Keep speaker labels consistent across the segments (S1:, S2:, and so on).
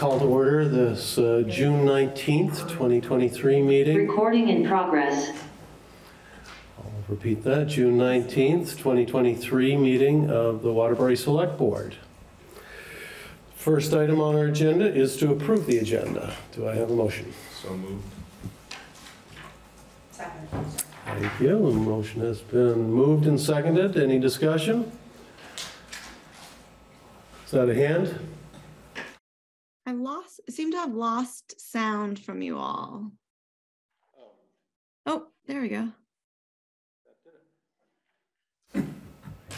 S1: call to order this uh, June 19th, 2023 meeting.
S2: Recording in progress.
S1: I'll repeat that, June 19th, 2023 meeting of the Waterbury Select Board. First item on our agenda is to approve the agenda. Do I have a motion?
S3: So moved.
S4: Second.
S1: Thank you. The motion has been moved and seconded. Any discussion? Is that a hand?
S5: I lost, seem to have lost sound from you all. Oh, there we go.
S1: Can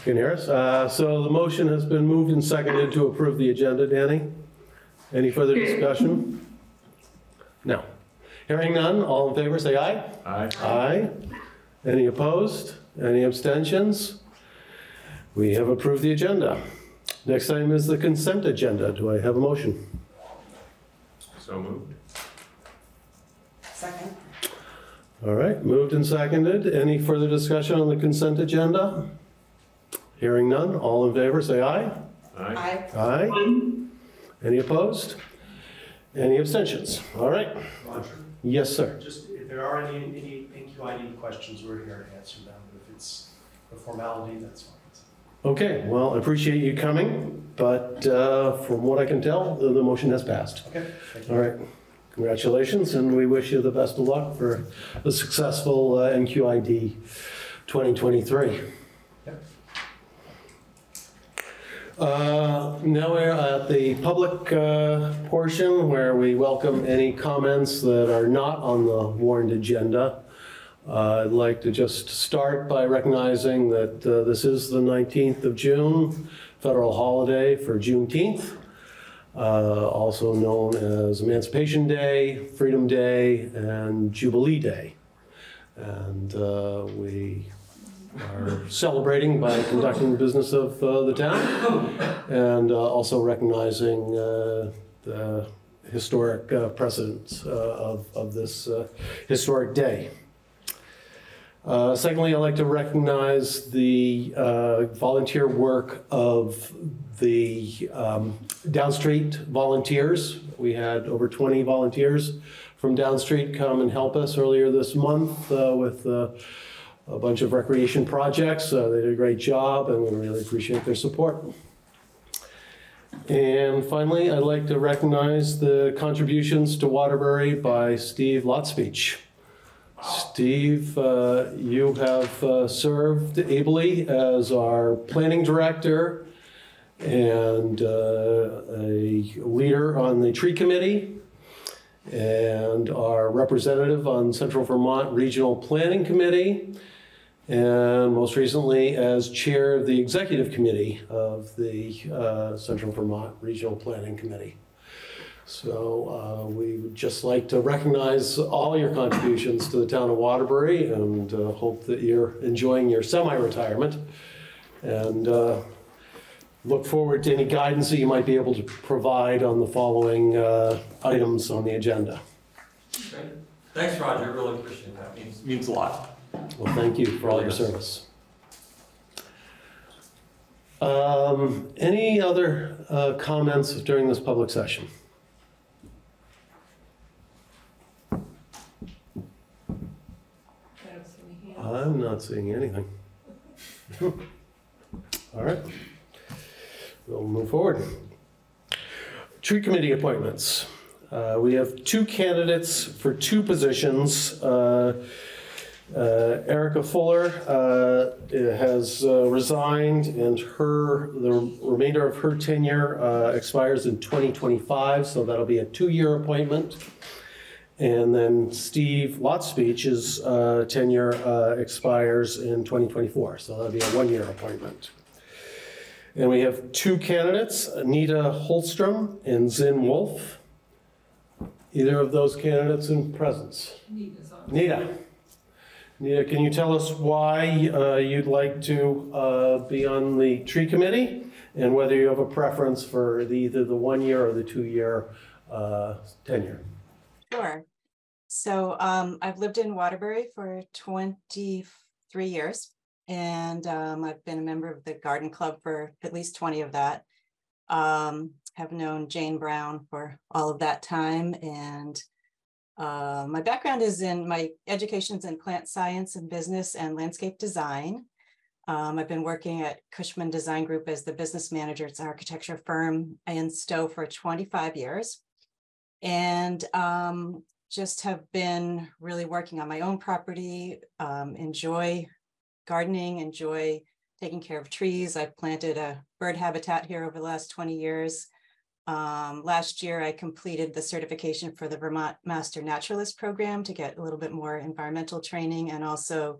S1: you hear us? Uh, So the motion has been moved and seconded to approve the agenda. Danny? Any further discussion? No. Hearing none, all in favor, say aye.
S3: Aye.
S1: Aye. Any opposed? Any abstentions? We have approved the agenda. Next item is the consent agenda. Do I have a motion?
S3: So moved.
S4: Second.
S1: All right, moved and seconded. Any further discussion on the consent agenda? Hearing none, all in favor, say aye.
S3: Aye.
S4: Aye.
S1: Aye. Any opposed? Any abstentions? All right.
S6: Roger,
S1: Yes, sir.
S6: just if there are any, any NQID questions, we're here to answer them. But if it's a formality, that's fine.
S1: Okay, well, I appreciate you coming, but uh, from what I can tell, the the motion has passed.
S6: Okay. thank you.
S1: All right, congratulations, and we wish you the best of luck for a successful uh, NQID 2023.
S6: Yep.
S1: Uh, Now we're at the public uh, portion where we welcome any comments that are not on the warrant agenda. Uh, I'd like to just start by recognizing that uh, this is the 19th of June, federal holiday for Juneteenth uh, also known as Emancipation Day, Freedom Day, and Jubilee Day. And uh, we are celebrating by conducting the business of uh, the town and uh, also recognizing uh, the historic precedents uh, of, of this historic day. Uh, Secondly, I'd like to recognize the uh, volunteer work of the um, Downstreet volunteers. We had over 20 volunteers from Downstreet come and help us earlier this month uh, with uh, a bunch of recreation projects. Uh, They did a great job, and we really appreciate their support. And finally, I'd like to recognize the contributions to Waterbury by Steve Lotspeich. Steve, uh, you have uh, served ably as our planning director and uh, a leader on the tree committee and our representative on Central Vermont Regional Planning Committee and most recently as chair of the executive committee of the uh, Central Vermont Regional Planning Committee. So uh, we would just like to recognize all your contributions to the town of Waterbury and uh, hope that you're enjoying your semi-retirement. And uh, look forward to any guidance that you might be able to provide on the following uh, items on the agenda.
S7: Great. Thanks, Roger, I really appreciate that, means, means a lot.
S1: Well, thank you for all your service. Um, Any other uh, comments during this public session? I'm not seeing anything. All right. We'll move forward. Tree committee appointments. Uh, We have two candidates for two positions. Uh, uh, Erica Fuller uh, has uh, resigned, and her, the remainder of her tenure uh, expires in 2025, so that'll be a two-year appointment. And then Steve Lotspeich's uh, tenure uh, expires in 2024, so that'll be a one-year appointment. And we have two candidates, Anita Holstrom and Zin Wolf. Either of those candidates in presence? Nita. Nita, can you tell us why uh, you'd like to uh, be on the tree committee? And whether you have a preference for the- either the one-year or the two-year uh, tenure?
S4: Sure. So um, I've lived in Waterbury for twenty-three years. And um, I've been a member of the garden club for at least twenty of that. Um, have known Jane Brown for all of that time and uh, my background is in, my education's in plant science and business and landscape design. Um, I've been working at Cushman Design Group as the business manager. It's an architecture firm in Stowe for 25 years. And um, just have been really working on my own property, um, enjoy gardening, enjoy taking care of trees. I've planted a bird habitat here over the last 20 years. Um, last year, I completed the certification for the Vermont Master Naturalist Program to get a little bit more environmental training and also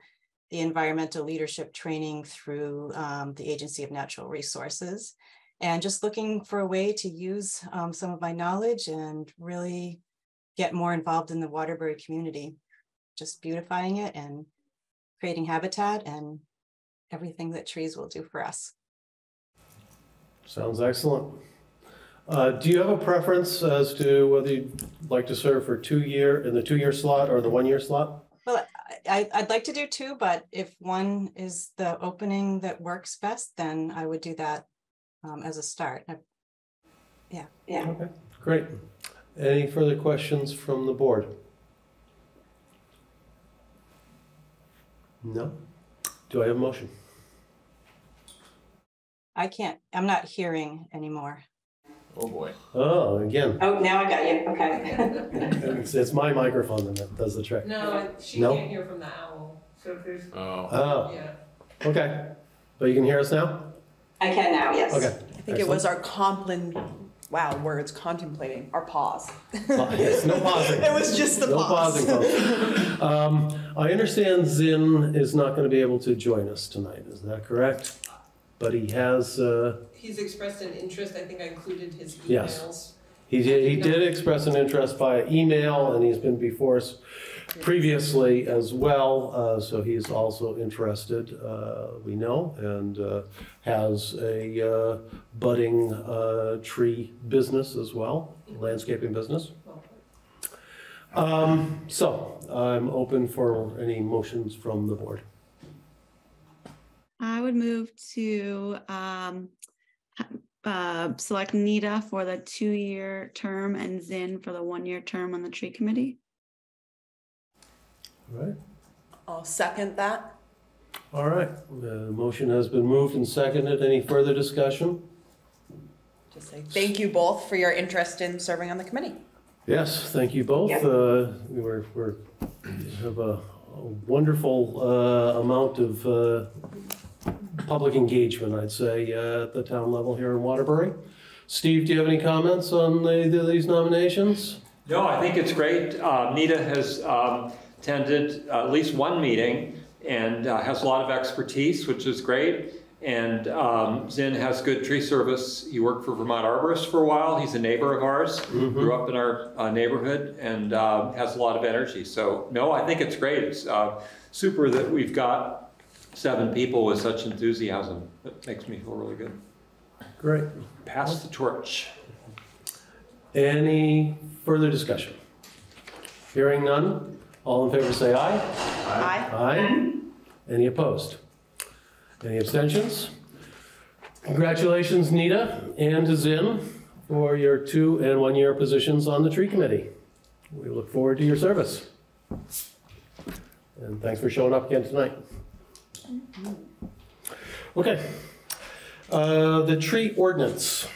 S4: the environmental leadership training through um, the Agency of Natural Resources. And just looking for a way to use um, some of my knowledge and really get more involved in the Waterbury community, just beautifying it and creating habitat and everything that trees will do for us.
S1: Sounds excellent. Uh, Do you have a preference as to whether you'd like to serve for two-year, in the two-year slot or the one-year slot?
S4: Well, I, I'd like to do two, but if one is the opening that works best, then I would do that um, as a start. I- Yeah, yeah.
S1: Okay, great. Any further questions from the board? No? Do I have a motion?
S4: I can't, I'm not hearing anymore.
S3: Oh, boy.
S1: Oh, again,
S4: Oh, now I got you, okay.
S1: it's, it's my microphone that does the trick.
S2: No, she
S1: No?
S2: can't hear from the owl, so if there's,
S3: Oh,
S1: Oh,
S2: yeah.
S1: okay. But you can hear us now?
S4: I can now, yes.
S1: Okay.
S8: I think it was our complen, wow, words, contemplating, our pause.
S1: Yes, no pausing.
S8: It was just the
S1: No
S8: pause.
S1: pausing, folks. Um, I understand Zin is not going to be able to join us tonight, is that correct? But he has, uh,
S2: He's expressed an interest, I think I included his emails.
S1: Yes.
S2: emails.
S1: he did, he did express an interest via email, and he's been before us previously as well, uh, so he's also interested, uh, we know, and uh, has a uh, budding uh, tree business as well, landscaping business. Um, So I'm open for any motions from the board.
S5: I would move to um, uh, select Nita for the two-year term and Zin for the one-year term on the tree committee.
S1: All right,
S8: I'll second that.
S1: all right, the motion has been moved and seconded. Any further discussion?
S8: Just say thank you both for your interest in serving on the committee.
S1: Yes, thank you both. Uh, We're, we're, have a a wonderful uh, amount of uh, public engagement, I'd say, uh, at the town level here in Waterbury. Steve, do you have any comments on the- the- these nominations?
S7: No, I think it's great. Uh, Nita has um, attended at least one meeting and uh, has a lot of expertise, which is great. And um, Zin has good tree service. He worked for Vermont Arborist for a while. He's a neighbor of ours, grew up in our uh, neighborhood and uh, has a lot of energy. So, no, I think it's great. It's uh, super that we've got seven people with such enthusiasm. It makes me feel really good.
S1: Great.
S7: Pass the torch.
S1: Any further discussion? Hearing none, all in favor say aye.
S8: Aye.
S1: Aye. Any opposed? Any abstentions? Congratulations, Nita and Zim, for your two and one-year positions on the tree committee. We look forward to your service. And thanks for showing up again tonight. Okay. Uh, The tree ordinance.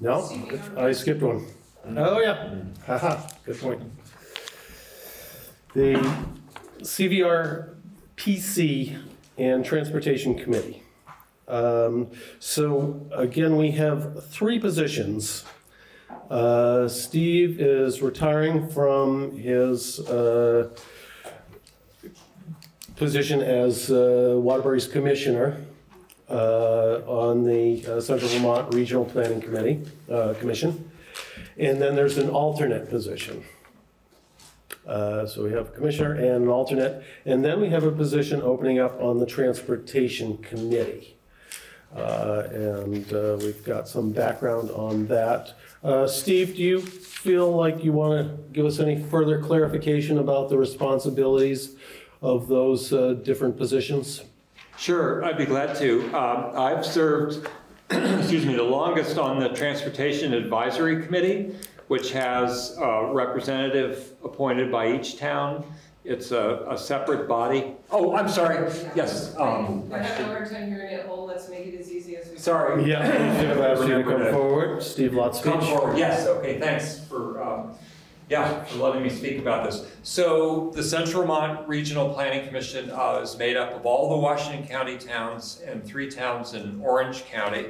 S1: No, I skipped one. Oh, yeah. Haha, good point. The CVR PC and Transportation Committee. Um, So again, we have three positions. Uh, Steve is retiring from his uh, position as uh, Waterbury's Commissioner uh, on the uh, Central Vermont Regional Planning Committee, uh, Commission. And then there's an alternate position. Uh, So we have a commissioner and an alternate. And then we have a position opening up on the Transportation Committee. Uh, And uh, we've got some background on that. Uh, Steve, do you feel like you want to give us any further clarification about the responsibilities of those uh, different positions?
S7: Sure, I'd be glad to. Um, I've served excuse me, the longest on the Transportation Advisory Committee, which has a representative appointed by each town. It's a, a separate body. Oh, I'm sorry, yes. um,
S2: I have a hard time hearing it whole, let's make it as easy as we can.
S7: Sorry.
S1: Yeah, we should have to come forward. Steve Lott's
S7: Come
S1: speech.
S7: forward, yes, okay, thanks for, um, yeah, for letting me speak about this. So the Central Vermont Regional Planning Commission uh, is made up of all the Washington County towns and three towns in Orange County.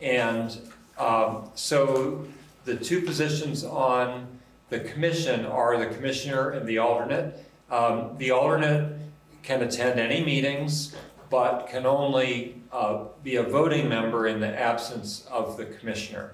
S7: And um, so the two positions on the commission are the commissioner and the alternate. Um, The alternate can attend any meetings, but can only uh, be a voting member in the absence of the commissioner.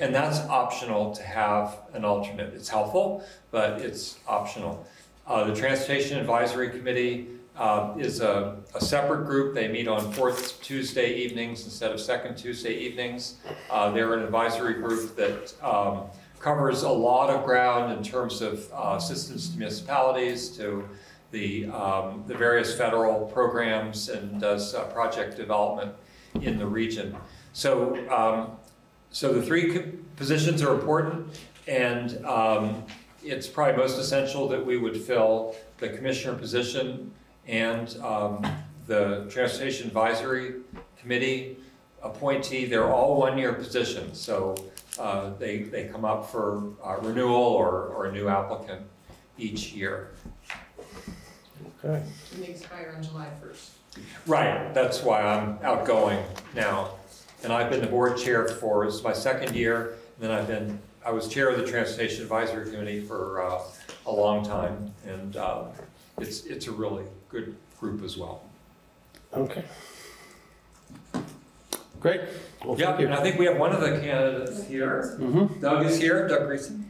S7: And that's optional to have an alternate. It's helpful, but it's optional. Uh, The Transportation Advisory Committee uh, is a, a separate group. They meet on fourth Tuesday evenings instead of second Tuesday evenings. Uh, They're an advisory group that um, covers a lot of ground in terms of uh, assistance to municipalities, to the, um, the various federal programs, and does uh, project development in the region. So um, so the three positions are important, and um, it's probably most essential that we would fill the commissioner position and um, the Transportation Advisory Committee appointee. They're all one-year positions, so uh, they, they come up for uh, renewal or, or a new applicant each year.
S1: Okay.
S2: And they expire on July first.
S7: Right, that's why I'm outgoing now. And I've been the board chair for, this is my second year, and then I've been, I was chair of the Transportation Advisory Committee for uh, a long time, and uh, it's, it's a really good group as well.
S1: Okay. Great. Well,
S7: Yeah, and I think we have one of the candidates here.
S1: Mhm.
S7: Doug is here, Doug Greason.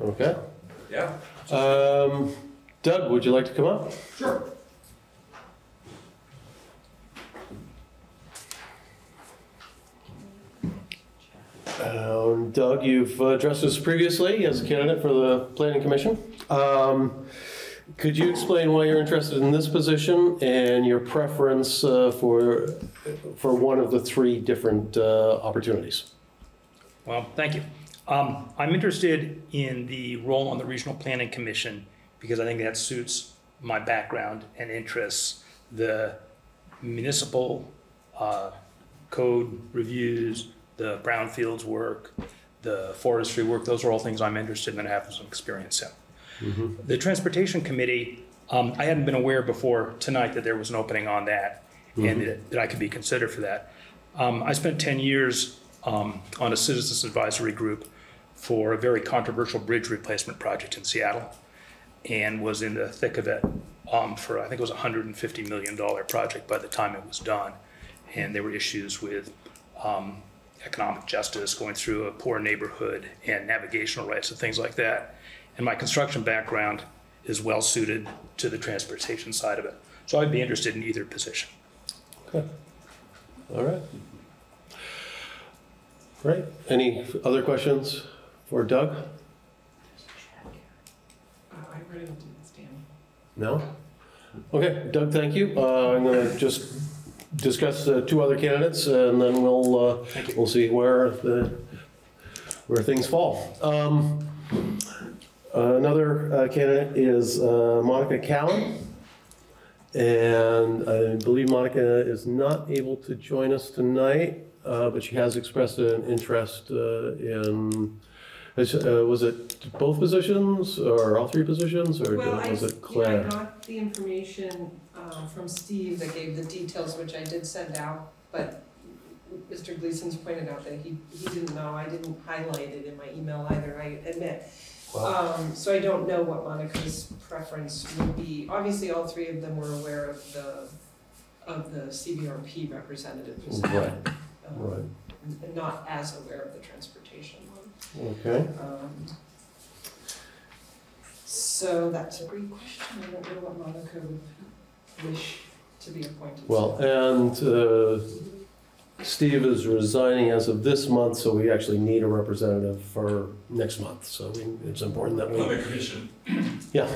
S1: Okay.
S7: Yeah,
S1: Um, Doug, would you like to come up?
S7: sure.
S1: Um, Doug, you've addressed us previously as a candidate for the Planning Commission. Um, Could you explain why you're interested in this position and your preference uh, for, for one of the three different uh, opportunities?
S9: Well, thank you. Um, I'm interested in the role on the Regional Planning Commission because I think that suits my background and interests. The municipal uh, code reviews, the brownfields work, the forestry work, those are all things I'm interested in and have some experience in. The Transportation Committee, um, I hadn't been aware before tonight that there was an opening on that and that, that I could be considered for that. Um, I spent 10 years um, on a citizens advisory group for a very controversial bridge replacement project in Seattle and was in the thick of it um, for, I think it was a $150 million project by the time it was done. And there were issues with um, economic justice, going through a poor neighborhood, and navigational rights and things like that. And my construction background is well suited to the transportation side of it. So I'd be interested in either position.
S1: Okay. All right. Great. Any other questions for Doug?
S2: I really don't do this, Dan.
S1: No? Okay, Doug, thank you. Uh, I'm going to just discuss the two other candidates and then we'll, uh, we'll see where the, where things fall. Um, Another uh, candidate is uh, Monica Callan. And I believe Monica is not able to join us tonight, uh, but she has expressed an interest uh, in, uh, was it both positions or all three positions or
S2: Well, I,
S1: was
S2: yeah,
S1: it
S2: I got the information, uh, from Steve that gave the details, which I did send out, but Mr. Gleason's pointed out that he, he didn't know, I didn't highlight it in my email either, I admit. Um, so I don't know what Monica's preference would be. Obviously, all three of them were aware of the, of the CBRP representative position.
S1: Right,
S2: um,
S1: right.
S2: and Not as aware of the transportation one.
S1: Okay.
S2: Um, So that's a great question. I don't know what Monica would wish to be appointed to.
S1: Well, and uh, Steve is resigning as of this month, so we actually need a representative for next month. So we- it's important that we,
S10: commission.
S1: yeah,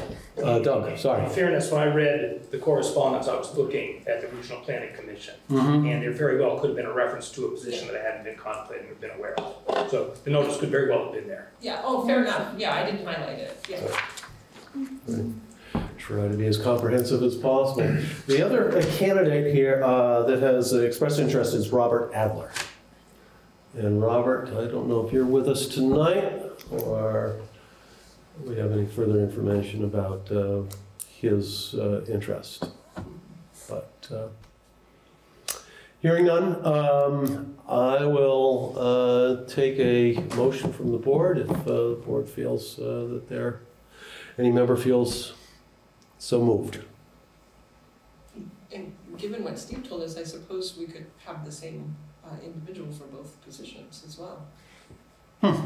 S1: Uh, Doug, sorry.
S9: In fairness, when I read the correspondence, I was looking at the Regional Planning Commission.
S1: Mhm.
S9: And there very well could have been a reference to a position that I hadn't been contemplating or been aware of. So the notice could very well have been there.
S2: Yeah, oh, fair enough, yeah, I didn't highlight it, yeah.
S1: Try to be as comprehensive as possible. The other candidate here uh, that has expressed interest is Robert Adler. And Robert, I don't know if you're with us tonight or we have any further information about uh, his uh, interest. But uh, hearing none, um, I will uh, take a motion from the board if uh, the board feels that there, any member feels so moved.
S2: And given what Steve told us, I suppose we could have the same uh, individual for both positions as well.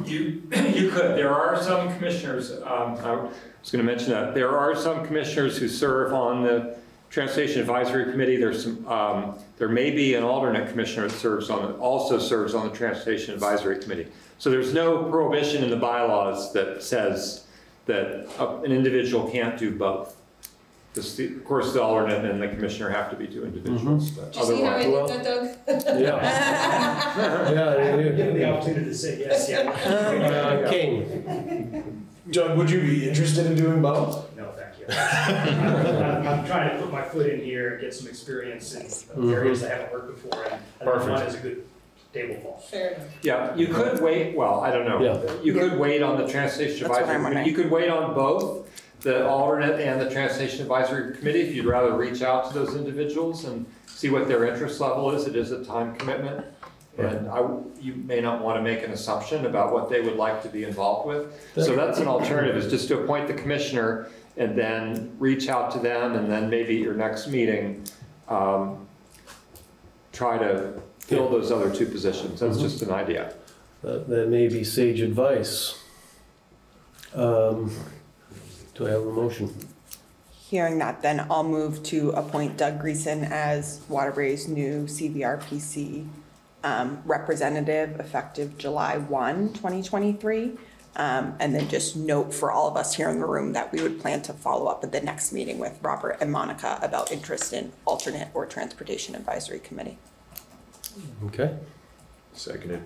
S7: You, you could, there are some commissioners, um, I was gonna mention that, there are some commissioners who serve on the Transportation Advisory Committee, there's some, um, there may be an alternate commissioner that serves on, also serves on the Transportation Advisory Committee. So there's no prohibition in the bylaws that says that an individual can't do both. Because, the- of course, the alternate and the commissioner have to be two individuals, but
S2: Did you see how I
S7: otherwise.
S2: did that, Doug?
S1: Yeah. Yeah,
S9: Given the opportunity to say yes, yeah.
S1: uh, King,
S10: Doug, would you be interested in doing both?
S9: No, thank you. I'm I'm trying to put my foot in here, and get some experience in areas I haven't worked before, and I think
S10: Perfect.
S9: one is a good table fall.
S2: Fair enough.
S7: Yeah, you could wait, well, I don't know.
S1: Yeah.
S7: You could wait on the Transportation
S8: That's what
S7: Advisory
S8: I'm
S7: Committee.
S8: wondering.
S7: You could wait on both, the alternate and the Transportation Advisory Committee, if you'd rather reach out to those individuals and see what their interest level is. It is a time commitment. And I, you may not want to make an assumption about what they would like to be involved with. So that's an alternative, is just to appoint the commissioner and then reach out to them, and then maybe at your next meeting, um, try to fill those other two positions. That's just an idea.
S1: that that may be sage advice. Um, Do I have a motion?
S8: Hearing that, then I'll move to appoint Doug Greason as Waterbury's new CVRPC um, representative effective July 1, 2023. Um, And then just note for all of us here in the room that we would plan to follow up at the next meeting with Robert and Monica about interest in alternate or transportation advisory committee.
S1: Okay,
S3: Seconded.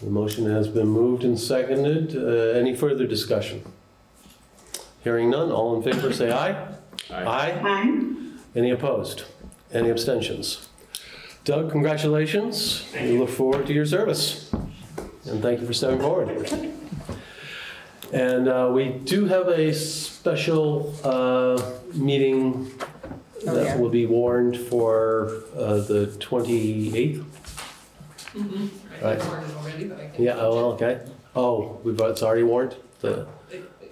S1: the motion has been moved and seconded. Uh, Any further discussion? Hearing none, all in favor say aye.
S3: Aye. Aye.
S1: Any opposed? Any abstentions? Doug, congratulations. Thank We look forward to your service. And thank you for stepping forward. And uh, we do have a special uh, meeting
S8: Oh, yeah.
S1: that will be warned for uh, the 28th.
S2: Mm-hmm.
S1: Right.
S2: did warn already, but I can.
S1: Yeah, oh, well, okay. Oh, we've, it's already warned? The,
S2: It- it-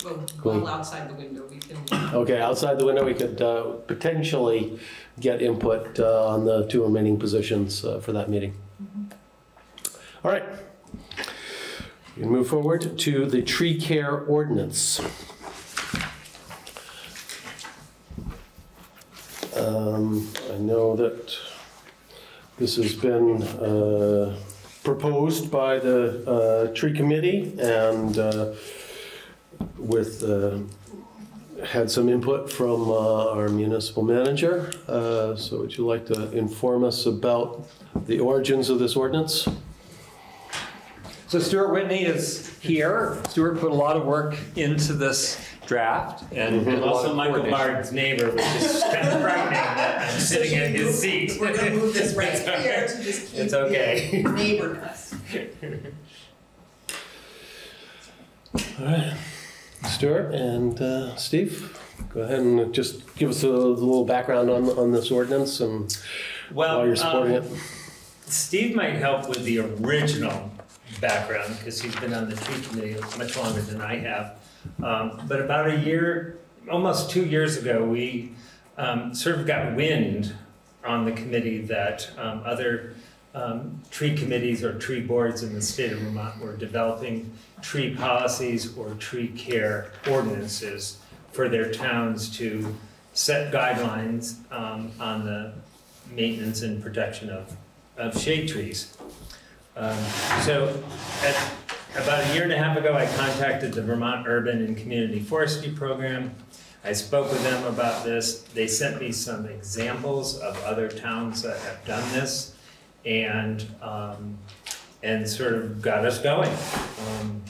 S2: Well,
S1: Cool.
S2: well, outside the window, we can,
S1: okay, outside the window, we could uh, potentially get input uh, on the two remaining positions uh, for that meeting. All right. We can move forward to the tree care ordinance. Um, I know that this has been uh, proposed by the uh, tree committee and uh, with, uh, had some input from uh, our municipal manager. Uh, So would you like to inform us about the origins of this ordinance?
S7: So Stuart Whitney is here. Stuart put a lot of work into this draft and did a lot
S11: Also, Michael. Bard's neighbor, which is kind of frightening that I'm sitting in his seat.
S8: We're gonna move this right here to just keep
S11: It's okay.
S8: the neighborness.
S1: All right, Stuart and uh, Steve, go ahead and just give us a little background on, on this ordinance and
S11: Well,
S1: why you're supporting
S11: um,
S1: it.
S11: Steve might help with the original background because he's been on the tree committee much longer than I have. Um, but about a year, almost two years ago, we um, sort of got wind on the committee that um, other um, tree committees or tree boards in the state of Vermont were developing tree policies or tree care ordinances for their towns to set guidelines um, on the maintenance and protection of of shade trees. Um, So at, about a year and a half ago, I contacted the Vermont Urban and Community Forestry Program. I spoke with them about this. They sent me some examples of other towns that have done this and, um, and sort of got us going. Um,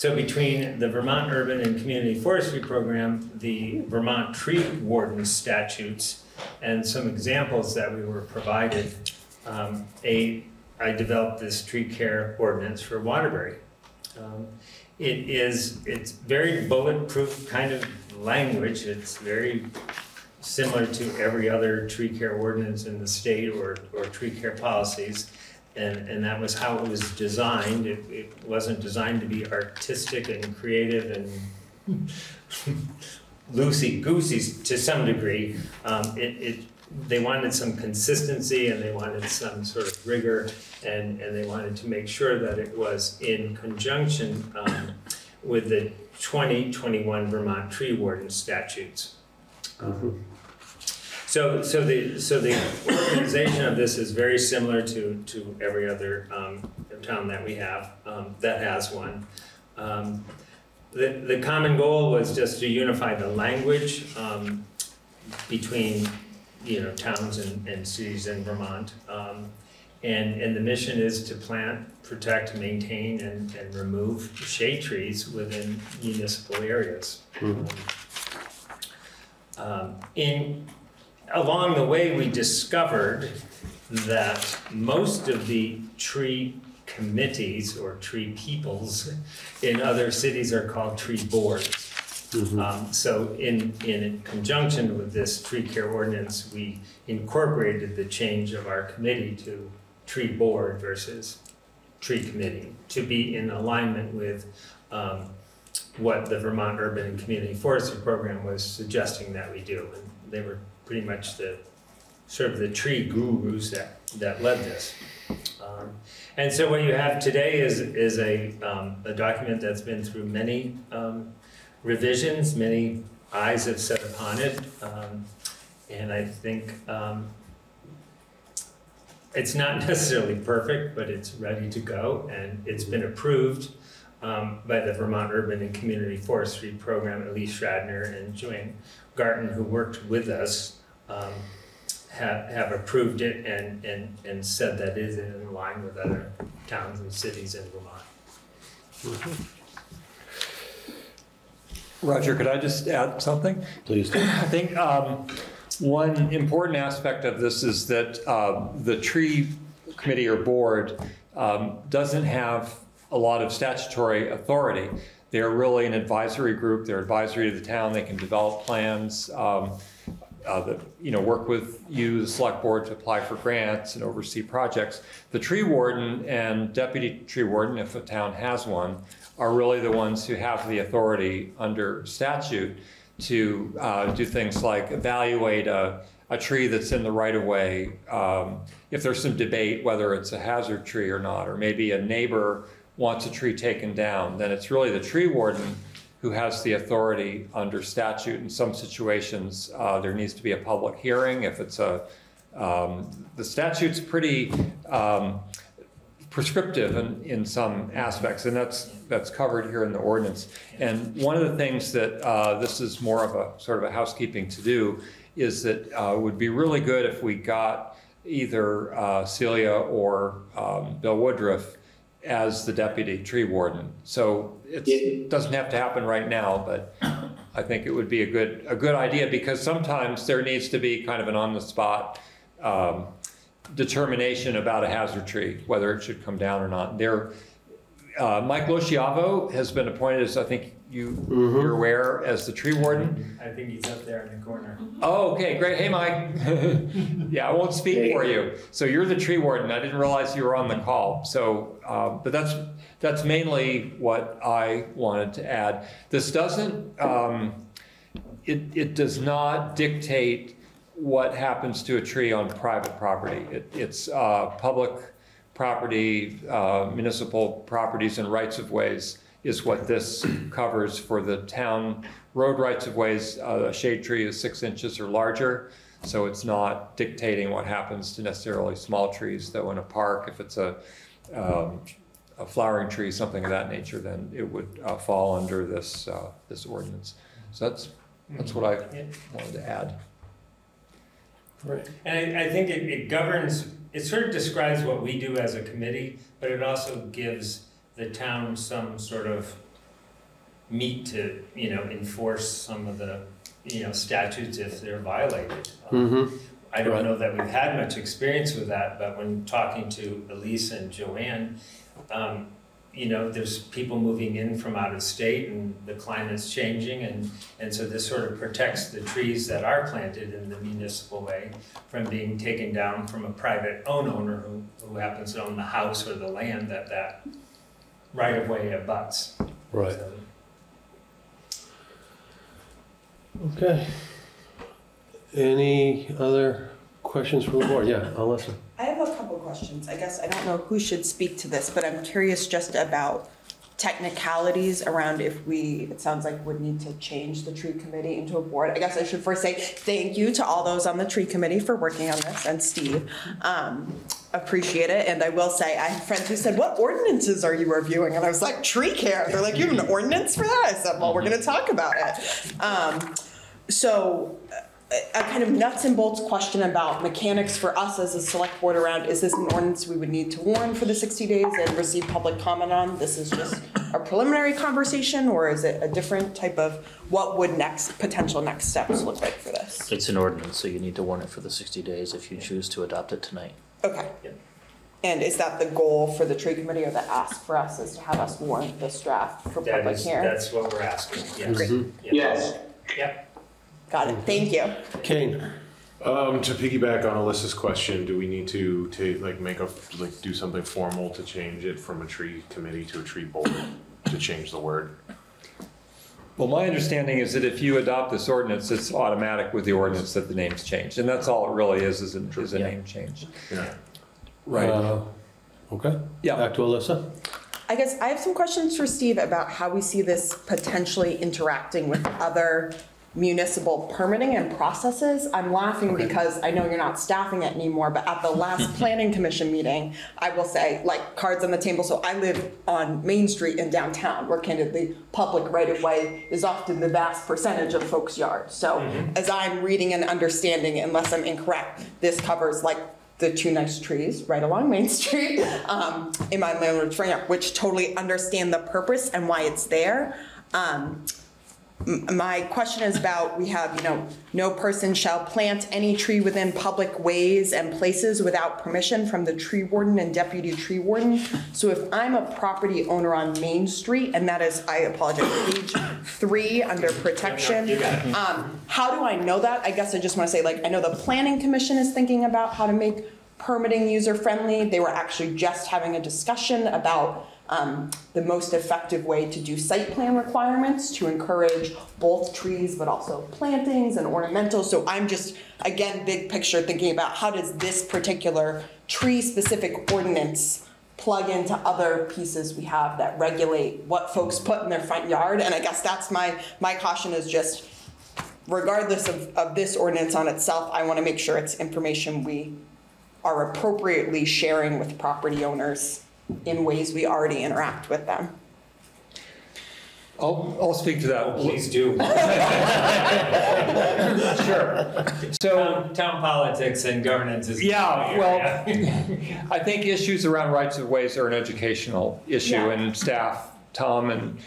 S11: So between the Vermont Urban and Community Forestry Program, the Vermont Tree Warden statutes, and some examples that we were provided, um, a, I developed this tree care ordinance for Waterbury. Um, It is, it's very bulletproof kind of language, it's very similar to every other tree care ordinance in the state or, or tree care policies. And, and that was how it was designed, it, it wasn't designed to be artistic and creative and loosey-goosey to some degree. Um, it, it, they wanted some consistency and they wanted some sort of rigor and, and they wanted to make sure that it was in conjunction um, with the 2021 Vermont Tree Warden statutes. Um, So, so the, so the organization of this is very similar to, to every other um, town that we have um, that has one. Um, The, the common goal was just to unify the language um, between, you know, towns and, and cities in Vermont. Um, And, and the mission is to plant, protect, maintain, and, and remove shade trees within municipal areas. Um, In, along the way, we discovered that most of the tree committees or tree peoples in other cities are called tree boards. Um, so in, in conjunction with this tree care ordinance, we incorporated the change of our committee to tree board versus tree committee to be in alignment with um, what the Vermont Urban and Community Forestry Program was suggesting that we do. And they were pretty much the sort of the tree gurus that, that led this. Um, and so what you have today is, is a, um, a document that's been through many um, revisions, many eyes have set upon it. Um, and I think um, it's not necessarily perfect, but it's ready to go and it's been approved um, by the Vermont Urban and Community Forestry Program, Elise Schadler and Joanne Garton, who worked with us, um, have, have approved it and, and, and said that it is in line with other towns and cities in Vermont.
S7: Roger, could I just add something?
S1: Please do.
S7: I think um, one important aspect of this is that uh, the tree committee or board um, doesn't have a lot of statutory authority. They're really an advisory group. They're advisory to the town. They can develop plans, um, uh, that, you know, work with you, the select board, to apply for grants and oversee projects. The tree warden and deputy tree warden, if a town has one, are really the ones who have the authority under statute to uh, do things like evaluate a, a tree that's in the right of way. Um, if there's some debate whether it's a hazard tree or not, or maybe a neighbor wants a tree taken down, then it's really the tree warden who has the authority under statute. In some situations, uh, there needs to be a public hearing. If it's a, um, the statute's pretty um, prescriptive in, in some aspects, and that's that's covered here in the ordinance. And one of the things that uh, this is more of a sort of a housekeeping to do is that uh, it would be really good if we got either uh, Celia or um, Bill Woodruff as the deputy tree warden. So it doesn't have to happen right now, but I think it would be a good a good idea because sometimes there needs to be kind of an on the spot. Um, determination about a hazard tree, whether it should come down or not. There, uh, Mike Lociavo has been appointed as, I think you, you're aware, as the tree warden.
S11: I think he's up there in the corner.
S7: Oh, okay, great. Hey, Mike. yeah, I won't speak for you. So you're the tree warden. I didn't realize you were on the call. So, uh, but that's that's mainly what I wanted to add. This doesn't. Um, it it does not dictate what happens to a tree on private property. It, it's uh, public property, uh, municipal properties and rights of ways is what this covers for the town road rights of ways. Uh, a shade tree is six inches or larger. So it's not dictating what happens to necessarily small trees, though in a park, if it's a, um, a flowering tree, something of that nature, then it would uh, fall under this, uh, this ordinance. So that's, that's what I wanted to add.
S1: Right.
S11: And I, I think it, it governs, it sort of describes what we do as a committee, but it also gives the town some sort of meat to, you know, enforce some of the, you know, statutes if they're violated. Um,
S1: Mm-hmm.
S11: I don't
S1: Right.
S11: know that we've had much experience with that, but when talking to Elise and Joanne, um, you know, there's people moving in from out of state and the climate's changing and, and so this sort of protects the trees that are planted in the municipal way from being taken down from a private own owner who, who happens to own the house or the land that that right of way abuts.
S1: Right.
S11: So,
S1: Okay. Any other questions from the board? Yeah, Alyssa.
S8: I have a couple questions. I guess I don't know who should speak to this, but I'm curious just about technicalities around if we, it sounds like would need to change the tree committee into a board. I guess I should first say thank you to all those on the tree committee for working on this and Steve. Um, appreciate it. And I will say, I have friends who said, what ordinances are you reviewing? And I was like, tree care. They're like, you have an ordinance for that? I said, well, we're gonna talk about it. Um, so a kind of nuts and bolts question about mechanics for us as a select board around, is this an ordinance we would need to warn for the 60 days and receive public comment on? This is just a preliminary conversation, or is it a different type of, what would next, potential next steps look like for this?
S12: It's an ordinance, so you need to warn it for the sixty days if you choose to adopt it tonight.
S8: Okay.
S11: Yeah.
S8: And is that the goal for the tree committee, or the ask for us, is to have us warn this draft for
S11: That
S8: public
S11: is,
S8: hearing?
S11: that's what we're asking, yes.
S1: Mhm.
S11: Yes. Yep.
S8: Got it, thank you.
S1: Kane.
S3: Um, to piggyback on Alyssa's question, do we need to, to like make a, like do something formal to change it from a tree committee to a tree board? To change the word?
S7: Well, my understanding is that if you adopt this ordinance, it's automatic with the ordinance that the name's changed. And that's all it really is, is a, is a
S12: Yeah.
S7: name change.
S3: Yeah.
S7: Right.
S1: Uh, Okay.
S7: Yeah.
S1: Back to Alyssa.
S8: I guess I have some questions for Steve about how we see this potentially interacting with other municipal permitting and processes. I'm laughing because I know you're not staffing it anymore, but at the last planning commission meeting, I will say, like, cards on the table, so I live on Main Street in downtown, where candidly, public right-of-way is often the vast percentage of folks' yards. So as I'm reading and understanding, unless I'm incorrect, this covers like the two nice trees right along Main Street um, in my landlord's yard, which totally understand the purpose and why it's there. Um, my question is about, we have, you know, no person shall plant any tree within public ways and places without permission from the tree warden and deputy tree warden. So if I'm a property owner on Main Street, and that is, I apologize, page three under protection.
S11: You got it.
S8: Um, how do I know that? I guess I just want to say, like, I know the planning commission is thinking about how to make permitting user-friendly. They were actually just having a discussion about um, the most effective way to do site plan requirements to encourage both trees, but also plantings and ornamentals. So I'm just, again, big picture, thinking about how does this particular tree-specific ordinance plug into other pieces we have that regulate what folks put in their front yard? And I guess that's my, my caution is just, regardless of, of this ordinance on itself, I want to make sure it's information we are appropriately sharing with property owners in ways we already interact with them.
S7: I'll, I'll speak to that.
S11: Oh, please do.
S7: Sure. So,
S11: Town, town politics and governance is.
S7: Yeah, well- I think issues around rights of ways are an educational issue,
S8: Yeah.
S7: and staff, Tom and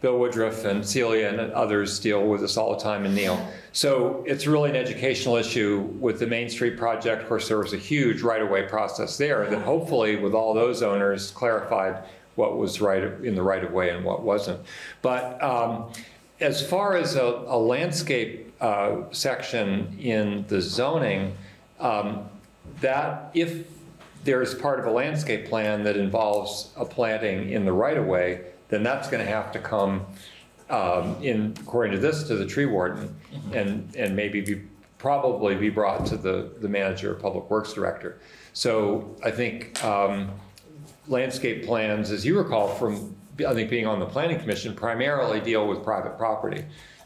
S7: Bill Woodruff and Celia and others deal with this all the time, and Neil. So it's really an educational issue with the Main Street project. Of course, there was a huge right-of-way process there that hopefully, with all those owners, clarified what was right in the right-of-way and what wasn't. But um, as far as a, a landscape uh, section in the zoning, um, that if there's part of a landscape plan that involves a planting in the right-of-way, then that's going to have to come um, in, according to this, to the tree warden, and, and maybe be, probably be brought to the, the manager, or public works director. So I think um, landscape plans, as you recall from, I think being on the planning commission, primarily deal with private property.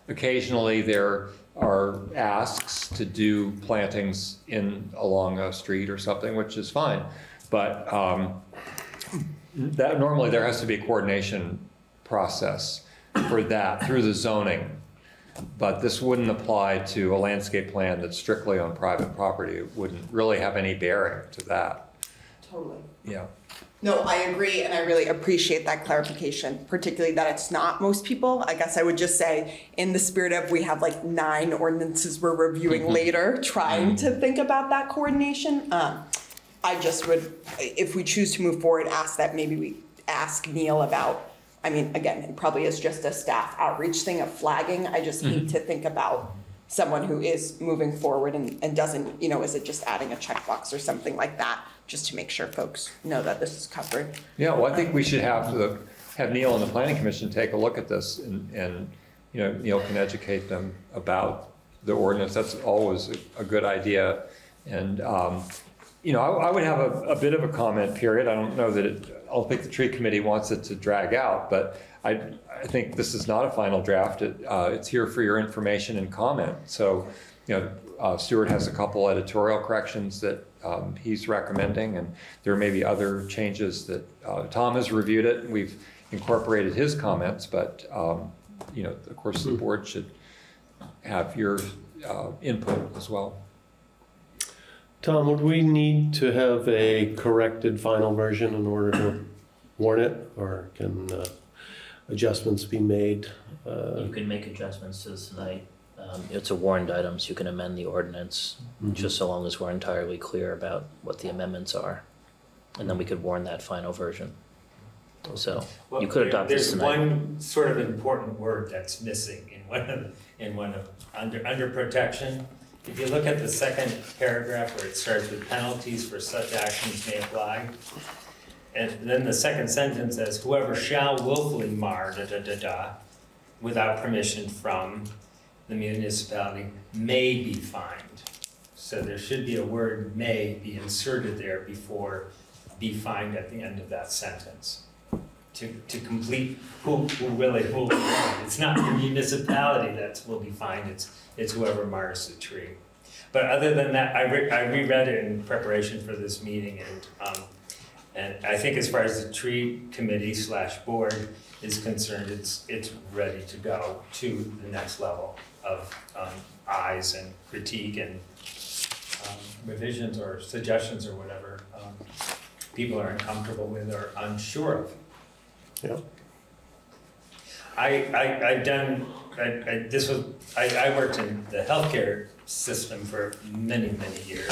S7: occasionally there are asks to do plantings in, along a street or something, which is fine. But um, that, normally there has to be a coordination process for that through the zoning. But this wouldn't apply to a landscape plan that's strictly on private property. It wouldn't really have any bearing to that.
S8: Totally.
S7: Yeah.
S8: No, I agree, and I really appreciate that clarification, particularly that it's not most people. I guess I would just say, in the spirit of we have like nine ordinances we're reviewing later, trying to think about that coordination. Um, I just would, if we choose to move forward, ask that maybe we ask Neil about, I mean, again, it probably is just a staff outreach thing of flagging. I just hate to think about someone who is moving forward and, and doesn't, you know, is it just adding a checkbox or something like that? Just to make sure folks know that this is covered.
S7: Yeah, well, I think we should have the, have Neil and the planning commission take a look at this and, and, you know, Neil can educate them about the ordinance. That's always a, a good idea. And, um, you know, I, I would have a, a bit of a comment period. I don't know that it, I don't think the tree committee wants it to drag out, but I, I think this is not a final draft. It, uh, it's here for your information and comment. So, you know, uh, Stuart has a couple editorial corrections that um, he's recommending, and there may be other changes that uh, Tom has reviewed it. We've incorporated his comments, but um, you know, of course, the board should have your uh, input as well.
S1: Tom, would we need to have a corrected final version in order to warn it, or can uh, adjustments be made? Uh,
S12: You can make adjustments to this tonight. Um, It's a warned item, so you can amend the ordinance,
S1: Mhm.
S12: just so long as we're entirely clear about what the amendments are. And then we could warn that final version. So
S11: Well,
S12: you could
S11: there-
S12: adopt this
S11: There's one sort of important word that's missing in one of, in one of, under, under protection. If you look at the second paragraph where it starts with penalties for such actions may apply. And then the second sentence says whoever shall willfully mar da da da da without permission from the municipality may be fined. So there should be a word may be inserted there before be fined at the end of that sentence to, to complete who, who really will be fined. It's not the municipality that will be fined, it's, it's whoever mars the tree. But other than that, I re, I reread it in preparation for this meeting and, um, and I think as far as the tree committee slash board is concerned, it's, it's ready to go to the next level of, um, eyes and critique and, um, revisions or suggestions or whatever, um, people are uncomfortable with or unsure of.
S1: Yeah.
S11: I, I, I've done, I, I, this was, I, I worked in the healthcare system for many, many years.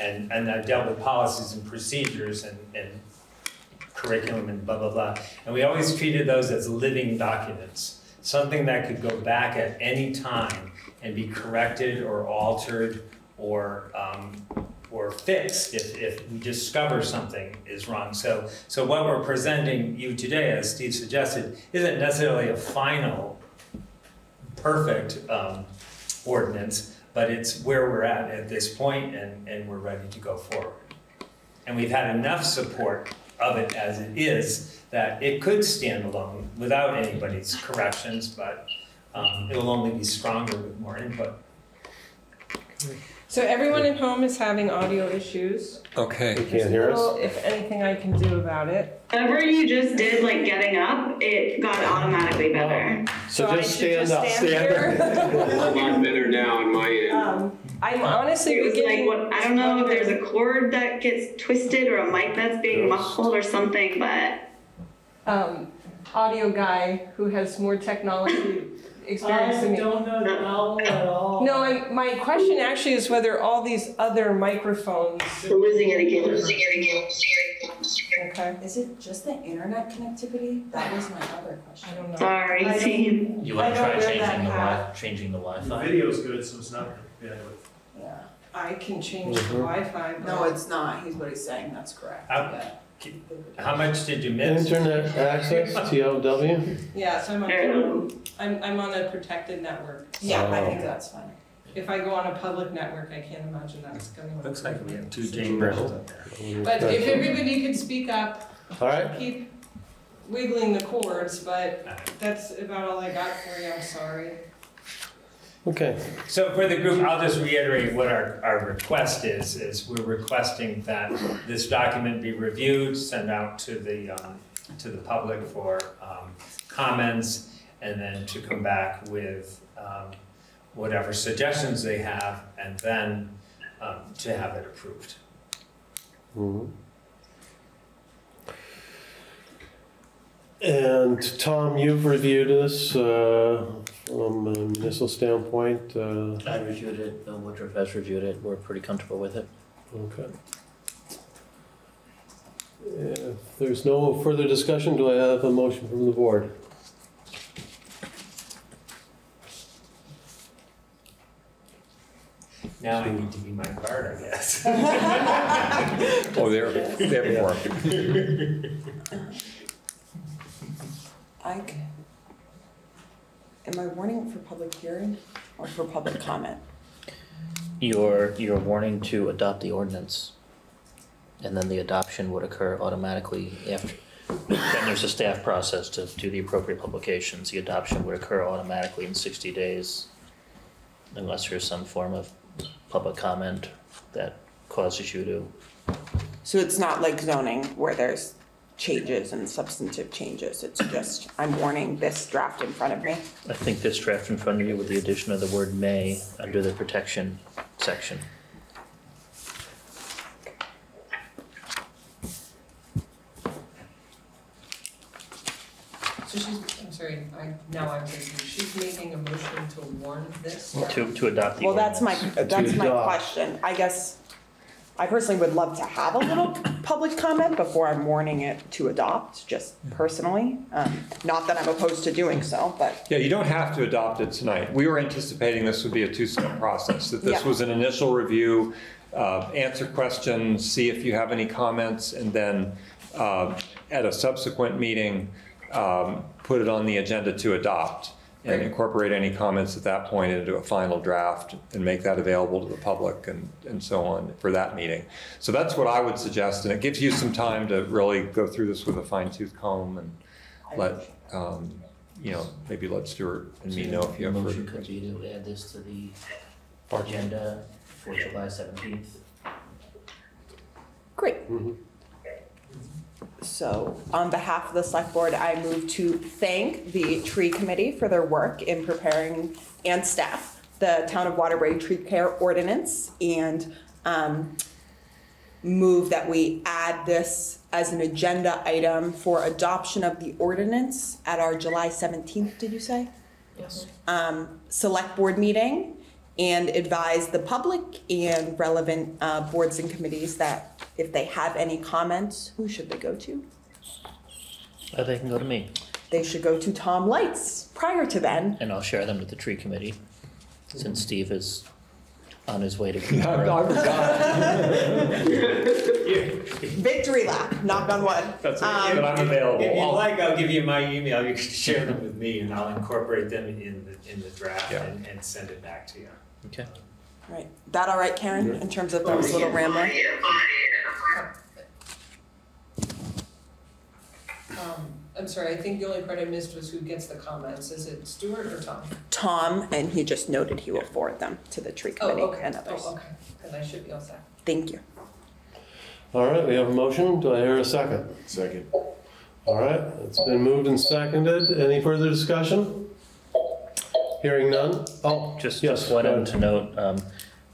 S11: And, and I've dealt with policies and procedures and, and curriculum and blah, blah, blah. And we always treated those as living documents, something that could go back at any time and be corrected or altered or, um, or fixed if, if we discover something is wrong. So, so what we're presenting you today, as Steve suggested, isn't necessarily a final, perfect um, ordinance, but it's where we're at at this point and, and we're ready to go forward. And we've had enough support of it as it is that it could stand alone without anybody's corrections, but um, it'll only be stronger with more input.
S2: So everyone at home is having audio issues.
S7: Okay.
S1: You can't hear us?
S2: If anything I can do about it.
S5: Whatever you just did, like getting up, it got automatically better.
S1: So
S2: I
S1: just
S2: should
S1: stand up.
S2: here?
S13: a lot better now on my end.
S2: Um, I'm honestly
S5: It was like,
S2: beginning.
S5: what, I don't know if there's a cord that gets twisted or a mic that's being muffled or something, but
S2: um, audio guy who has more technology experience than me.
S14: don't know the owl at all.
S2: No, I, my question actually is whether all these other microphones.
S5: we're losing it again.
S2: Okay.
S8: Is it just the internet connectivity? That was my other question.
S2: I don't know.
S5: Sorry,
S2: I don't-
S5: team.
S12: You want to try changing the
S2: hat.
S12: wi, changing the
S6: The
S12: Wi-Fi?
S6: The video's good, so it's not bandwidth.
S8: Yeah.
S2: I can change the
S1: Mhm.
S2: Wi-Fi. but-
S8: No, it's not. He's what he's saying. That's correct.
S11: How-
S8: Yeah.
S11: How much did you miss?
S1: Internet access, TLW?
S2: Yeah, so I'm
S5: Fair
S2: on, I'm, I'm on a protected network.
S8: Yeah, I
S1: Oh.
S8: think that's fine.
S2: If I go on a public network, I can't imagine that's going to.
S11: Looks like we have two Jane Brills up there.
S2: But if everybody could speak up,
S1: All right,
S2: keep wiggling the cords, but that's about all I got for you, I'm sorry.
S1: Okay,
S11: So for the group, I'll just reiterate what our, our request is, is we're requesting that this document be reviewed, sent out to the, um, to the public for, um, comments, and then to come back with, um, whatever suggestions they have, and then, um, to have it approved.
S1: Mhm. And Tom, you've reviewed this uh, from a municipal standpoint. uh,
S12: I reviewed it, Bill Woodruff has reviewed it, we're pretty comfortable with it.
S1: Okay. If there's no further discussion, do I have a motion from the board?
S11: Now I need to be my part, I guess.
S7: Oh, they're, they're more.
S8: I, c- am I warning it for public hearing or for public comment?
S12: Your, your warning to adopt the ordinance. And then the adoption would occur automatically after, then there's a staff process to do the appropriate publications. The adoption would occur automatically in sixty days. Unless there's some form of public comment that causes you to,
S8: So it's not like zoning where there's changes and substantive changes, it's just, I'm warning this draft in front of me.
S12: I think this draft in front of you with the addition of the word may under the protection section.
S2: So she's, I'm sorry, I, now I'm confused, she's making a motion to warn this?
S12: To, to adopt the
S8: Well, that's my,
S12: ordinance.
S8: that's my
S1: adopt.
S8: question, I guess, I personally would love to have a little public comment before I'm warning it to adopt, just personally. Um, not that I'm opposed to doing so, but
S7: Yeah, you don't have to adopt it tonight. We were anticipating this would be a two-step process, that this
S8: Yeah.
S7: was an initial review, uh, answer questions, see if you have any comments, and then uh, at a subsequent meeting, um, put it on the agenda to adopt and
S2: Right.
S7: incorporate any comments at that point into a final draft and make that available to the public and, and so on for that meeting. So that's what I would suggest, and it gives you some time to really go through this with a fine tooth comb and let, um, you know, maybe let Stuart and me know if you have further
S12: Motion could
S7: questions.
S12: be to add this to the agenda for July seventeenth.
S8: great.
S1: Mhm.
S8: So on behalf of the select board, I move to thank the tree committee for their work in preparing, and staff, the town of Waterbury tree care ordinance and um, move that we add this as an agenda item for adoption of the ordinance at our July seventeenth, did you say?
S12: Yes.
S8: um, select board meeting and advise the public and relevant uh, boards and committees that if they have any comments, who should they go to?
S12: Uh, they can go to me,
S8: They should go to Tom Leitz prior to then.
S12: and I'll share them with the tree committee, since Steve is on his way to.
S7: I
S8: Victory lap, knock on wood.
S7: That's,
S8: Um,
S7: but I'm available.
S11: If you'd
S7: I'll-
S11: like, I'll give you my email, you can share them with me, and I'll incorporate them in the, in the draft
S7: Yeah.
S11: and, and send it back to you.
S12: Okay.
S8: Right, that all right, Karen, in terms of those little rambling?
S2: Um, I'm sorry, I think the only part I missed was who gets the comments, is it Stuart or Tom?
S8: Tom, and he just noted he will forward them to the tree
S2: Oh,
S8: committee
S2: okay,
S8: and others.
S2: oh, okay, then I should be all set.
S8: Thank you.
S1: All right, we have a motion. Do I hear a second?
S3: Second.
S1: All right, it's been moved and seconded. Any further discussion? Hearing none? Oh,
S12: Just,
S1: Yes,
S12: just one
S1: go
S12: item
S1: ahead.
S12: to note, um,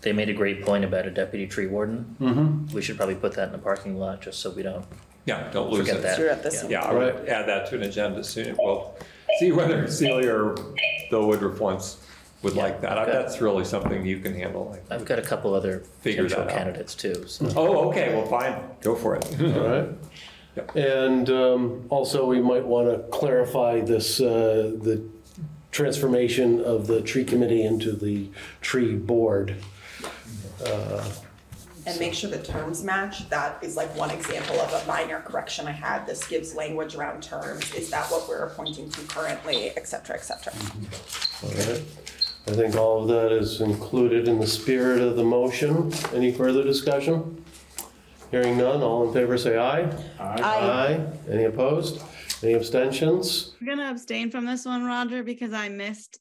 S12: they made a great point about a deputy tree warden.
S1: Mm-hmm.
S12: We should probably put that in the parking lot, just so we don't
S7: Yeah, don't lose
S12: forget
S7: it.
S12: that.
S8: You're at this
S12: Yeah.
S7: Yeah, I would add that to an agenda soon. Well, see whether Celia or Bill Woodruff wants, would
S12: Yeah,
S7: like that. I-
S12: okay.
S7: That's really something you can handle.
S12: I've got a couple other
S7: Figure
S12: potential
S7: that out.
S12: candidates too, so.
S7: Oh, okay, well, fine, go for it.
S1: All right.
S7: Yep.
S1: And um, also, we might want to clarify this, uh, the transformation of the tree committee into the tree board. Uh,
S8: And make sure the terms match. That is like one example of a minor correction I had. This gives language around terms. Is that what we're appointing to currently, et cetera, et cetera?
S1: All right. I think all of that is included in the spirit of the motion. Any further discussion? Hearing none, all in favor say aye.
S8: Aye.
S1: Any opposed? Any abstentions?
S5: I'm gonna abstain from this one, Roger, because I missed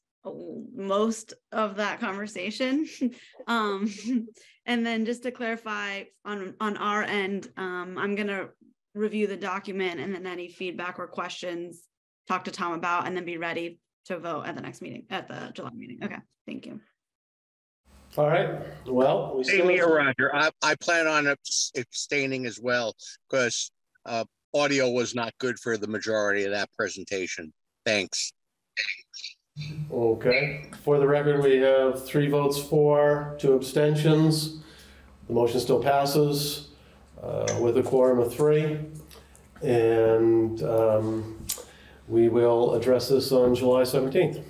S5: most of that conversation. um, and then just to clarify on on our end, um, I'm gonna review the document and then any feedback or questions, talk to Tom about, and then be ready to vote at the next meeting, at the July meeting. Okay, thank you.
S1: All right, well, we
S15: Hey,
S1: still.
S15: Mayor Roger, I, I plan on abstaining as well, because, uh, audio was not good for the majority of that presentation. Thanks.
S1: Okay, for the record, we have three votes for, two abstentions. The motion still passes uh, with a quorum of three. And um, we will address this on July 17th.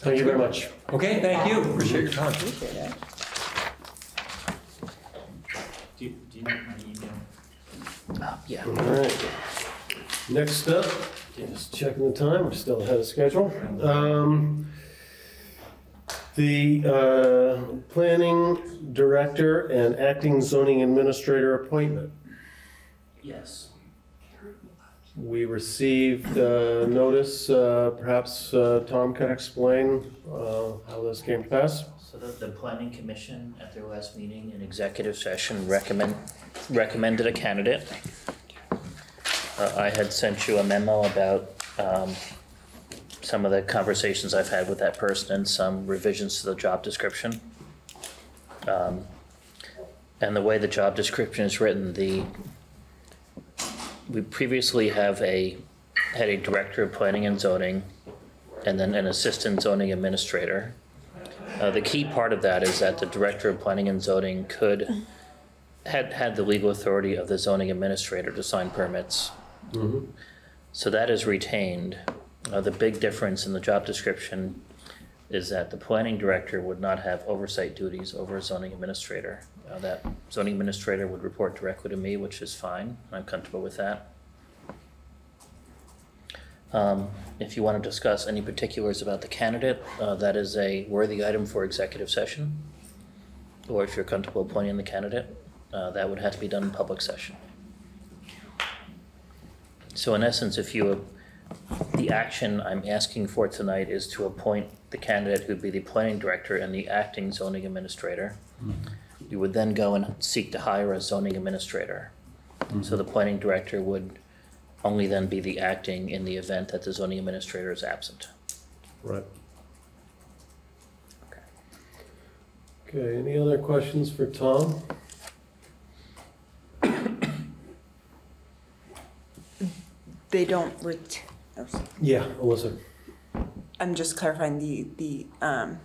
S1: Thank you very much.
S7: Okay, thank you. Appreciate your time.
S12: Do you, do you Uh, yeah.
S1: All right. Next up, just checking the time, we're still ahead of schedule. Um, The uh, planning director and acting zoning administrator appointment.
S12: Yes.
S1: We received uh, notice, uh, perhaps uh, Tom can explain uh, how this came to pass?
S12: The, the planning commission at their last meeting in executive session recommend, recommended a candidate. Uh, I had sent you a memo about, um, some of the conversations I've had with that person and some revisions to the job description. Um, and the way the job description is written, the, we previously have a, had a director of planning and zoning, and then an assistant zoning administrator. Uh, the key part of that is that the director of planning and zoning could, had, had the legal authority of the zoning administrator to sign permits. So that is retained. Uh, the big difference in the job description is that the planning director would not have oversight duties over a zoning administrator. Uh, that zoning administrator would report directly to me, which is fine. I'm comfortable with that. Um, if you want to discuss any particulars about the candidate, uh, that is a worthy item for executive session. Or if you're comfortable appointing the candidate, uh, that would have to be done in public session. So in essence, if you, the action I'm asking for tonight is to appoint the candidate who'd be the planning director and the acting zoning administrator. You would then go and seek to hire a zoning administrator. So the planning director would only then be the acting in the event that the zoning administrator is absent.
S1: Right. Okay, Okay, any other questions for Tom?
S8: They don't ret, oh, sorry.
S1: Yeah, Alyssa.
S8: I'm just clarifying the, the, um,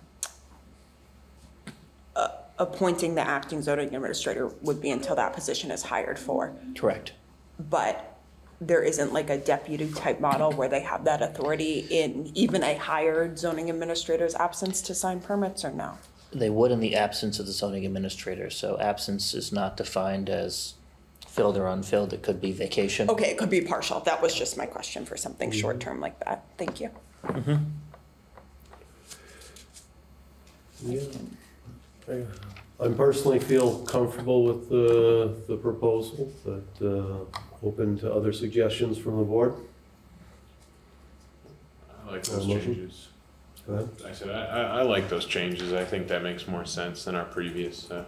S8: uh, appointing the acting zoning administrator would be until that position is hired for.
S12: Correct.
S8: But there isn't like a deputy type model where they have that authority in even a hired zoning administrator's absence to sign permits or no?
S12: They would in the absence of the zoning administrator, so absence is not defined as filled or unfilled, it could be vacation.
S8: Okay, it could be partial. That was just my question for something short-term like that. Thank you.
S12: Mhm.
S1: Yeah. I- I personally feel comfortable with the, the proposal, but uh, open to other suggestions from the board.
S3: I like those
S1: motion?
S3: changes.
S1: Go ahead.
S3: I said, I, I, I like those changes. I think that makes more sense than our previous, uh,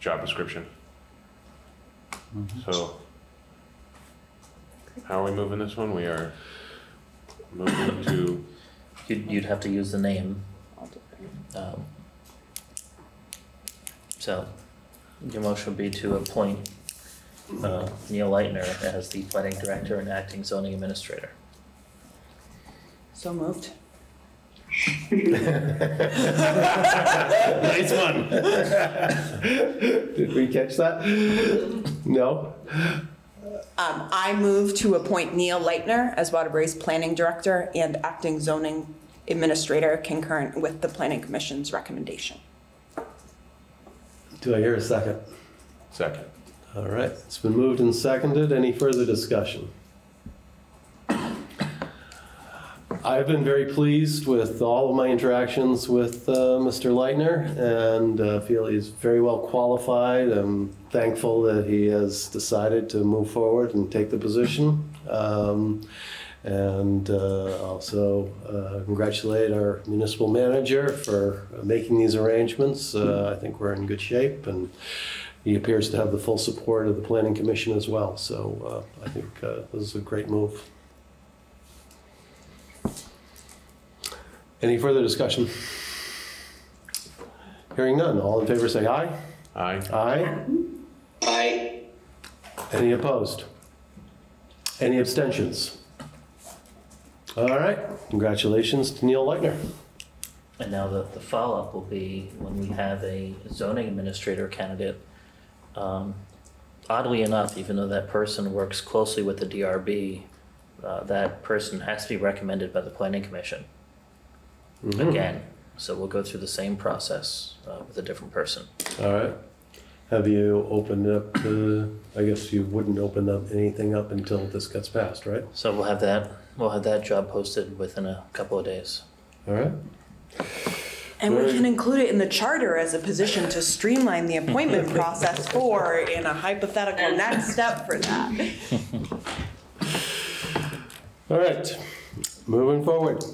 S3: job description. So, how are we moving this one? We are moving to,
S12: You'd, you'd have to use the name. Um, So, your motion would be to appoint uh, Neil Leitner as the planning director and acting zoning administrator.
S8: So moved.
S1: Nice one. Did we catch that? No?
S8: Um, I move to appoint Neil Leitner as Waterbury's planning director and acting zoning administrator concurrent with the planning commission's recommendation.
S1: Do I hear a second?
S3: second.
S1: All right, it's been moved and seconded. Any further discussion? I've been very pleased with all of my interactions with uh, Mr. Leitner and uh, feel he's very well qualified. I'm thankful that he has decided to move forward and take the position. Um, And uh, also uh, congratulate our municipal manager for making these arrangements. Uh, I think we're in good shape, and he appears to have the full support of the planning commission as well. So uh, I think uh, this is a great move. Any further discussion? Hearing none, all in favor say aye.
S3: Aye.
S1: Aye.
S13: Aye.
S1: Any opposed? Any abstentions? All right, congratulations to Neil Leitner.
S12: And now the, the follow-up will be when we have a zoning administrator candidate. Um, Oddly enough, even though that person works closely with the DRB, uh, that person has to be recommended by the planning commission.
S1: Mhm.
S12: Again, so we'll go through the same process uh, with a different person.
S1: All right. Have you opened up, uh, I guess you wouldn't open up anything up until this gets passed, right?
S12: So we'll have that, we'll have that job posted within a couple of days.
S1: All right.
S8: And we can include it in the charter as a position to streamline the appointment process for in a hypothetical next step for that.
S1: All right, moving forward.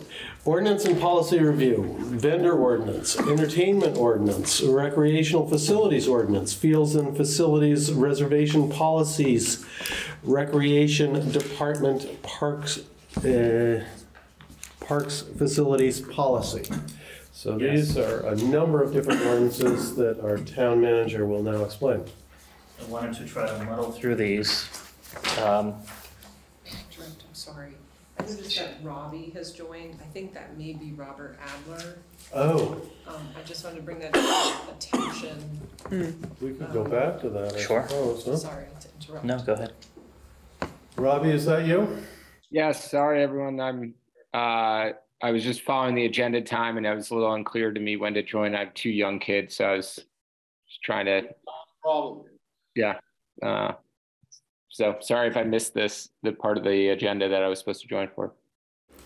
S1: Ordinance and policy review, vendor ordinance, entertainment ordinance, recreational facilities ordinance, fields and facilities reservation policies, recreation department parks, uh, parks facilities policy. So these are a number of different ordinances that our town manager will now explain.
S12: I wanted to try to muddle through these. Um,
S2: Direct, I'm sorry. I noticed that Robbie has joined. I think that may be Robert Adler.
S1: Oh,
S2: Um, I just wanted to bring that to your attention.
S1: we could go back to that, I
S12: Sure.
S1: suppose, huh?
S2: Sorry to interrupt.
S12: No, go ahead.
S1: Robbie, is that you?
S16: Yes, sorry, everyone. I'm, uh, I was just following the agenda time and it was a little unclear to me when to join. I have two young kids, so I was just trying to,
S15: Problem.
S16: yeah. Uh, so sorry if I missed this, the part of the agenda that I was supposed to join for.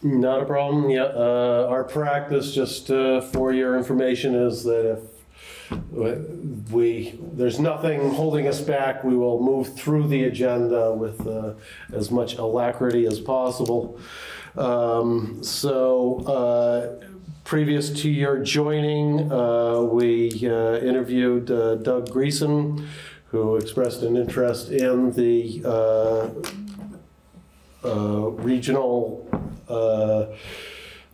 S1: Not a problem, yeah, uh, our practice, just, uh, for your information, is that if we, there's nothing holding us back, we will move through the agenda with, uh, as much alacrity as possible. Um, so, uh, previous to your joining, uh, we, uh, interviewed uh, Doug Greason, who expressed an interest in the, uh, regional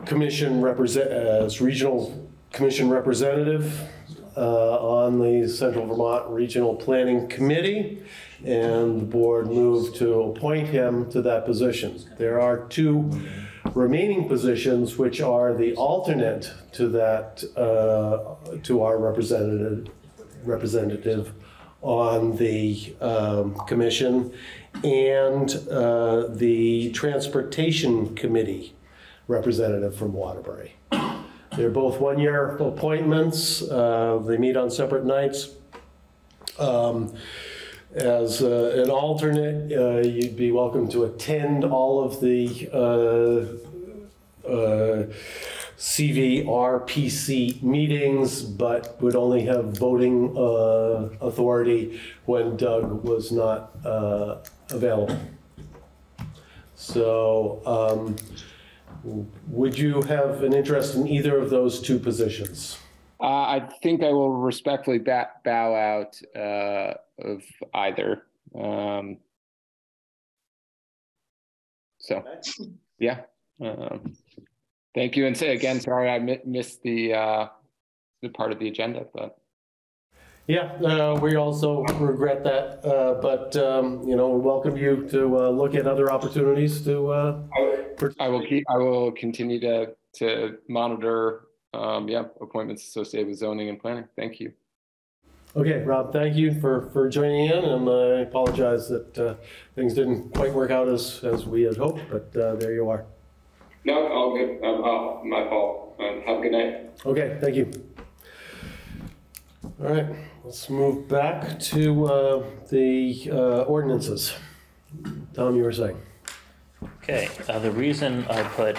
S1: commission represent, as regional commission representative on the Central Vermont Regional Planning Committee, and the board moved to appoint him to that position. There are two remaining positions, which are the alternate to that, uh, to our representative, representative on the um, commission, and uh, the Transportation Committee representative from Waterbury. They're both one-year appointments. Uh, They meet on separate nights. Um, As uh, an alternate, uh, you'd be welcome to attend all of the uh, uh, CVRPC meetings, but would only have voting uh, authority when Doug was not uh, available. So um, would you have an interest in either of those two positions?
S16: Uh, I think I will respectfully ba- bow out uh, of either. Um, so, yeah. Um, thank you, and say again, sorry I mi- missed the uh, the part of the agenda, but
S1: Yeah, uh, we also regret that, uh, but, um, you know, we welcome you to uh, look at other opportunities to, uh,
S16: I will keep. I will continue to to monitor. Um, yeah, appointments associated with zoning and planning. Thank you.
S1: okay, Rob, thank you for, for joining in, and I apologize that uh, things didn't quite work out as, as we had hoped, but uh, there you are.
S13: No, all good. Um, oh, my fault. Um, have a good night.
S1: Okay, thank you. All right, let's move back to uh, the uh, ordinances. Tom, you were saying?
S12: Okay, uh, the reason I put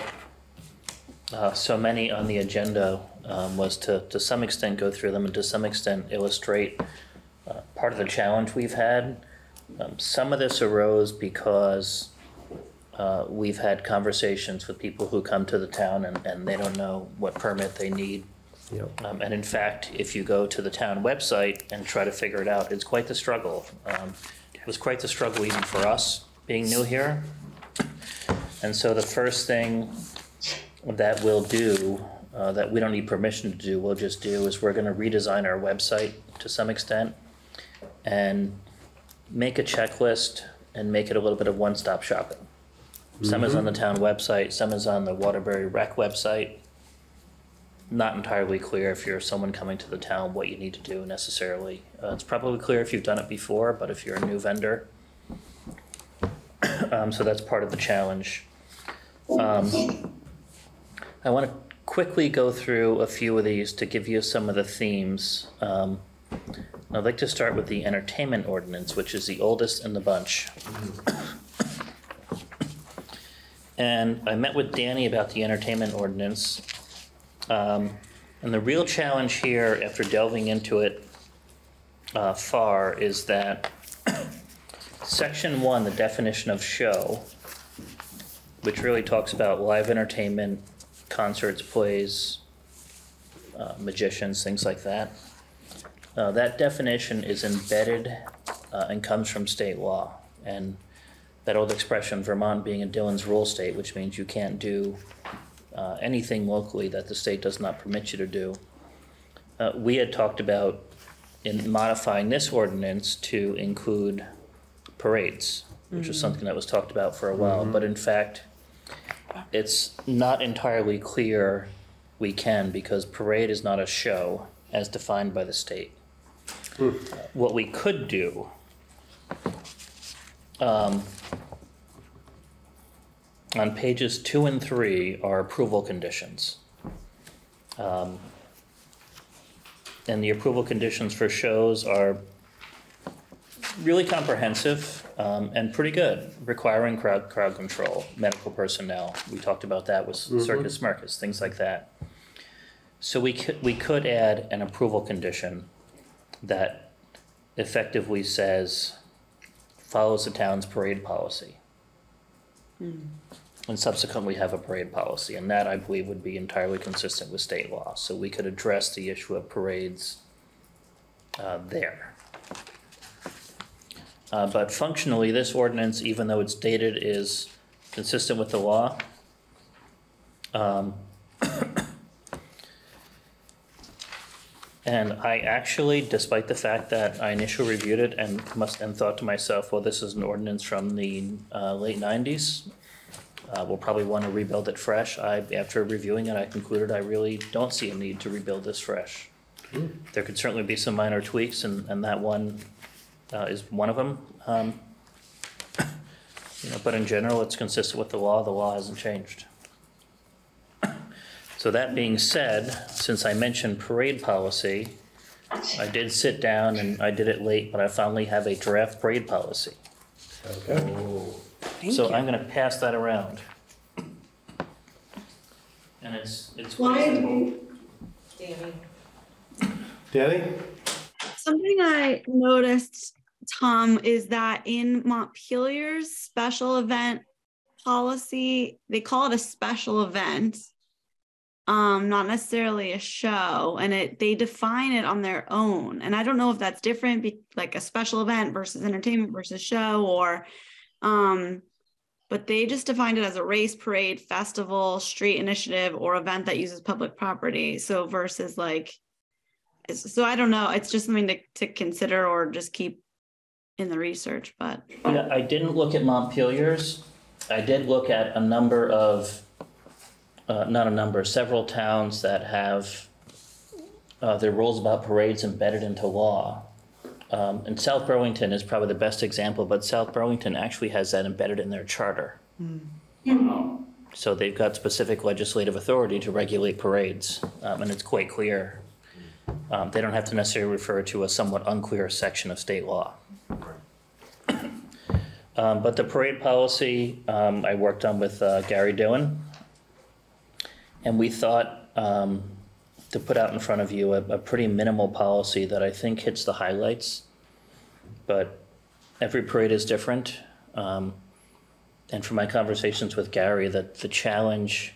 S12: uh, so many on the agenda um, was to, to some extent go through them and to some extent illustrate uh, part of the challenge we've had. Um, Some of this arose because Uh, we've had conversations with people who come to the town and, and they don't know what permit they need.
S1: Yep.
S12: Um, and in fact, if you go to the town website and try to figure it out, it's quite the struggle. Um, it was quite the struggle even for us, being new here. And so the first thing that we'll do, uh, that we don't need permission to do, we'll just do, is we're gonna redesign our website to some extent and make a checklist and make it a little bit of one-stop shopping. Some is on the town website, some is on the Waterbury Rec website. Not entirely clear if you're someone coming to the town what you need to do necessarily. Uh, it's probably clear if you've done it before, but if you're a new vendor. Um, so that's part of the challenge. Um, I want to quickly go through a few of these to give you some of the themes. Um, I'd like to start with the entertainment ordinance, which is the oldest in the bunch. And I met with Danny about the entertainment ordinance. Um, and the real challenge here, after delving into it uh, far, is that section one, the definition of show, which really talks about live entertainment, concerts, plays, uh, magicians, things like that. Uh, that definition is embedded uh, and comes from state law. And that old expression, Vermont being a Dillon's rule state, which means you can't do uh, anything locally that the state does not permit you to do. Uh, we had talked about in modifying this ordinance to include parades, which was
S17: Mhm.
S12: something that was talked about for a while, but in fact, it's not entirely clear we can because parade is not a show as defined by the state. What we could do um, on pages two and three are approval conditions. Um, and the approval conditions for shows are really comprehensive um, and pretty good, requiring crowd crowd control, medical personnel. We talked about that with
S1: Mhm.
S12: Circus Marcus, things like that. So we could we could add an approval condition that effectively says follows the town's parade policy and subsequently have a parade policy, and that I believe would be entirely consistent with state law. So we could address the issue of parades uh, there. Uh, but functionally, this ordinance, even though it's dated, is consistent with the law. Um, And I actually, despite the fact that I initially reviewed it and must, and thought to myself, well, this is an ordinance from the uh, late nineties. Uh, we'll probably want to rebuild it fresh. I, after reviewing it, I concluded I really don't see a need to rebuild this fresh. There could certainly be some minor tweaks and, and that one uh, is one of them. Um, You know, but in general, it's consistent with the law. The law hasn't changed. So that being said, since I mentioned parade policy, I did sit down and I did it late, but I finally have a draft parade policy.
S1: Okay.
S12: So I'm gonna pass that around. And it's, it's quite
S2: Why-
S12: simple.
S2: Danny.
S1: Danny?
S5: Something I noticed, Tom, is that in Montpelier's special event policy, they call it a special event. Um, not necessarily a show, and it they define it on their own. And I don't know if that's different, be, like a special event versus entertainment versus show, or um, but they just defined it as a race, parade, festival, street initiative, or event that uses public property. So versus like so I don't know. It's just something to, to consider or just keep in the research, but
S12: Yeah, I didn't look at Montpelier's. I did look at a number of, uh, not a number, several towns that have uh, their rules about parades embedded into law. Um, and South Burlington is probably the best example, but South Burlington actually has that embedded in their charter. So they've got specific legislative authority to regulate parades, um, and it's quite clear. Um, they don't have to necessarily refer to a somewhat unclear section of state law. Um, but the parade policy, um, I worked on with, uh, Gary Dillon. And we thought, um, to put out in front of you a, a pretty minimal policy that I think hits the highlights. But every parade is different. Um, and from my conversations with Gary, that the challenge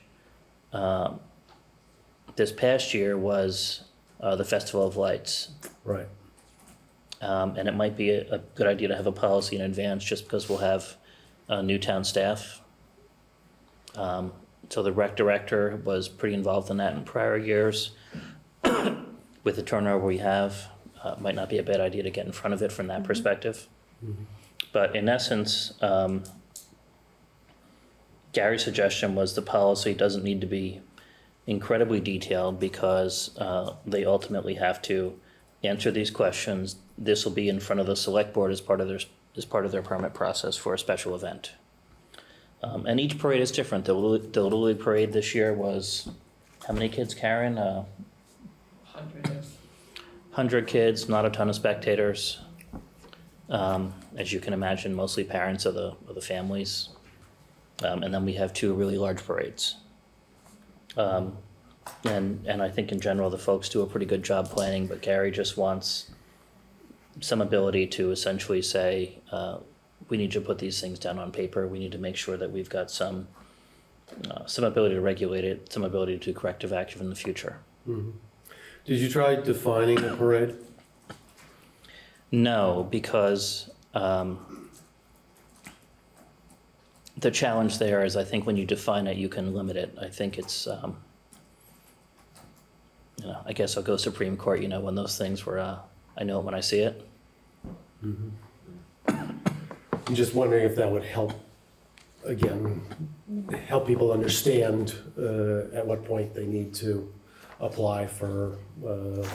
S12: um, this past year was uh, the Festival of Lights.
S1: Right.
S12: Um, and it might be a, a good idea to have a policy in advance, just because we'll have uh, new town staff. Um, so the rec director was pretty involved in that in prior years. With the turnover we have, uh, might not be a bad idea to get in front of it from that perspective. But in essence, um, Gary's suggestion was the policy doesn't need to be incredibly detailed because uh, they ultimately have to answer these questions. This will be in front of the select board as part of their, as part of their permit process for a special event. Um, and each parade is different. The Little, the Little League Parade this year was, how many kids, Karen? Uh,
S2: Hundred of,
S12: hundred kids, not a ton of spectators. Um, as you can imagine, mostly parents of the, of the families. Um, and then we have two really large parades. Um, and, and I think in general, the folks do a pretty good job planning, but Gary just wants some ability to essentially say, uh, we need to put these things down on paper. We need to make sure that we've got some, uh, some ability to regulate it, some ability to do corrective action in the future.
S1: Mhm. Did you try defining a parade?
S12: No, because um, the challenge there is I think when you define it, you can limit it. I think it's, um, you know, I guess I'll go Supreme Court, you know, when those things were, uh, I know it when I see it.
S1: I'm just wondering if that would help, again, help people understand uh, at what point they need to apply for, uh,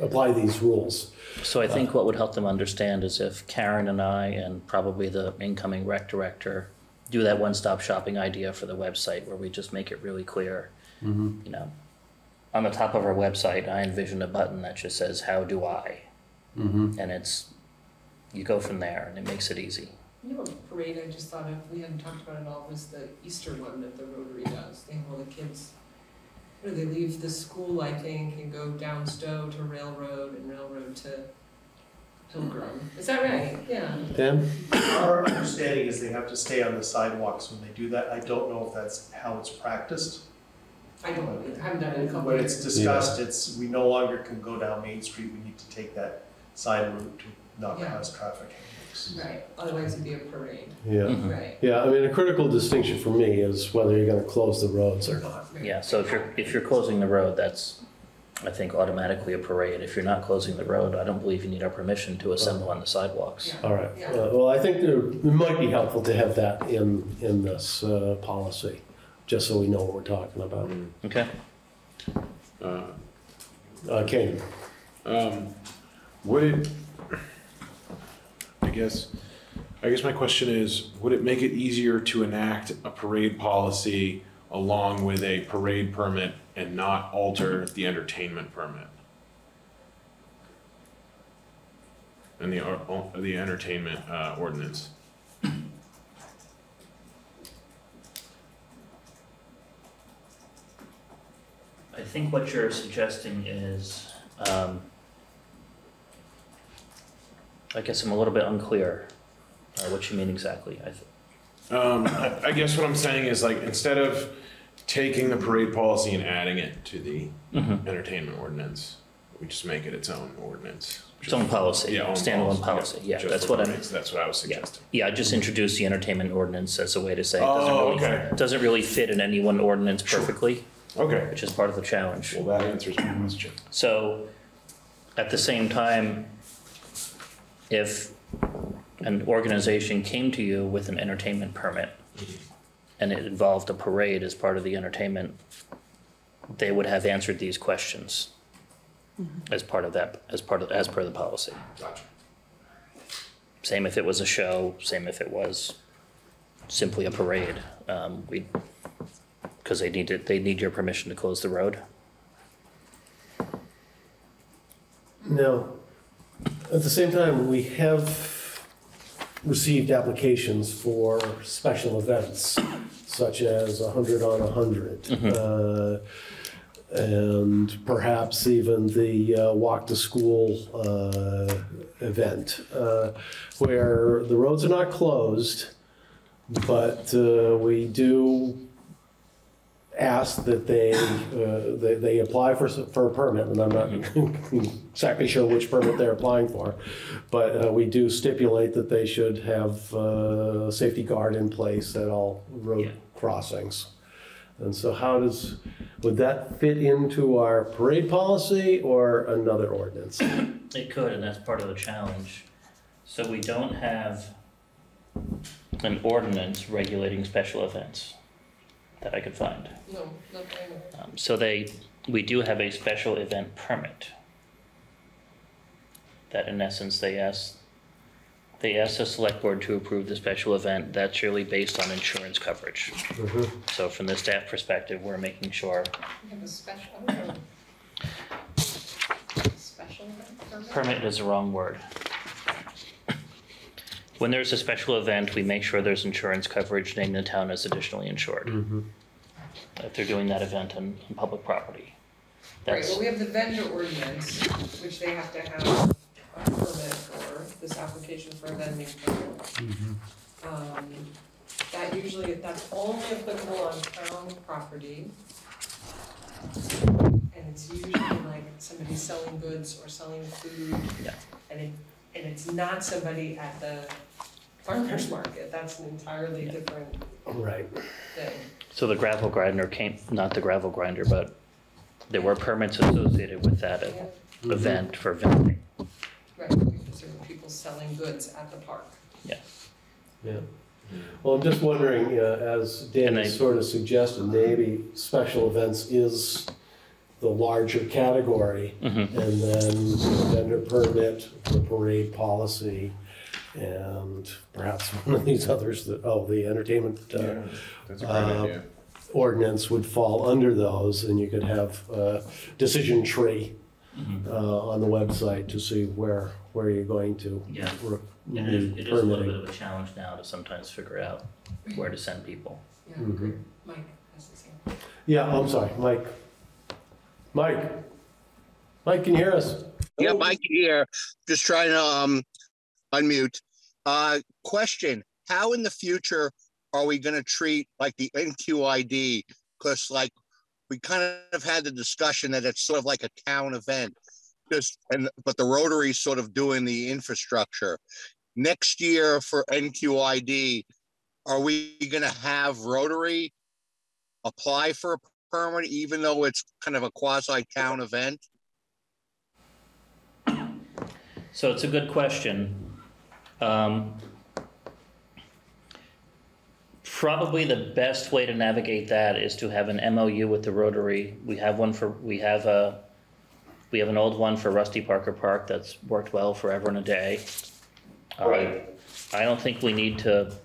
S1: apply these rules.
S12: So I think what would help them understand is if Karen and I and probably the incoming rec director do that one-stop shopping idea for the website where we just make it really clear,
S1: Mhm.
S12: you know. On the top of our website, I envision a button that just says, how do I?
S1: Mhm.
S12: And it's, you go from there and it makes it easy.
S2: you know, what parade I just thought of, we hadn't talked about it all, was the Easter one that the Rotary does. They have all the kids, where they leave the school, I think, and go down Stowe to Railroad and Railroad to Pilgrim. Is that right? Yeah.
S1: Dan?
S6: Our understanding is they have to stay on the sidewalks when they do that. I don't know if that's how it's practiced.
S2: I don't, I haven't done it in a couple
S6: When
S2: of
S6: it's
S2: years.
S6: discussed, it's, we no longer can go down Main Street, we need to take that side route to not
S2: Yeah.
S6: cause traffic.
S2: Right, otherwise it'd be a parade.
S1: Yeah.
S12: Mhm.
S2: Right.
S1: Yeah, I mean, a critical distinction for me is whether you're gonna close the roads or not.
S12: Yeah, so if you're, if you're closing the road, that's, I think automatically a parade. If you're not closing the road, I don't believe you need our permission to assemble on the sidewalks.
S1: All right, Uh, well, I think there- it might be helpful to have that in, in this uh, policy, just so we know what we're talking about.
S12: Okay.
S3: Uh,
S1: Uh, Kane?
S3: Um, would it, I guess, I guess my question is, would it make it easier to enact a parade policy along with a parade permit and not alter the entertainment permit? And the, or- the entertainment, uh, ordinance?
S12: I think what you're suggesting is, um, I guess I'm a little bit unclear, uh, what you mean exactly. I th-
S3: Um, I I guess what I'm saying is like, instead of taking the parade policy and adding it to the
S12: Mhm.
S3: entertainment ordinance, we just make it its own ordinance.
S12: Its own policy,
S3: Yeah, own
S12: standalone policy, yeah,
S3: just
S12: that's what I'm-
S3: That's what I was
S12: Yeah,
S3: suggesting.
S12: yeah, I just introduced the entertainment ordinance as a way to say it
S3: Oh,
S12: doesn't
S3: okay.
S12: really, doesn't really fit in any one ordinance perfectly.
S3: Okay.
S12: Which is part of the challenge.
S3: Well, that answers my question.
S12: So, at the same time, if an organization came to you with an entertainment permit and it involved a parade as part of the entertainment, they would have answered these questions as part of that, as part of, as per the policy.
S3: Gotcha.
S12: Same if it was a show, same if it was simply a parade. Um, we, because they need it, they need your permission to close the road.
S1: Now, at the same time, we have received applications for special events, such as a hundred on a hundred. uh, And perhaps even the uh, walk to school uh, event, uh, where the roads are not closed, But uh, we do ask that they, uh, they, they apply for, for a permit, and I'm not exactly sure which permit they're applying for. But uh, we do stipulate that they should have uh, a safety guard in place at all road crossings. And so how does, would that fit into our parade policy or another ordinance?
S12: It could, and that's part of the challenge. So we don't have an ordinance regulating special events that I could find.
S2: No, not that I know.
S12: Um, So they, we do have a special event permit. That in essence, they ask, they ask the select board to approve the special event, that's really based on insurance coverage. Mm-hmm. So from the staff perspective, we're making sure
S2: We have a special, I don't know. Special event permit?
S12: permit is the wrong word. When there's a special event, we make sure there's insurance coverage, naming the town as additionally insured. Mm-hmm. If they're doing that event on, on public property.
S2: Right,
S12: That's,
S2: well, we have the vendor ordinance, which they have to have a permit for, this application for a vending permit. Um, that usually, that's only applicable on town property. And it's usually like somebody selling goods or selling food.
S12: Yeah.
S2: And it, and it's not somebody at the farmer's market, that's an entirely different
S1: Right.
S2: thing.
S12: so the gravel grinder came, not the gravel grinder, but there were permits associated with that
S2: Yeah.
S12: event for vending.
S2: Right, because there were people selling goods at the park.
S12: Yeah.
S1: Yeah. Well, I'm just wondering, uh, as Dan
S12: And I-
S1: has sort of suggested, maybe special events is the larger category.
S12: Mhm.
S1: And then the vendor permit, the parade policy, and perhaps one of these others that, oh, the entertainment uh,
S3: Yeah, that's a great
S1: uh,
S3: idea.
S1: ordinance would fall under those, and you could have a decision tree. Uh, on the website to see where, where you're going to
S12: Yeah.
S1: re-
S12: And
S1: need
S12: is, it is a little
S1: permitting.
S12: bit of a challenge now to sometimes figure out where to send people.
S2: Yeah,
S1: Mhm.
S2: Mike has the same.
S1: Yeah, I'm sorry, Mike. Mike? Mike, can you hear us?
S15: Yeah, Mike here, just trying to um unmute. Uh, question, how in the future are we gonna treat like the NQID? Cause like, we kind of had the discussion that it's sort of like a town event. Just, and, but the Rotary's sort of doing the infrastructure. Next year for NQID, are we gonna have Rotary apply for a permit even though it's kind of a quasi-town event?
S12: So it's a good question. Um, Probably the best way to navigate that is to have an MOU with the Rotary. We have one for, we have a, we have an old one for Rusty Parker Park that's worked well forever and a day. Um,
S13: Right.
S12: I don't think we need to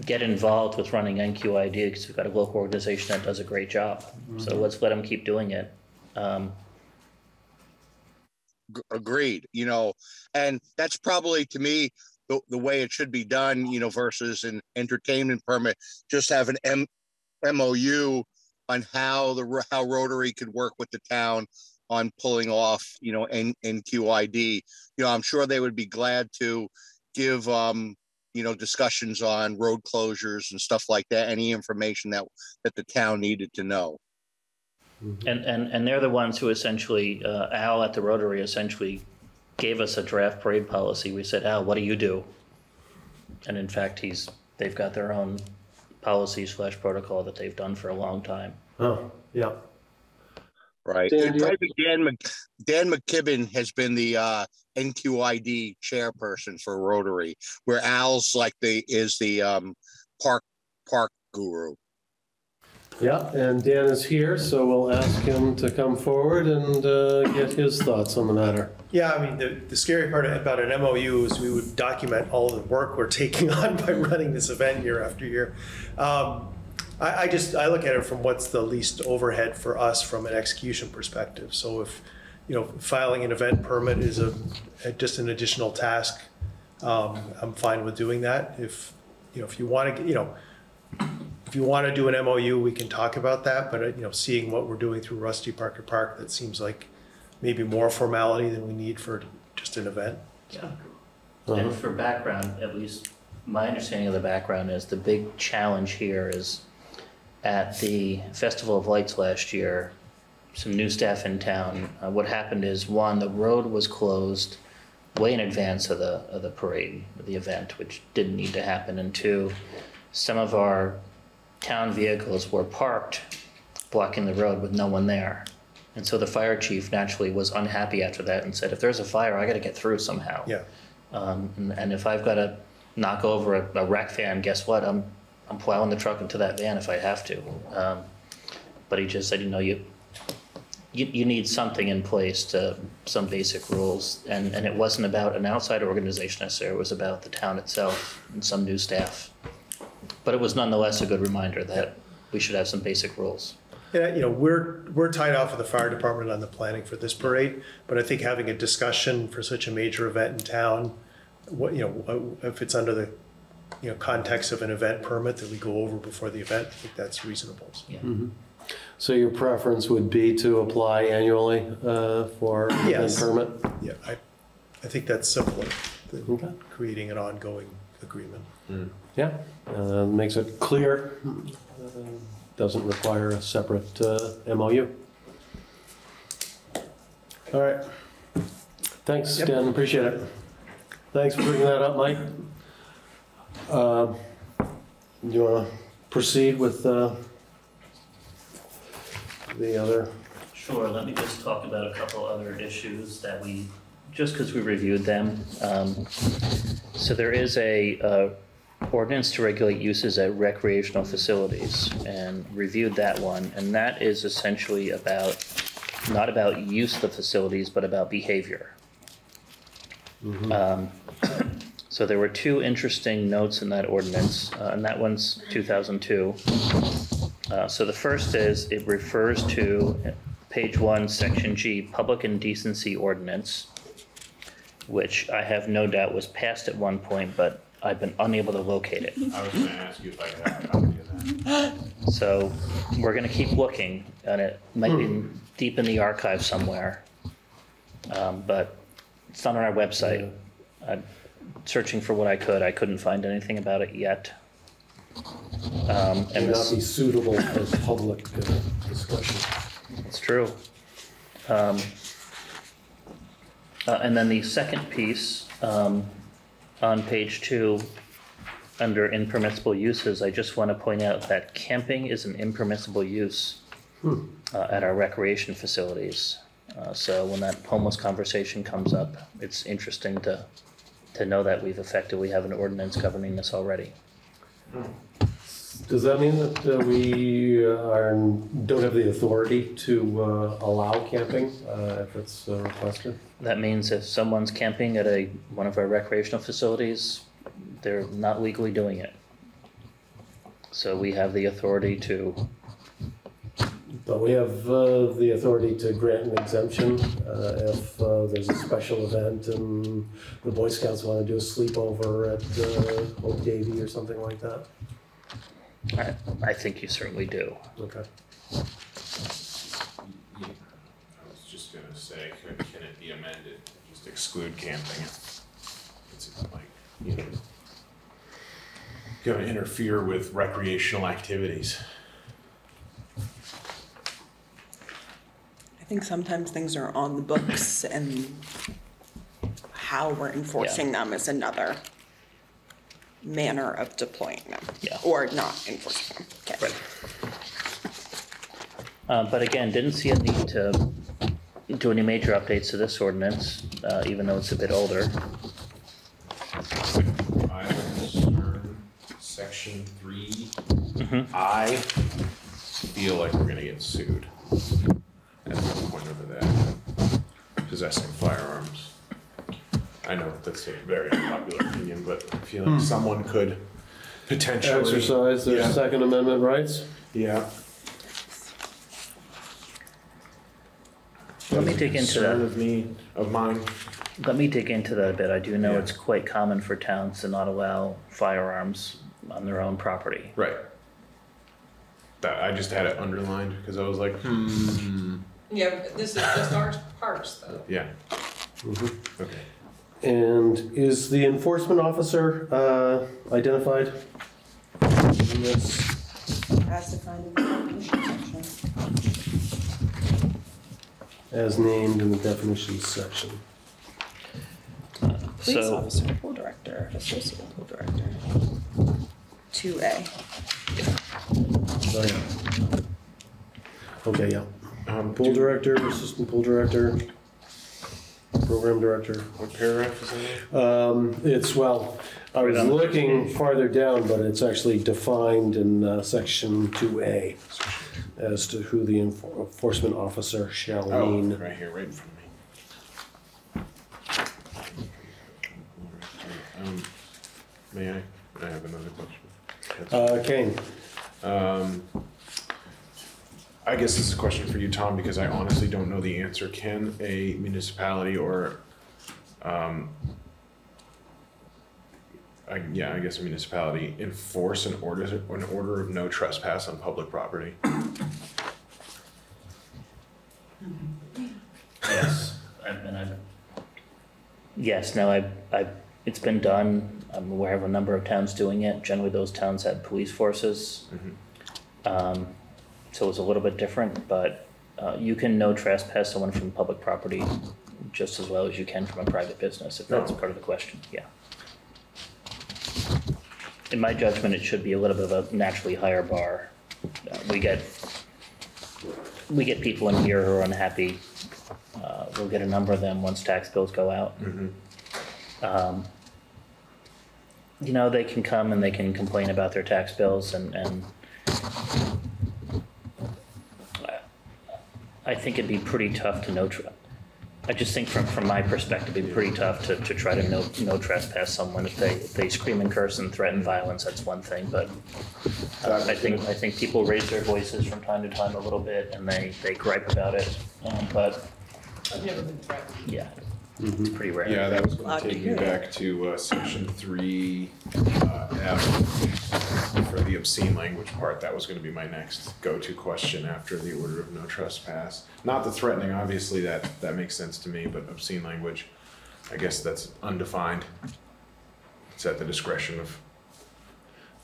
S12: get involved with running NQID because we've got a local organization that does a great job. So
S15: Mhm.
S12: let's let them keep doing it. Um,
S15: G- agreed you know and that's probably to me the, the way it should be done you know versus an entertainment permit just have an M- mou on how the how rotary could work with the town on pulling off you know N- nqid you know i'm sure they would be glad to give um you know discussions on road closures and stuff like that any information that that the town needed to know.
S12: And, and, and they're the ones who essentially, uh, Al at the Rotary essentially gave us a draft parade policy. We said, Al, what do you do? And in fact, he's, they've got their own policy slash protocol that they've done for a long time.
S1: Oh, yeah.
S15: Right.
S1: Dan,
S15: And
S1: do you-
S15: probably Dan, Mc- Dan McKibben has been the uh, NQID chairperson for Rotary, where Al's like the is the um, park park guru.
S1: Yeah, and Dan is here, so we'll ask him to come forward and uh, get his thoughts on the matter.
S6: Yeah, I mean, the, the scary part about an MOU is we would document all the work we're taking on by running this event year after year. Um, I, I just, I look at it from what's the least overhead for us from an execution perspective. So if, you know, filing an event permit is a, a- just an additional task, um, I'm fine with doing that. If, you know, if you want to, you know, if you want to do an MOU, we can talk about that, but, uh, you know, seeing what we're doing through Rusty Parker Park, that seems like maybe more formality than we need for just an event.
S12: Yeah.
S1: Uh-huh.
S12: And for background, at least My understanding of the background is the big challenge here is at the Festival of Lights last year, some new staff in town. Uh, what happened is one, the road was closed way in advance of the of the parade, the event, which didn't need to happen. And two, some of our town vehicles were parked blocking the road with no one there. And so the fire chief naturally was unhappy after that and said, if there's a fire, I got to get through somehow.
S6: Yeah.
S12: Um, and, and if I've got to knock over a, a rec van, guess what? I'm, I'm plowing the truck into that van if I have to. Um, but he just said, you know, you, you, you need something in place to, some basic rules. And, and it wasn't about an outside organization necessarily, it was about the town itself and some new staff. But it was nonetheless a good reminder that we should have some basic rules.
S6: Yeah, you know, we're, we're tied off with the fire department on the planning for this parade, but I think having a discussion for such a major event in town, what, you know, if it's under the, you know, context of an event permit that we go over before the event, I think that's reasonable.
S12: Yeah.
S1: Mhm. So your preference would be to apply annually uh, for an event
S6: Yes.
S1: permit?
S6: Yeah, I, I think that's simpler
S1: Okay.
S6: than creating an ongoing agreement.
S1: Yeah, uh, makes it clear, uh, doesn't require a separate uh, MOU. All right. Thanks,
S6: Yep.
S1: Dan, appreciate it. Thanks for bringing that up, Mike. Uh, You want to proceed with uh, the other?
S12: Sure, let me just talk about a couple other issues that we, just because we reviewed them. Um, So there is a uh, ordinance to regulate uses at recreational facilities and reviewed that one. And that is essentially about, not about use of the facilities, but about behavior. Um, So there were two interesting notes in that ordinance, uh, and that one's 2002. Uh, So the first is, it refers to page one, section G, Public Indecency Ordinance, which I have no doubt was passed at one point, but I've been unable to locate it.
S3: I was gonna ask you if I could have a copy of that.
S12: So we're gonna keep looking, and it might be deep in the archive somewhere. Um, But it's not on our website. I'm searching for what I could, I couldn't find anything about it yet. Um,
S1: May
S12: And
S1: not
S12: this.
S1: be suitable for public uh, discussion.
S12: It's true. Um, uh, and then the second piece, um, on page two, under impermissible uses, I just want to point out that camping is an impermissible use
S1: Hmm.
S12: uh, at our recreation facilities. Uh, so when that homeless conversation comes up, it's interesting to, to know that we've effectively have an ordinance governing this already.
S1: Does that mean that uh, we are, don't have the authority to uh, allow camping uh, if it's uh, requested?
S12: That means if someone's camping at a, one of our recreational facilities, they're not legally doing it. So we have the authority to,
S1: But we have uh, the authority to grant an exemption uh, if uh, there's a special event and the Boy Scouts want to do a sleepover at uh, Hope Davey or something like that.
S12: I, I think you certainly do.
S1: Okay.
S3: I was just gonna say, could, can it be amended, just exclude camping? It's like, you know, gonna interfere with recreational activities.
S8: I think sometimes things are on the books and how we're enforcing them is another manner of deploying them.
S12: Yeah.
S8: Or not enforcing them. Okay.
S12: Uh, but again, didn't see a need to do any major updates to this ordinance, uh, even though it's a bit older.
S3: I concern section three,
S12: Mhm.
S3: I feel like we're gonna get sued at some point over that, possessing firearms. I know that's a very unpopular opinion, but I feel like someone could potentially.
S1: Exercise their
S3: Yeah.
S1: Second Amendment rights?
S3: Yeah.
S12: Let me dig into
S3: Concern
S12: that.
S3: of me, of mine.
S12: Let me dig into that a bit. I do know
S3: Yeah.
S12: it's quite common for towns to not allow firearms on their own property.
S3: Right. That, I just had it underlined, because I was like, hmm,
S2: Yeah, but this is just our parts though.
S3: yeah,
S1: Mm-hmm.
S3: okay.
S1: And is the enforcement officer uh, identified? in this?
S8: As defined in the definition section.
S1: As named in the definitions section.
S8: Police
S12: So-
S8: officer, pool director, associate pool director. Two A.
S1: Oh, yeah. Okay, yeah.
S3: Um,
S1: Pool director, assistant pool director, program director.
S3: What paragraph is that?
S1: Um, it's, well, I was
S12: Right on
S1: looking farther down, but it's actually defined in uh, section two A as to who the enfor- enforcement officer shall
S3: Oh,
S1: mean.
S3: right here, right in front of me. Um, May I? I have another question.
S1: Uh, Kane,
S3: Um, I guess this is a question for you, Tom, because I honestly don't know the answer. Can a municipality or, um, I, yeah, I guess a municipality enforce an order, an order of no trespass on public property?
S12: Yes, I've been, I've. Yes, now I, I, it's been done, I'm aware of a number of towns doing it, generally those towns had police forces. Um, so it's a little bit different, but, uh, you can no trespass someone from public property just as well as you can from a private business, if that's part of the question, yeah. In my judgment, it should be a little bit of a naturally higher bar. Uh, We get, we get people in here who are unhappy uh, we'll get a number of them once tax bills go out. Um, You know, they can come and they can complain about their tax bills and, and I think it'd be pretty tough to no, tr- I just think from, from my perspective, it'd be pretty tough to, to try to no, no trespass someone. If they, if they scream and curse and threaten violence, that's one thing, but uh, I think, I think people raise their voices from time to time a little bit and they, they gripe about it, um, but
S2: I've never been threatened.
S12: yeah, it's pretty rare.
S3: Yeah, that was gonna
S8: to
S3: take me
S8: hear
S3: back to, uh, section three, uh, F. For the obscene language part, that was gonna be my next go-to question after the order of no trespass. Not the threatening, obviously, that, that makes sense to me, but obscene language, I guess that's undefined. It's at the discretion of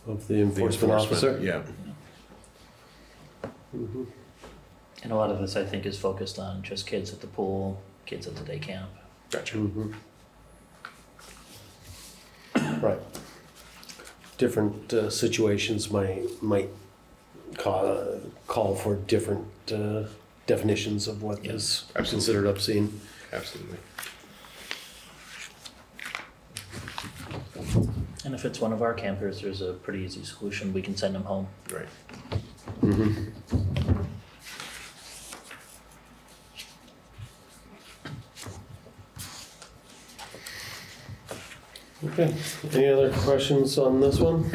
S1: of the
S3: the
S1: enforcement officer.
S3: Yeah.
S1: Mhm.
S12: And a lot of this, I think, is focused on just kids at the pool, kids at the day camp.
S3: Gotcha.
S1: Mhm. Right. Different uh, situations might, might call, call for different uh, definitions of what is
S3: Absolutely.
S1: considered obscene.
S3: Absolutely.
S12: And if it's one of our campers, there's a pretty easy solution. We can send them home.
S3: Right.
S1: Mhm. Okay, any other questions on this one?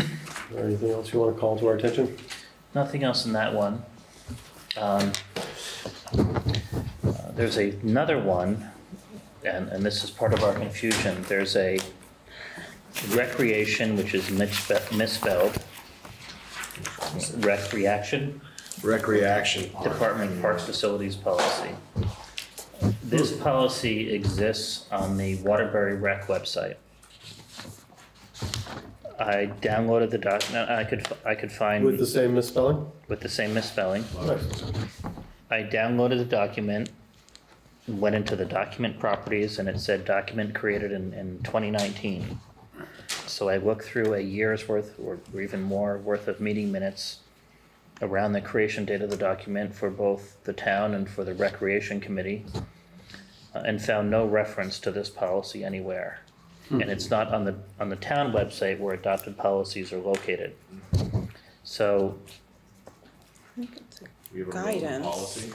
S1: Or anything else you want to call to our attention?
S12: Nothing else in that one. Um, uh, There's a- another one, and, and this is part of our confusion. There's a recreation, which is misspe- misspelled. Recreation,
S3: Recreation.
S12: Department of Parks Facilities Policy. This policy exists on the Waterbury Rec website. I downloaded the doc, no, I could, I could find.
S1: With the same misspelling?
S12: with the same misspelling. I downloaded the document, went into the document properties, and it said document created in, in 2019. So I looked through a year's worth, or or even more, worth of meeting minutes around the creation date of the document for both the town and for the Recreation Committee, uh, and found no reference to this policy anywhere. And it's not on the, on the town website where adopted policies are located. So
S3: We have a relevant
S8: Guidance.
S3: policy.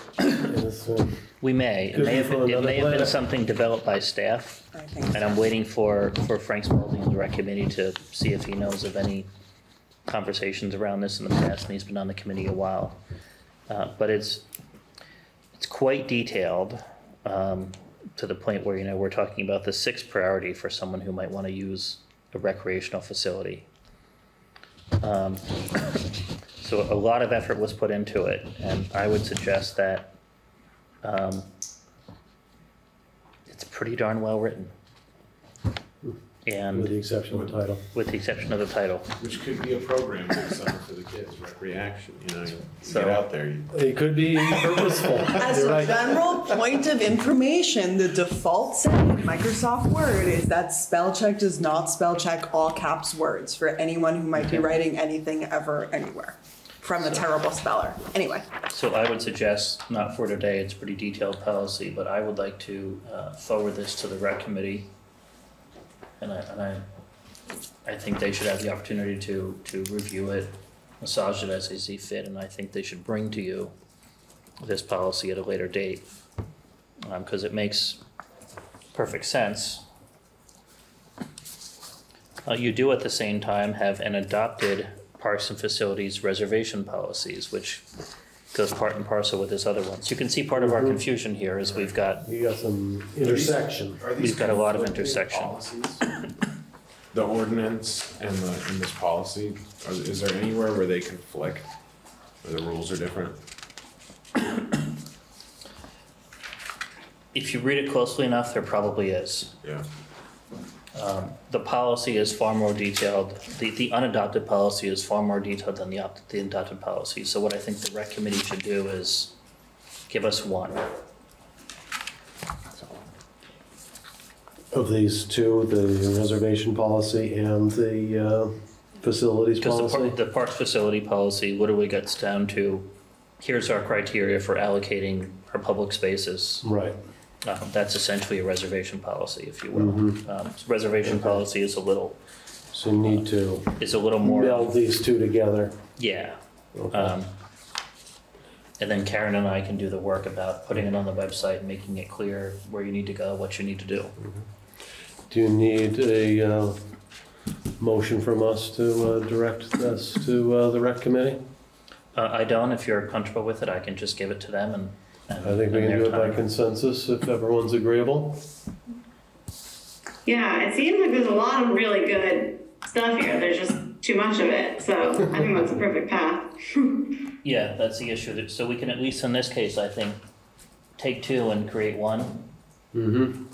S1: Yes, uh,
S12: We may. It may have, been- it may have been something developed by staff.
S8: I think
S12: And I'm waiting for, for Frank Spalding and the rec committee to see if he knows of any conversations around this in the past, and he's been on the committee a while. Uh, but it's, it's quite detailed, um, to the point where, you know, we're talking about the sixth priority for someone who might want to use a recreational facility. Um, So a lot of effort was put into it, and I would suggest that, um, it's pretty darn well written. And
S1: With the exception of the title.
S12: with the exception of the title.
S3: Which could be a program this summer for the kids, recreation, you know, you
S12: So-
S3: get out there. you-
S1: It could be purposeful.
S8: As
S1: You're
S8: a
S1: right.
S8: general point of information, the default setting in Microsoft Word is that spell check does not spell check all caps words for anyone who might be writing anything ever anywhere from a terrible speller. Anyway,
S12: So I would suggest, not for today, it's pretty detailed policy, but I would like to uh, forward this to the rec committee. And I, and I, I think they should have the opportunity to, to review it, massage it as they see fit, and I think they should bring to you this policy at a later date. Um, cause it makes perfect sense. Uh, you do at the same time have an adopted parks and facilities reservation policies, which goes part and parcel with this other one. So you can see part of our mm-hmm. confusion here is we've got,
S1: You got some intersection.
S3: Are these
S12: we've got a lot of
S3: conflicting
S12: intersection.
S3: policies? The ordinance and the, and this policy, are- is there anywhere where they conflict? Where the rules are different?
S12: If you read it closely enough, there probably is.
S3: Yeah.
S12: Um, the policy is far more detailed, the, the unadopted policy is far more detailed than the opt, the adopted policy. So what I think the rec committee should do is give us one.
S1: Of these two, the reservation policy and the uh, facilities
S12: Because the,
S1: policy?
S12: par- the parks facility policy literally gets down to, here's our criteria for allocating our public spaces.
S1: Right.
S12: Uh, that's essentially a reservation policy, if you will.
S1: Mhm.
S12: Um, reservation policy is a little,
S1: So you need to
S12: is a little more.
S1: meld these two together.
S12: Yeah.
S1: Okay.
S12: Um, and then Karen and I can do the work about putting it on the website, making it clear where you need to go, what you need to do.
S1: Do you need a uh, motion from us to uh, direct this to uh, the rec committee?
S12: Uh, I don't, if you're comfortable with it, I can just give it to them and. And-
S1: I think we can do it by consensus if everyone's agreeable.
S5: Yeah, it seems like there's a lot of really good stuff here. There's just too much of it. So I think that's a perfect path.
S12: Yeah, that's the issue. So we can at least in this case, I think, take two and create one.
S1: Mm-hmm.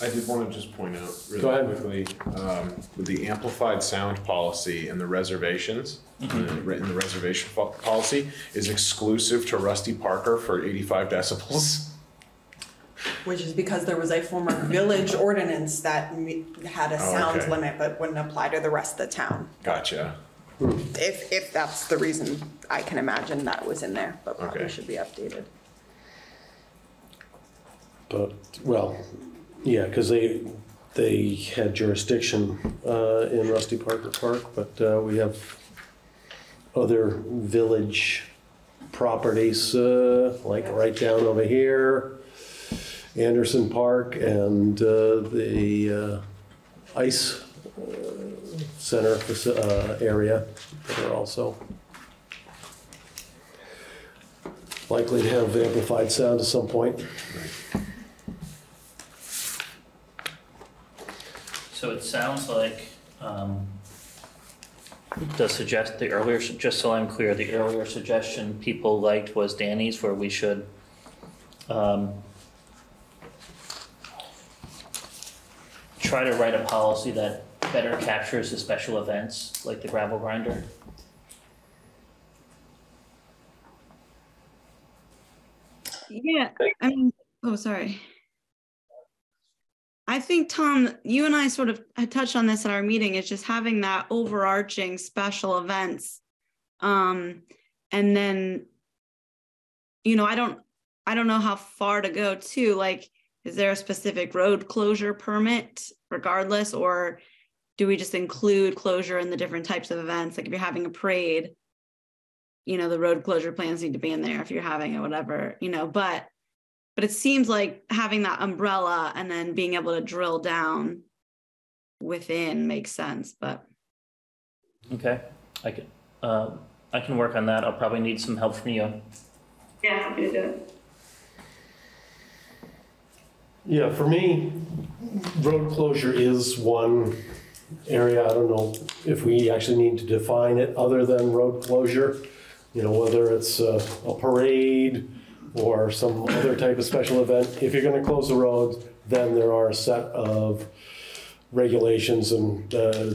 S3: I did want to just point out really
S1: Go ahead.
S3: quickly, um, with the amplified sound policy and the reservations,
S1: Mm-hmm.
S3: uh, written the reservation fo- policy is exclusive to Rusty Parker for eighty-five decibels.
S8: which is because there was a former village ordinance that me- had a
S3: Oh,
S8: sound
S3: okay.
S8: limit but wouldn't apply to the rest of the town.
S3: Gotcha.
S8: If, if that's the reason, I can imagine that was in there, but probably
S3: Okay.
S8: should be updated.
S1: But, well, yeah, because they, they had jurisdiction uh, in Rusty Parker Park, but uh, we have other village properties, uh, like right down over here, Anderson Park and uh, the uh, ice uh, center area that are also likely to have amplified sound at some point.
S12: So it sounds like, um, the suggest, the earlier, just so I'm clear, the earlier suggestion people liked was Danny's where we should, um, try to write a policy that better captures the special events, like the gravel grinder.
S5: Yeah, I mean, oh, sorry. I think, Tom, you and I sort of touched on this at our meeting, is just having that overarching special events. Um, and then, you know, I don't, I don't know how far to go to, like, is there a specific road closure permit regardless, or do we just include closure in the different types of events? Like if you're having a parade, you know, the road closure plans need to be in there if you're having it, whatever, you know, but but it seems like having that umbrella and then being able to drill down within makes sense, but
S12: Okay, I can, uh, I can work on that. I'll probably need some help from you.
S5: yeah, happy to do it.
S1: Yeah, for me, road closure is one area, I don't know if we actually need to define it other than road closure. You know, whether it's a, a parade or some other type of special event, if you're gonna close the road, then there are a set of regulations and uh,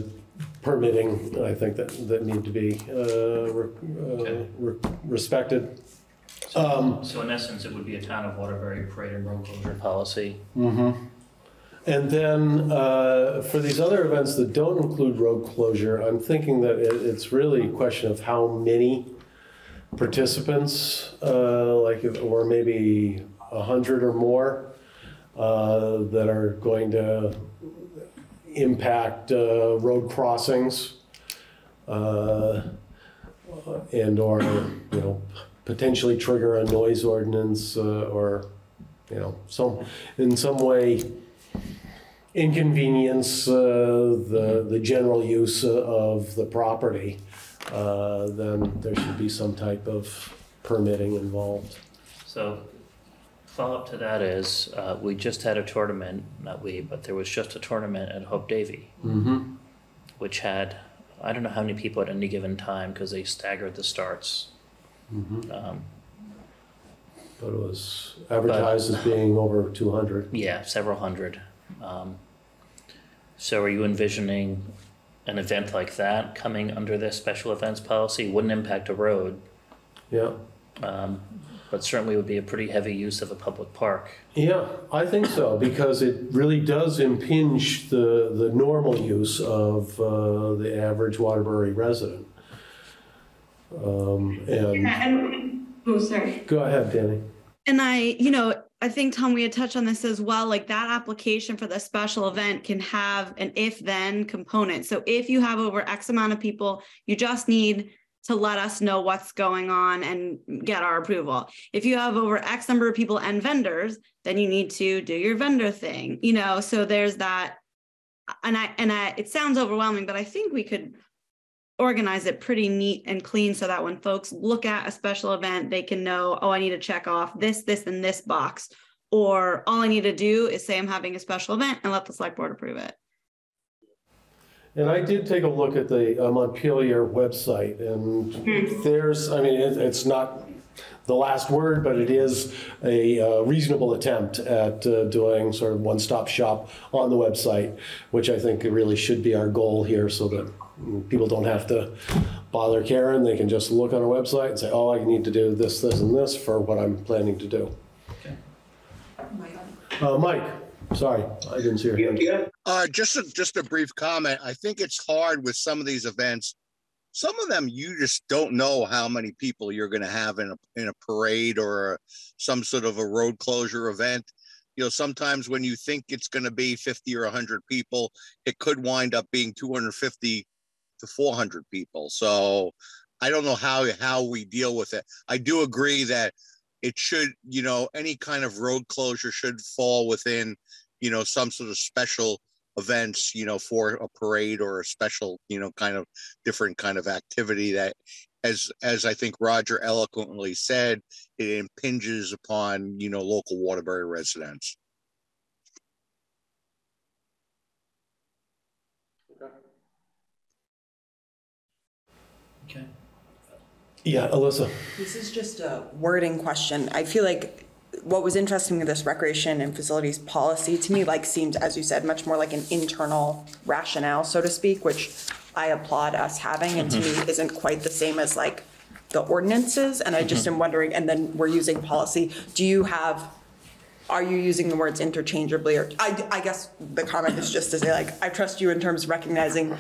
S1: permitting, I think, that, that need to be uh, re- uh, re- respected. Um,
S12: So in essence, it would be a town of Waterbury parade and road closure policy.
S1: Mm-hmm. And then uh, for these other events that don't include road closure, I'm thinking that it, it's really a question of how many participants, uh, like, if- or maybe a hundred or more, uh, that are going to impact uh, road crossings, uh, and or, you know, potentially trigger a noise ordinance, uh, or, you know, some, in some way inconvenience uh, the, the general use of the property, uh, then there should be some type of permitting involved.
S12: So follow-up to that is, uh, we just had a tournament, not we, but there was just a tournament at Hope Davey,
S1: Mm-hmm.
S12: which had, I don't know how many people at any given time, because they staggered the starts.
S1: Mm-hmm.
S12: Um,
S1: But it was advertised as being over 200.
S12: Yeah, several hundred. Um, so are you envisioning an event like that coming under this special events policy? Wouldn't impact a road,
S1: Yeah.
S12: um, but certainly would be a pretty heavy use of a public park.
S1: Yeah, I think so, because it really does impinge the, the normal use of uh, the average Waterbury resident. Um, And,
S5: And, oh, sorry.
S1: go ahead, Danny.
S5: And I, you know, I think Tom, we had touched on this as well. Like that application for the special event can have an if then component. So if you have over X amount of people, you just need to let us know what's going on and get our approval. If you have over X number of people and vendors, then you need to do your vendor thing, you know, so there's that. And I, and I, it sounds overwhelming, but I think we could organize it pretty neat and clean so that when folks look at a special event, they can know, oh, I need to check off this, this, and this box. Or all I need to do is say I'm having a special event and let the select board approve it.
S1: And I did take a look at the uh, Montpelier website, and there's, I mean, it- it's not the last word, but it is a uh, reasonable attempt at uh, doing sort of one-stop shop on the website, which I think really should be our goal here, so that people don't have to bother Karen. They can just look on our website and say, oh, I need to do this, this, and this for what I'm planning to do. Uh, Mike, sorry, I didn't see your hand.
S15: Uh, just a, just a brief comment. I think it's hard with some of these events. Some of them you just don't know how many people you're going to have in a in a parade or a, some sort of a road closure event. You know, sometimes when you think it's going to be 50 or 100 people, it could wind up being 250 to 400 people. So I don't know how how we deal with it. I do agree that it should, you know, any kind of road closure should fall within, you know, some sort of special events, you know, for a parade or a special, you know, kind of different kind of activity that as as I think Roger eloquently said, it impinges upon, you know, local Waterbury residents.
S1: Yeah, Alyssa.
S8: This is just a wording question. I feel like what was interesting with this recreation and facilities policy to me like seemed, as you said, much more like an internal rationale, so to speak, which I applaud us having and to me mm-hmm. isn't quite the same as like the ordinances. And I mm-hmm. just am wondering, and then we're using policy, do you have, are you using the words interchangeably or, I, I guess the comment is just to say like, I trust you in terms of recognizing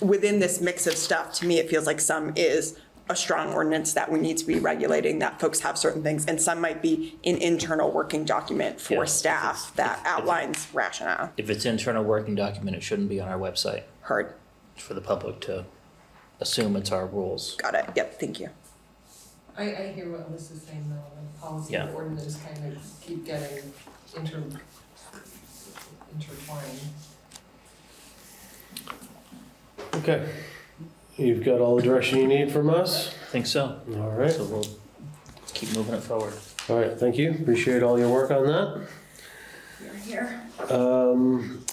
S8: within this mix of stuff, to me, it feels like some is a strong ordinance that we need to be regulating, that folks have certain things, and some might be an internal working document for
S12: Yeah.
S8: staff that outlines rationale.
S12: If it's internal working document, it shouldn't be on our website.
S8: Heard.
S12: For the public to assume it's our rules.
S8: Got it. Yep, thank you.
S2: I, I hear what Alyssa's saying though, the policy
S12: Yeah.
S2: and ordinance kind of keep getting inter, intertwined.
S1: Okay. You've got all the direction you need from us?
S12: I think so.
S1: All right.
S12: So we'll keep moving it forward.
S1: All right, thank you. Appreciate all your work on that.
S8: You're here.
S1: Um,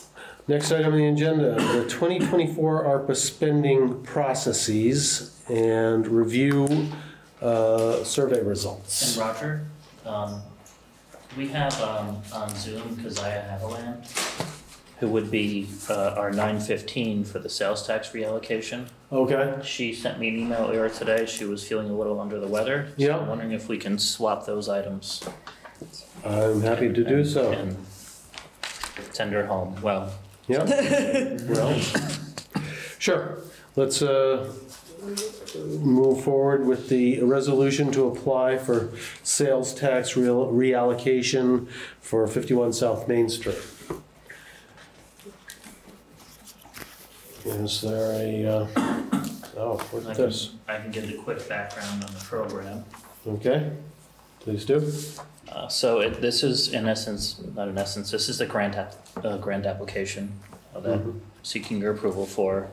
S1: Next item on the agenda, the 2024 ARPA spending processes and review uh, survey results.
S12: And Roger, Um, we have, um, on Zoom Keziah Haviland, who would be, uh, our nine fifteen for the sales tax reallocation.
S1: Okay,
S12: She sent me an email earlier today, she was feeling a little under the weather. so
S1: Yeah.
S12: I'm wondering if we can swap those items.
S1: I'm happy to do so.
S12: And send her home, well,
S1: Yeah, well, sure. Let's uh, move forward with the resolution to apply for sales tax real- reallocation for 51 South Main Street. Is there a, uh, oh,
S12: I
S1: what's
S12: can,
S1: this?
S12: I can give a quick background on the program.
S1: Okay, please do.
S12: Uh, so it, this is in essence, not in essence, this is the grant app, uh, grant application that
S1: Mhm.
S12: seeking your approval for.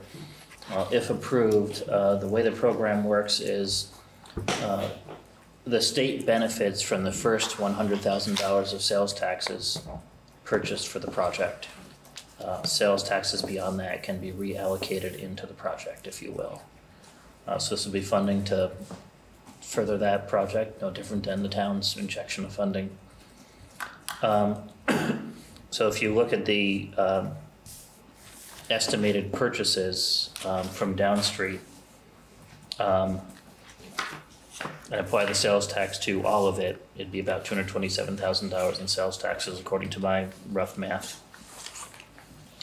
S12: Uh, if approved, uh, the way the program works is, uh, the state benefits from the first one hundred thousand dollars of sales taxes purchased for the project. Uh, sales taxes beyond that can be reallocated into the project, if you will. Uh, so this will be funding to further that project, no different than the town's injection of funding. Um, so if you look at the, um, estimated purchases, um, from Downstreet, um, and apply the sales tax to all of it, it'd be about two hundred twenty-seven thousand dollars in sales taxes, according to my rough math,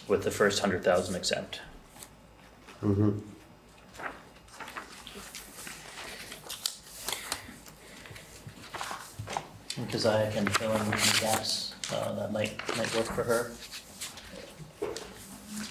S12: with the first hundred thousand exempt.
S1: Mhm.
S12: Because I can fill in the gaps, uh, that might, might work for her.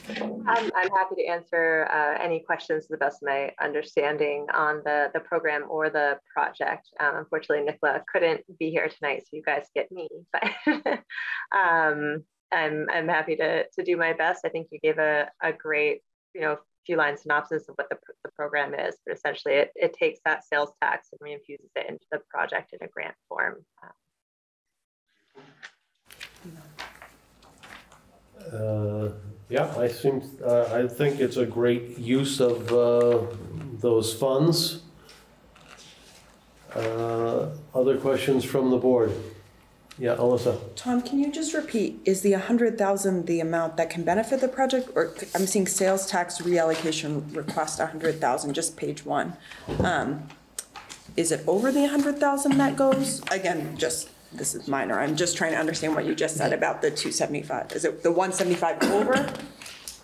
S17: I'm, I'm happy to answer uh, any questions to the best of my understanding on the, the program or the project. Um, unfortunately, Nicola couldn't be here tonight, so you guys get me. But um, I'm, I'm happy to, to do my best. I think you gave a, a great, you know, few line synopsis of what the, the program is, but essentially it, it takes that sales tax and reinfuses it into the project in a grant form.
S1: Uh, Yeah, I think, uh, I think it's a great use of uh, those funds. Uh, Other questions from the board? Yeah, Alyssa?
S8: Tom, can you just repeat, is the hundred thousand the amount that can benefit the project? Or I'm seeing sales tax reallocation request a hundred thousand, just page one. Um, Is it over the hundred thousand that goes? Again, just, this is minor, I'm just trying to understand what you just said about the two seventy-five. Is it the one seventy-five over?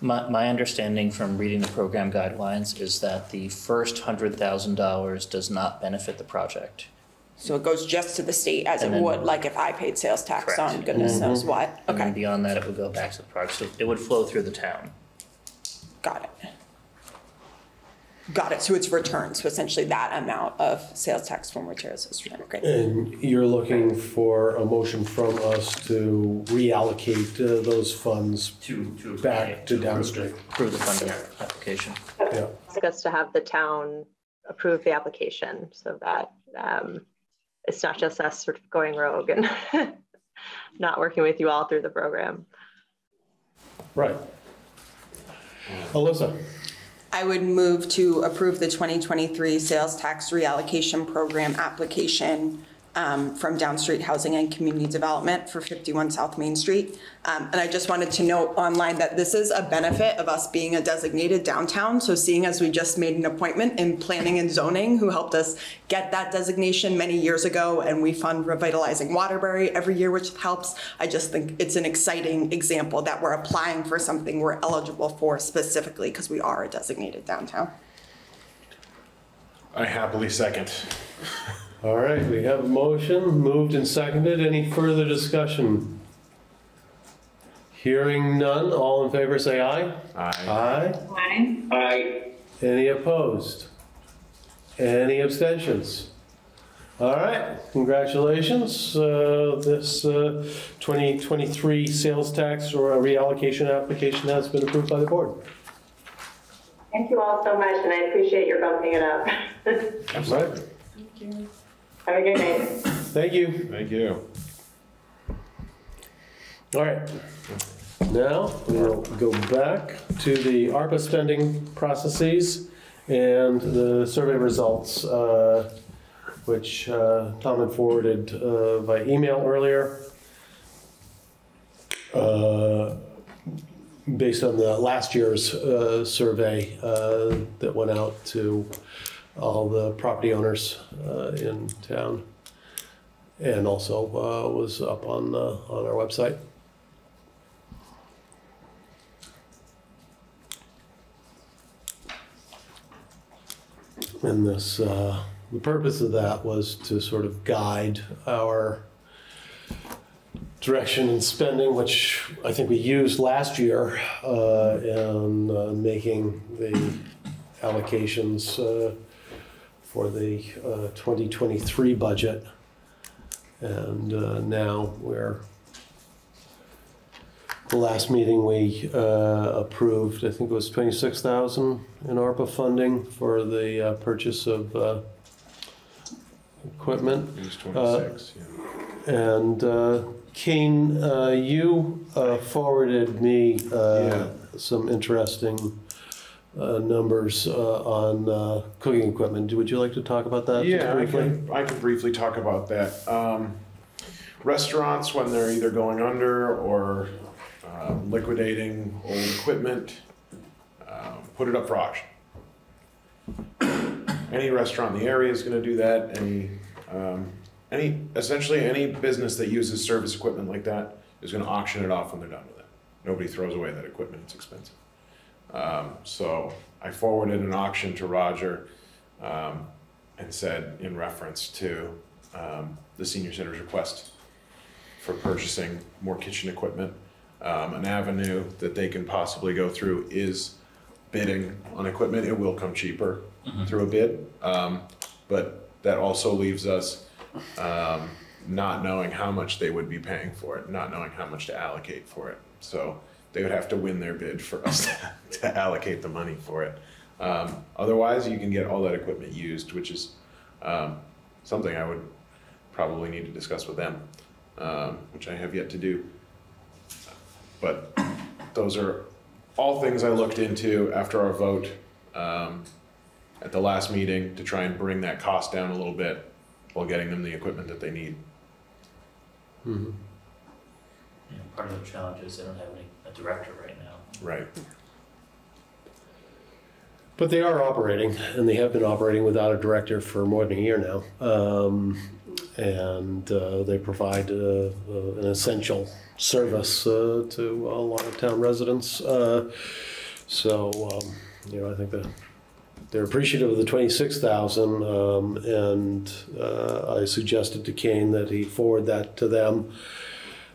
S12: My, my understanding from reading the program guidelines is that the first hundred thousand dollars does not benefit the project.
S8: So it goes just to the state as it
S12: And then-
S8: would, like if I paid sales tax on goodness knows
S12: Mhm.
S8: what?
S12: And then
S8: Okay,
S12: beyond that, it would go back to the project, so it would flow through the town.
S8: got it. Got it, so it's returned, so essentially that amount of sales tax from materials is returned, great.
S1: And you're looking for a motion from us to reallocate uh, those funds
S12: To, to.
S1: back to Downstreet?
S12: Approve the funding application.
S1: Yeah.
S17: ask us to have the town approve the application so that um, it's not just us sort of going rogue and not working with you all through the program.
S1: Right. Alyssa?
S8: I would move to approve the 2023 sales tax reallocation program application um, from Downstreet Housing and Community Development for 51 South Main Street. Um, And I just wanted to note online that this is a benefit of us being a designated downtown. So seeing as we just made an appointment in planning and zoning who helped us get that designation many years ago, and we fund revitalizing Waterbury every year, which helps. I just think it's an exciting example that we're applying for something we're eligible for specifically because we are a designated downtown.
S3: I happily second.
S1: All right, we have a motion, moved and seconded. Any further discussion? Hearing none, all in favor say aye.
S3: Aye.
S1: Aye.
S14: Aye.
S13: Aye.
S1: Any opposed? Any abstentions? All right, congratulations. Uh, This uh, 2023 sales tax or reallocation application has been approved by the board.
S17: Thank you all so much, and I appreciate your bumping it up.
S1: Right.
S17: Have a good night.
S1: Thank you.
S3: Thank you.
S1: All right. Now, we'll go back to the ARPA spending processes and the survey results. Uh, which uh, Tom had forwarded uh, by email earlier. Uh, Based on the last year's uh, survey uh, that went out to all the property owners uh, in town. And also uh, was up on, uh, on our website. And this, uh, the purpose of that was to sort of guide our direction in spending, which I think we used last year uh, in uh, making the allocations for the uh, 2023 budget. And uh, now we're, the last meeting we uh, approved, I think it was 26,000 in ARPA funding for the uh, purchase of uh, equipment.
S3: It was
S1: Uh,
S3: 26, yeah.
S1: And uh, Kane, uh, you uh, forwarded me uh, some interesting uh, numbers uh, on uh, cooking equipment. Would you like to talk about that
S3: Yeah, I can, I can briefly talk about that. Um, restaurants, when they're either going under or uh, liquidating old equipment, uh, put it up for auction. Any restaurant in the area is gonna do that, any, um, any, essentially any business that uses service equipment like that is gonna auction it off when they're done with it. Nobody throws away that equipment, it's expensive. Um, so I forwarded an auction to Roger, um, and said in reference to, um, the senior center's request for purchasing more kitchen equipment. Um, an avenue that they can possibly go through is bidding on equipment. It will come cheaper through a bid. Um, but that also leaves us, um, not knowing how much they would be paying for it, not knowing how much to allocate for it. So they would have to win their bid for us to allocate the money for it. Um, otherwise, you can get all that equipment used, which is, um, something I would probably need to discuss with them, um, which I have yet to do. But those are all things I looked into after our vote um, at the last meeting to try and bring that cost down a little bit while getting them the equipment that they need.
S1: Mhm.
S12: Yeah, part of the challenge is they don't have any, director right now.
S3: Right.
S1: But they are operating, and they have been operating without a director for more than a year now. Um, and uh, they provide uh, uh, an essential service uh, to a lot of town residents. Uh, so, um, you know, I think that they're appreciative of the 26,000, um, and uh, I suggested to Kane that he forward that to them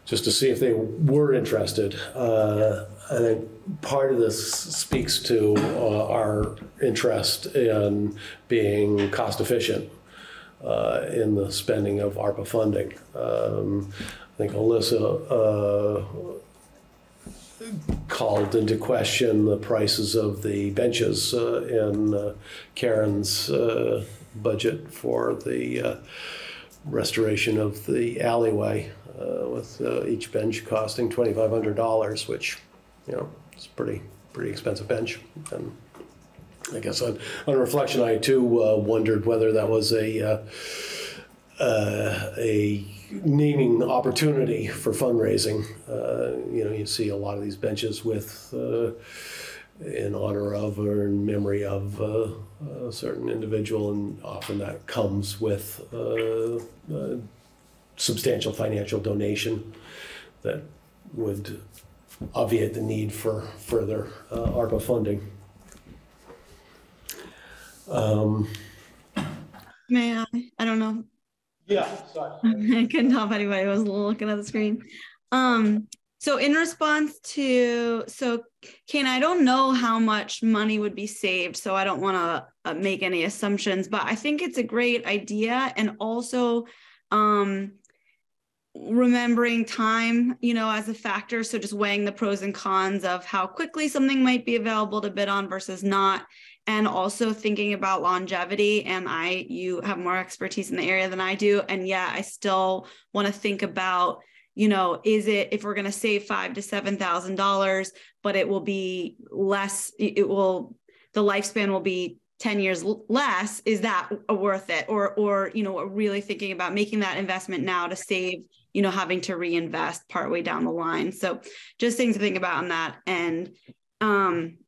S1: just to see if they were interested. Uh, I think part of this speaks to uh, our interest in being cost efficient uh, in the spending of ARPA funding. Um, I think Alyssa uh, called into question the prices of the benches uh, in uh, Karen's budget for the restoration of the alleyway, uh, with uh, each bench costing $2,500, which, you know, is pretty, pretty expensive bench. And I guess on, on reflection, I too uh, wondered whether that was a, uh, uh, a naming opportunity for fundraising. Uh, you know, you see a lot of these benches with, uh, in honor of or in memory of uh, a certain individual, and often that comes with uh, a substantial financial donation that would obviate the need for further uh, ARPA funding. Um,
S5: May I? I don't know.
S1: Yeah,
S5: I couldn't help anybody I was looking at the screen. Um, so in response to so Kane, I don't know how much money would be saved, so I don't want to uh, make any assumptions, but I think it's a great idea, and also um, remembering time, you know, as a factor. So just weighing the pros and cons of how quickly something might be available to bid on versus not. And also thinking about longevity. And i you have more expertise in the area than i do. And yeah i still want to think about you know is it if we're going to save five to seven thousand dollars but it will be less it will the lifespan will be 10 years less is that worth it? Or or you know really thinking about making that investment now to save you know having to reinvest partway down the line. So just things to think about on that and um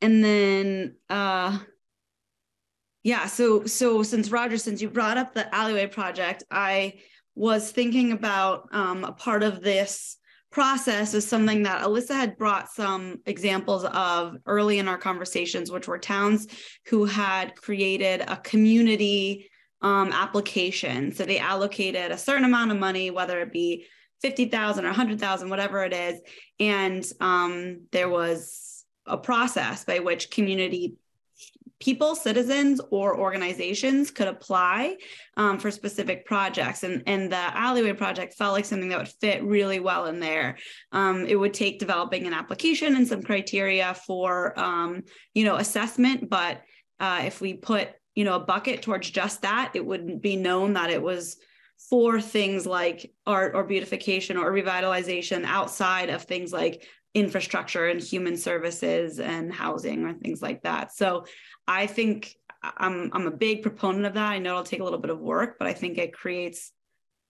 S5: and then uh yeah so so since roger since you brought up the alleyway project i was thinking about um, a part of this process is something that Alyssa had brought some examples of early in our conversations, which were towns who had created a community um, application. So they allocated a certain amount of money, whether it be 50,000 or 100,000, whatever it is. And um, there was a process by which community people, citizens, or organizations could apply um, for specific projects. And, and the alleyway project felt like something that would fit really well in there. Um, it would take developing an application and some criteria for, um, you know, assessment. But uh, if we put, you know, a bucket towards just that, it wouldn't be known that it was for things like art or beautification or revitalization outside of things like infrastructure and human services and housing or things like that. So I think I'm I'm a big proponent of that. I know it'll take a little bit of work, but I think it creates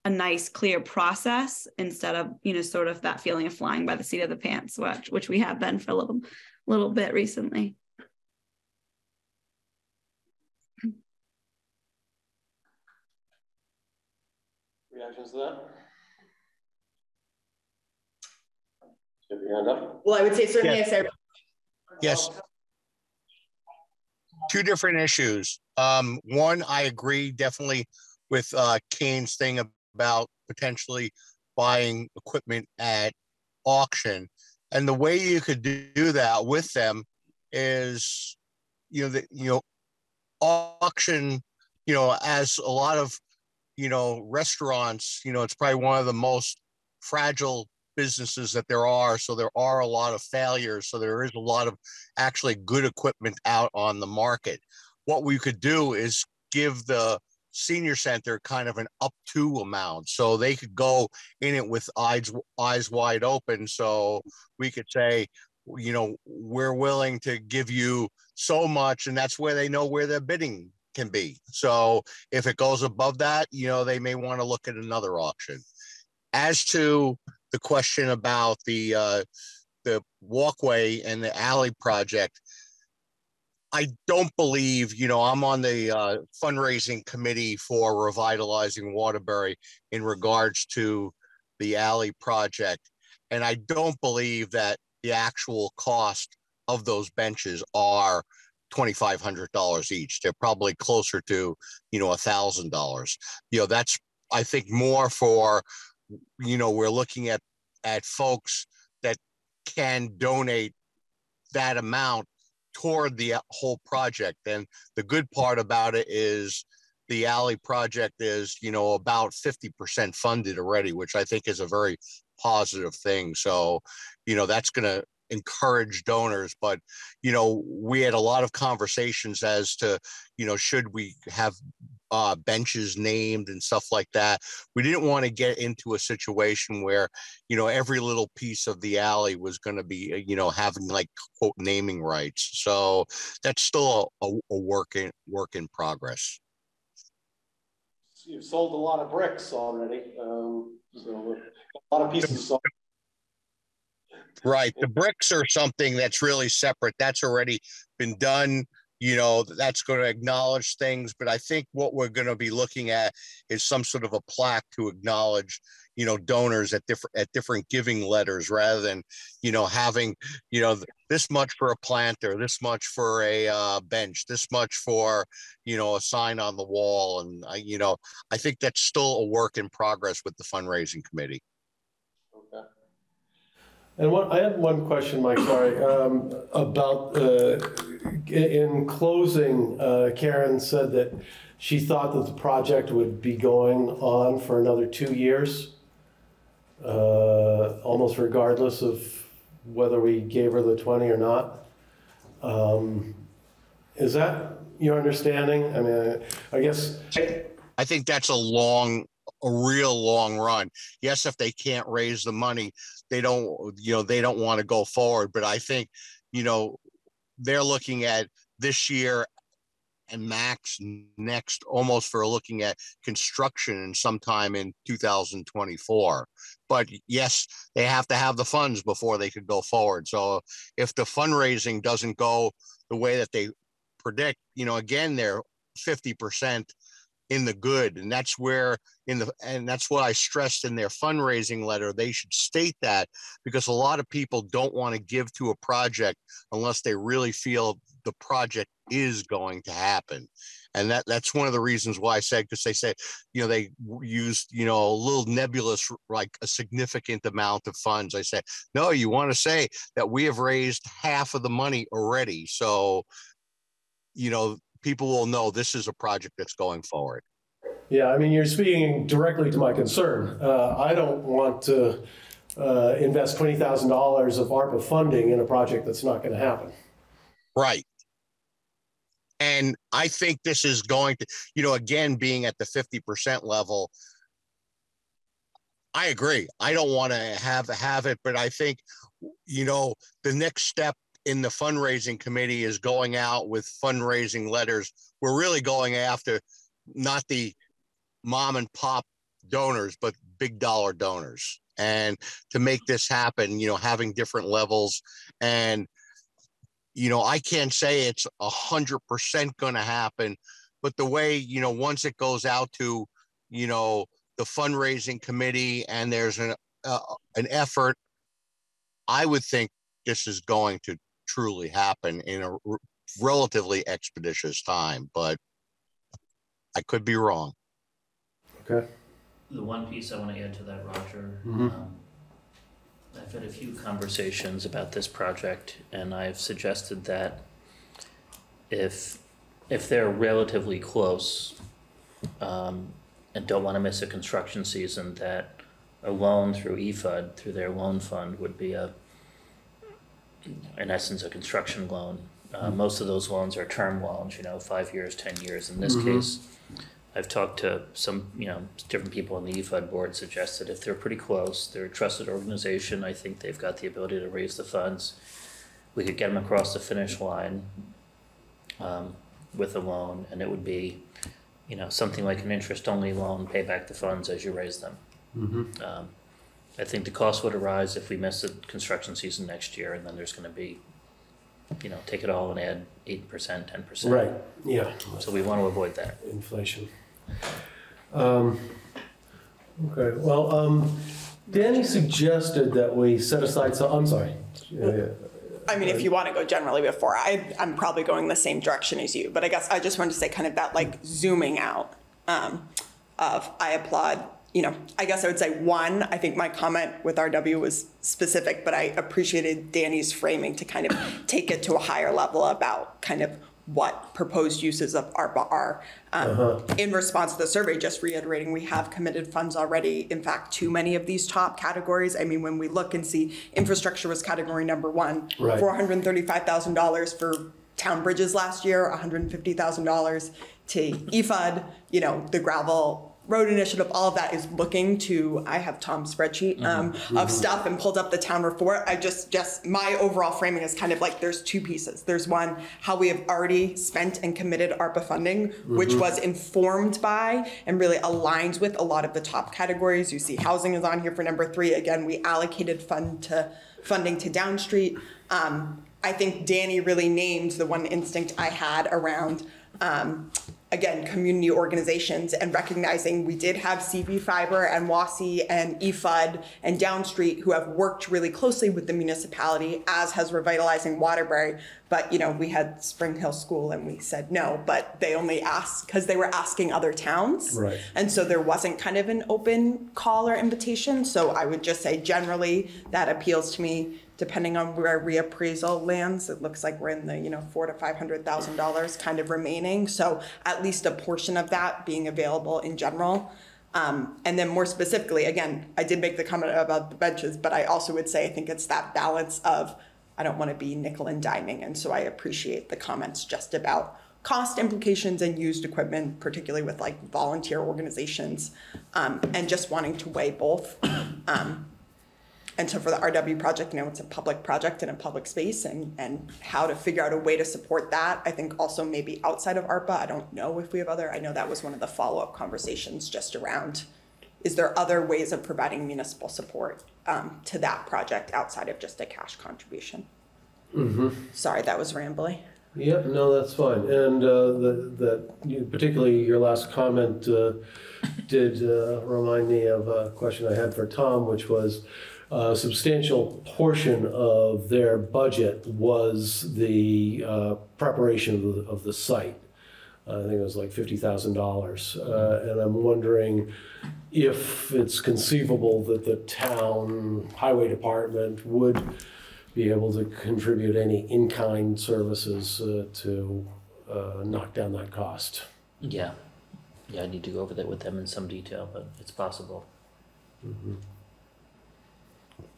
S5: a nice clear process instead of you know sort of that feeling of flying by the seat of the pants which which we have been for a little little bit recently
S1: Reactions to that? Have your hand up?
S18: Well, I would say certainly
S1: Yeah.
S18: if there.
S15: Yes. Two different issues. Um, one, I agree definitely with uh, Kane's thing about potentially buying equipment at auction. And the way you could do that with them is, you know, the, you know, auction, you know, as a lot of, you know, restaurants, you know, it's probably one of the most fragile businesses that there are. So there are a lot of failures. So there is a lot of actually good equipment out on the market. What we could do is give the senior center kind of an up to amount so they could go in it with eyes eyes wide open so we could say you know we're willing to give you so much and that's where they know where they're bidding can be so if it goes above that you know they may want to look at another auction as to the question about the uh, the walkway and the alley project, I don't believe, you know, I'm on the uh, fundraising committee for revitalizing Waterbury in regards to the alley project. And I don't believe that the actual cost of those benches are $2,500 each. They're probably closer to, you know, $1,000. You know, that's, I think, more for you know we're looking at at folks that can donate that amount toward the uh, whole project and the good part about it is the alley project is you know about 50% funded already which i think is a very positive thing so you know that's going to encourage donors but you know we had a lot of conversations as to you know should we have uh, benches named and stuff like that. We didn't want to get into a situation where, you know, every little piece of the alley was going to be, uh, you know, having like quote naming rights. So that's still a, a work in work in progress.
S1: You've sold a lot of bricks already, um, so a lot of pieces sold.
S15: Right. The bricks are something that's really separate. That's already been done. You know, that's going to acknowledge things. But I think what we're going to be looking at is some sort of a plaque to acknowledge, you know, donors at different at different giving letters rather than, you know, having, you know, this much for a planter, this much for a uh, bench, this much for, you know, a sign on the wall. And, I, you know, I think that's still a work in progress with the fundraising committee.
S1: And what, I had one question, Mike, sorry, um, about, uh, in closing, uh, Karen said that she thought that the project would be going on for another two years, uh, almost regardless of whether we gave her the 20 or not. Um, Is that your understanding? I mean, I guess.
S15: I think that's a long, a real long run. Yes, if they can't raise the money, they don't, you know, they don't want to go forward. But I think, you know, they're looking at this year and max next, almost for looking at construction sometime in 2024. But yes, they have to have the funds before they could go forward. So if the fundraising doesn't go the way that they predict, you know, again, they're 50% in the good. And that's where in the, and that's what I stressed in their fundraising letter. They should state that because a lot of people don't want to give to a project unless they really feel the project is going to happen. And that that's one of the reasons why I said, because they said, you know, they used, you know, a little nebulous, like a significant amount of funds. I said, no, you want to say that we have raised half of the money already. So, you know, people will know this is a project that's going forward.
S1: Yeah, I mean, you're speaking directly to my concern. Uh, I don't want to uh, invest $20,000 of ARPA funding in a project that's not going to happen.
S15: Right. And I think this is going to, you know, again, being at the 50% level, I agree. I don't want to have have it, but I think, you know, the next step in the fundraising committee is going out with fundraising letters. We're really going after not the mom and pop donors, but big dollar donors. And to make this happen, you know, having different levels and you know, I can't say it's a hundred percent going to happen, but the way, you know, once it goes out to, you know, the fundraising committee and there's an, uh, an effort, I would think this is going to truly happen in a r- relatively expeditious time, but I could be wrong.
S1: Okay.
S12: The one piece I want to add to that, Roger,
S1: Mhm.
S12: um, I've had a few conversations about this project, and I've suggested that if if they're relatively close um, and don't want to miss a construction season, that a loan through E EFUD through their loan fund would be a in essence a construction loan. Uh,
S1: Mhm.
S12: most of those loans are term loans, you know, five years, ten years. In this
S1: Mhm.
S12: case, I've talked to some, you know, different people on the E EFUD board suggested if they're pretty close, they're a trusted organization, I think they've got the ability to raise the funds. We could get them across the finish line um, with a loan, and it would be, you know, something like an interest-only loan, pay back the funds as you raise them.
S1: Mhm.
S12: Um, I think the cost would arise if we miss the construction season next year, and then there's gonna be, you know, take it all and add eight percent, ten percent.
S1: Right, yeah.
S12: So we want to avoid that.
S1: Inflation. Um, Okay, well, um, Danny suggested that we set aside, so, I'm sorry. Yeah, yeah.
S8: I mean, if you want to go generally before, I, I'm probably going the same direction as you, but I guess I just wanted to say kind of that like zooming out um, of I applaud, you know, I guess I would say one, I think my comment with RW was specific, but I appreciated Danny's framing to kind of take it to a higher level about kind of what proposed uses of ARPA are. Um,
S1: Uh-huh.
S8: In response to the survey, just reiterating, we have committed funds already, in fact, too many of these top categories. I mean, when we look and see infrastructure was category number one,
S1: Right.
S8: $435,000 for town bridges last year, $150,000 to EFUD, you know, the gravel road initiative, all of that is looking to, I have Tom's spreadsheet um, of
S1: Mhm.
S8: stuff and pulled up the town report. I just, just, my overall framing is kind of like, there's two pieces. There's one, how we have already spent and committed ARPA funding, which
S1: Mhm.
S8: was informed by and really aligns with a lot of the top categories. You see housing is on here for number three. Again, we allocated fund to, funding to Downstreet. Um, I think Danny really named the one instinct I had around, um, again, community organizations and recognizing we did have CV Fiber and WASI and EFUD and Downstreet who have worked really closely with the municipality, as has Revitalizing Waterbury. But, you know, we had Spring Hill School and we said no, but they only asked because they were asking other towns.
S1: Right.
S8: And so there wasn't kind of an open call or invitation. So I would just say generally that appeals to me, depending on where reappraisal lands. It looks like we're in the, you know, four to five hundred thousand dollars kind of remaining. So at least a portion of that being available in general. Um, and then more specifically, again, I did make the comment about the benches, but I also would say I think it's that balance of I don't want to be nickel and diming. And so I appreciate the comments just about cost implications and used equipment, particularly with like volunteer organizations, um, and just wanting to weigh both. Um, and so for the RW project, you know, it's a public project in a public space and, and how to figure out a way to support that. I think also maybe outside of ARPA, I don't know if we have other, I know that was one of the follow-up conversations just around, is there other ways of providing municipal support um, to that project outside of just a cash contribution?
S1: Mm-hmm.
S8: Sorry, that was rambly.
S1: Yeah, no, that's fine. And uh, the, that, you- particularly your last comment uh, did uh, remind me of a question I had for Tom, which was a substantial portion of their budget was the uh, preparation of the, of the site. I think it was like fifty thousand dollars. And I'm wondering if it's conceivable that the town highway department would be able to contribute any in-kind services uh, to uh, knock down that cost.
S12: Yeah, yeah, I need to go over that with them in some detail, but it's possible.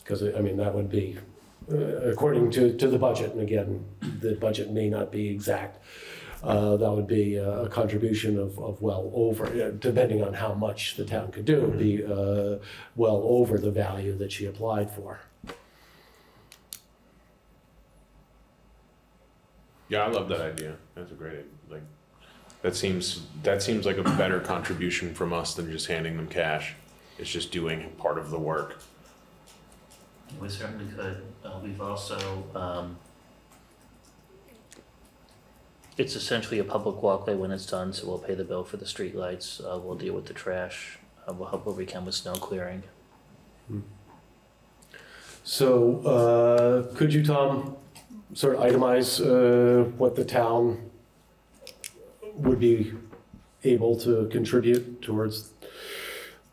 S1: Because, I mean, that would be, uh, according to, to the budget, and again, the budget may not be exact, uh, that would be a contribution of, of well over, uh, depending on how much the town could do, be uh, well over the value that she applied for.
S3: Yeah, I love that idea. That's a great, like, that seems, that seems like a better contribution from us than just handing them cash. It's just doing part of the work.
S12: We certainly could. Uh, we've also, um, it's essentially a public walkway when it's done, so we'll pay the bill for the streetlights, uh, we'll deal with the trash, uh, we'll help where we can with snow clearing.
S1: So, uh, could you, Tom, sort of itemize uh, what the town would be able to contribute towards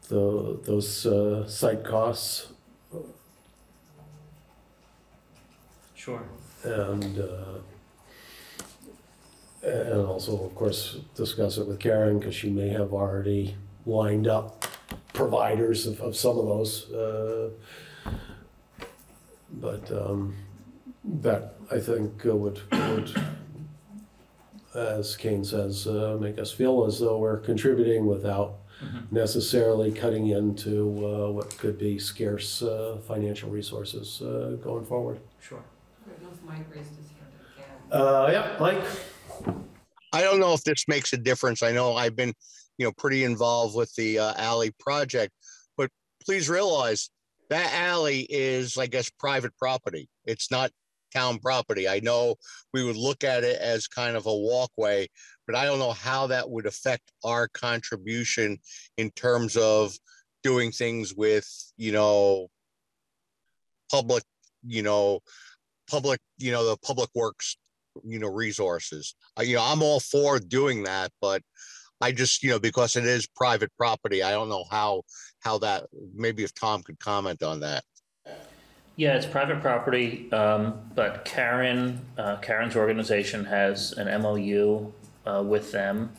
S1: the, those uh, site costs?
S12: Sure.
S1: And, uh, and also, of course, discuss it with Karen, because she may have already lined up providers of, of some of those. uh, But um, that, I think, uh, would, would, as Kane says, uh, make us feel as though we're contributing without necessarily cutting into uh, what could be scarce uh, financial resources uh, going forward.
S12: Sure.
S2: I don't know if Mike raised his hand again.
S1: Uh, yeah, Mike?
S15: I don't know if this makes a difference. I know I've been, you know, pretty involved with the uh, alley project, but please realize that alley is, I guess, private property. It's not town property. I know we would look at it as kind of a walkway, but I don't know how that would affect our contribution in terms of doing things with, you know, public, you know, public, you know, the public works, you know, resources. I, you know, I'm all for doing that, but I just, you know, because it is private property, I don't know how, how that, maybe if Tom could comment on that.
S12: Yeah, it's private property, um, but Karen, uh, Karen's organization has an MOU, uh, with them.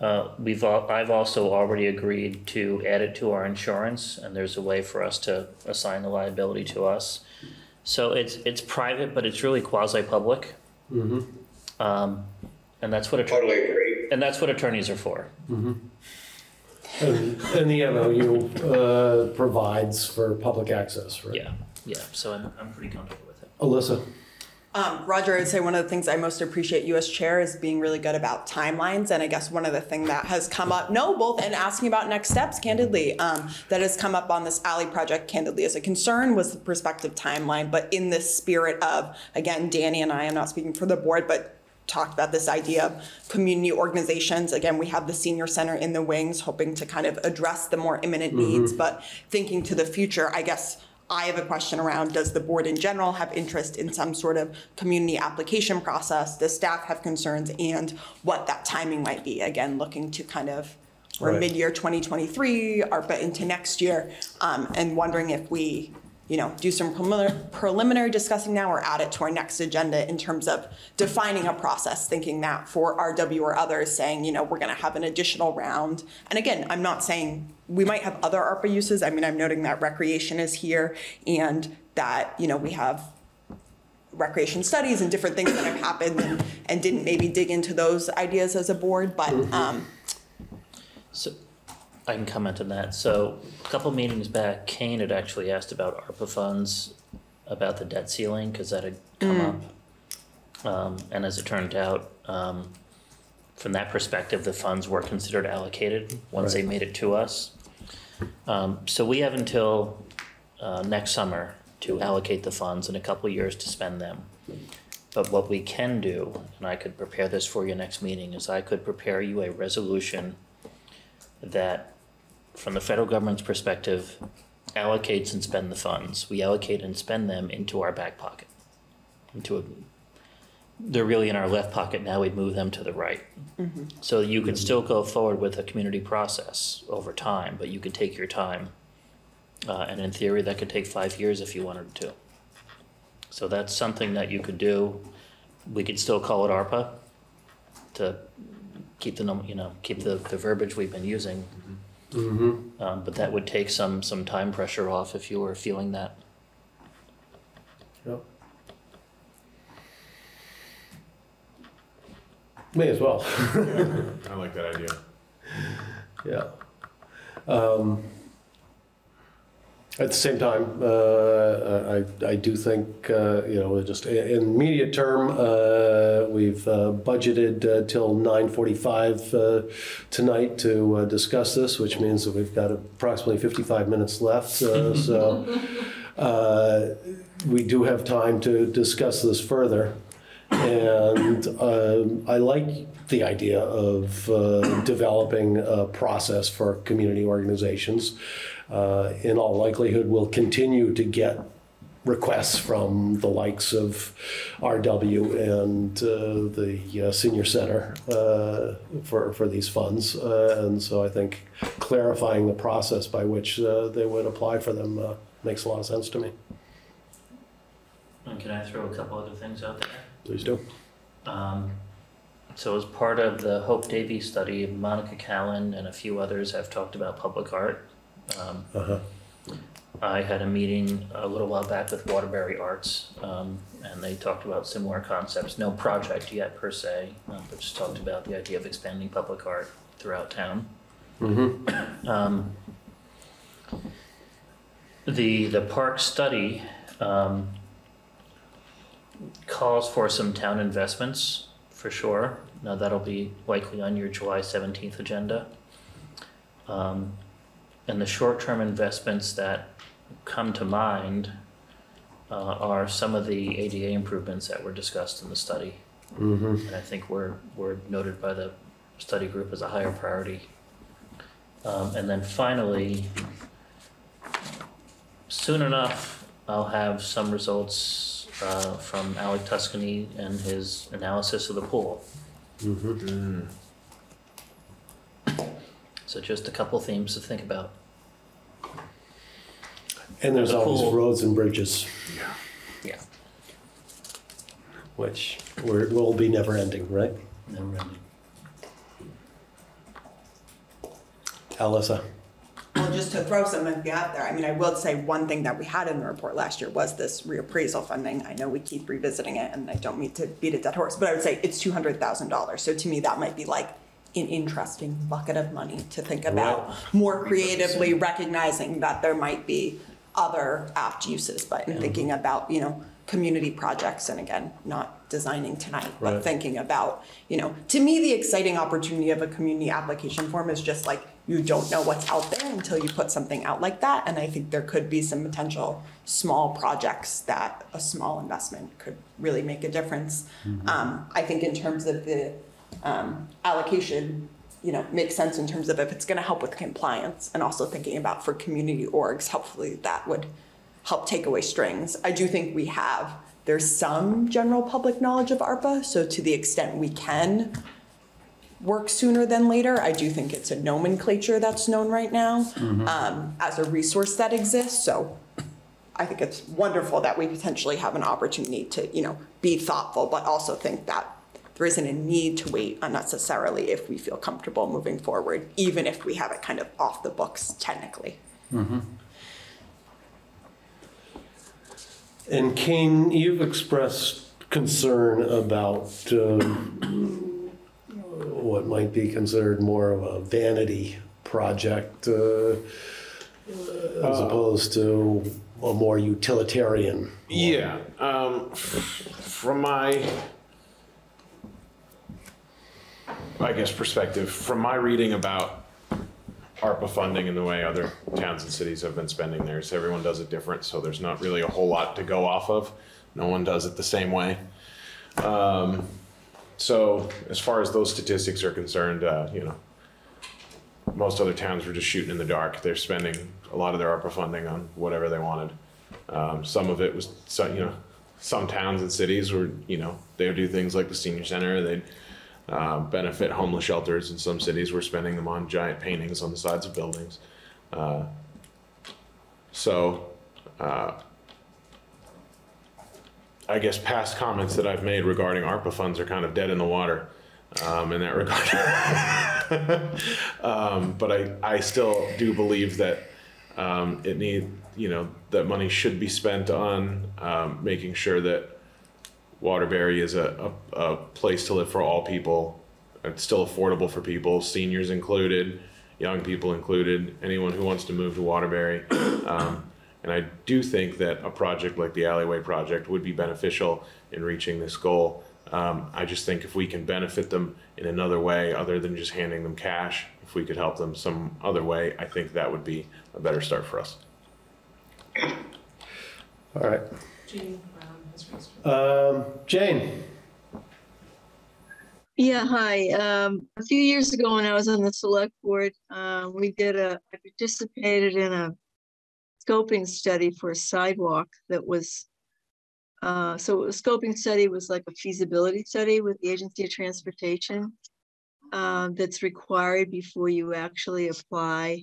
S12: Uh, we've, al- I've also already agreed to add it to our insurance, and there's a way for us to assign the liability to us. So it's, it's private, but it's really quasi-public.
S1: Mm-hmm.
S12: Um, and that's what
S13: Totally
S12: attorneys,
S13: agree.
S12: and that's what attorneys are for.
S1: Mm-hmm. And, and the MOU uh, provides for public access, right?
S12: Yeah, yeah, so I'm, I'm pretty comfortable with it.
S1: Alyssa?
S8: Um, Roger, I'd say one of the things I most appreciate you as chair is being really good about timelines. And I guess one of the thing that has come up, no, both and asking about next steps candidly, um, that has come up on this alley project candidly as a concern was the perspective timeline. But in this spirit of, again, Danny and I, I'm not speaking for the board, but talked about this idea of community organizations. Again, we have the senior center in the wings, hoping to kind of address the more imminent needs, but thinking to the future, I guess I have a question around, does the board in general have interest in some sort of community application process? Does staff have concerns and what that timing might be? Again, looking to kind of, we're
S1: Right.
S8: mid-year 2023, ARPA into next year, um, and wondering if we, you know, do some preliminary, preliminary discussing now or add it to our next agenda in terms of defining a process, thinking that for RW or others, saying, you know, we're gonna have an additional round. And again, I'm not saying, we might have other ARPA uses. I mean, I'm noting that recreation is here and that, you know, we have recreation studies and different things that have happened and, and didn't maybe dig into those ideas as a board, but, um,
S12: So, I can comment on that. So a couple meetings back, Kane had actually asked about ARPA funds, about the debt ceiling, because that had come
S8: Mm.
S12: up. Um, and as it turned out, um, from that perspective, the funds were considered allocated once they made it to us. Um, so we have until, uh, next summer to allocate the funds and a couple years to spend them. But what we can do, and I could prepare this for your next meeting, is I could prepare you a resolution that, from the federal government's perspective, allocates and spend the funds. We allocate and spend them into our back pocket. Into a, they're really in our left pocket now, we'd move them to the right.
S8: Mhm.
S12: So you could still go forward with a community process over time, but you could take your time. Uh, and in theory, that could take five years if you wanted to. So that's something that you could do. We could still call it ARPA to keep the num, you know, keep the, the verbiage we've been using.
S1: Mm-hmm.
S12: Um, but that would take some, some time pressure off if you were feeling that.
S1: Yep. May as well.
S3: I like that idea.
S1: Yeah. Um, At the same time, uh, I, I do think, uh, you know, just in immediate term, uh, we've uh, budgeted uh, till 9:45 uh, tonight to uh, discuss this, which means that we've got approximately 55 minutes left. uh, So uh, we do have time to discuss this further. And um, I like the idea of uh, developing a process for community organizations. Uh, In all likelihood, we'll continue to get requests from the likes of RW and uh, the uh, senior center uh, for, for these funds. Uh, And so I think clarifying the process by which uh, they would apply for them uh, makes a lot of sense to me.
S12: And can I throw a couple other things out there?
S1: Please do.
S12: Um, so as part of the Hope Davey study, Monica Callan and a few others have talked about public art. Um,
S1: Uh-huh.
S12: I had a meeting a little while back with Waterbury Arts, um, and they talked about similar concepts. No project yet per se, uh, but just talked about the idea of expanding public art throughout town.
S1: Mm-hmm.
S12: Um, the the park study um, calls for some town investments for sure. Now that'll be likely on your July seventeenth agenda. Um, and the short-term investments that come to mind uh, are some of the ADA improvements that were discussed in the study.
S1: Mhm.
S12: And I think were, were noted by the study group as a higher priority. Um, and then finally, soon enough, I'll have some results uh, from Alec Tuscany and his analysis of the pool.
S1: Mm-hmm.
S12: So just a couple themes to think about.
S1: And there's
S12: The
S1: always
S12: pool.
S1: roads and bridges.
S12: Yeah. Yeah.
S1: Which we're, will be never ending, right?
S12: Never ending.
S1: Alyssa?
S8: Well, just to throw something out there, I mean, I will say one thing that we had in the report last year was this reappraisal funding. I know we keep revisiting it and I don't mean to beat a dead horse, but I would say it's two hundred thousand dollars. So to me, that might be like an interesting bucket of money to think about more creatively recognizing that there might be other apt uses, but in thinking about, you know, community projects and again, not designing tonight, but thinking about, you know, to me, the exciting opportunity of a community application form is just like you don't know what's out there until you put something out like that. And I think there could be some potential small projects that a small investment could really make a difference. Um, I think in terms of the um, allocation, you know, makes sense in terms of if it's going to help with compliance and also thinking about for community orgs, hopefully that would help take away strings. I do think we have, there's some general public knowledge of ARPA. So to the extent we can work sooner than later, I do think it's a nomenclature that's known right now
S1: Mhm.
S8: um, as a resource that exists. So I think it's wonderful that we potentially have an opportunity to, you know, be thoughtful, but also think that there isn't a need to wait unnecessarily if we feel comfortable moving forward, even if we have it kind of off the books technically.
S1: Mm-hmm. And Kane, you've expressed concern about um, what might be considered more of a vanity project uh, as opposed to a more utilitarian.
S3: Yeah, um, from my, I guess, perspective, from my reading about ARPA funding and the way other towns and cities have been spending theirs, everyone does it different, so there's not really a whole lot to go off of. No one does it the same way. Um, so as far as those statistics are concerned, uh, you know, most other towns were just shooting in the dark. They're spending a lot of their ARPA funding on whatever they wanted. Um, some of it was, so, you know, some towns and cities were, you know, they would do things like the senior center. They'd uh, benefit homeless shelters. In some cities, we're spending them on giant paintings on the sides of buildings. Uh, so, uh, I guess past comments that I've made regarding ARPA funds are kind of dead in the water um, in that regard. um, but I, I still do believe that um, it need, you know, that money should be spent on um, making sure that Waterbury is a, a, a place to live for all people. It's still affordable for people, seniors included, young people included, anyone who wants to move to Waterbury. Um, and I do think that a project like the alleyway project would be beneficial in reaching this goal. Um, I just think if we can benefit them in another way other than just handing them cash, if we could help them some other way, I think that would be a better start for us.
S1: All right.
S2: Jane Brown has raised
S1: Um, Jane?
S18: Yeah, hi. Um, a few years ago when I was on the select board, uh, we did a, I participated in a scoping study for a sidewalk that was, uh, so a scoping study was like a feasibility study with the Agency of Transportation uh, that's required before you actually apply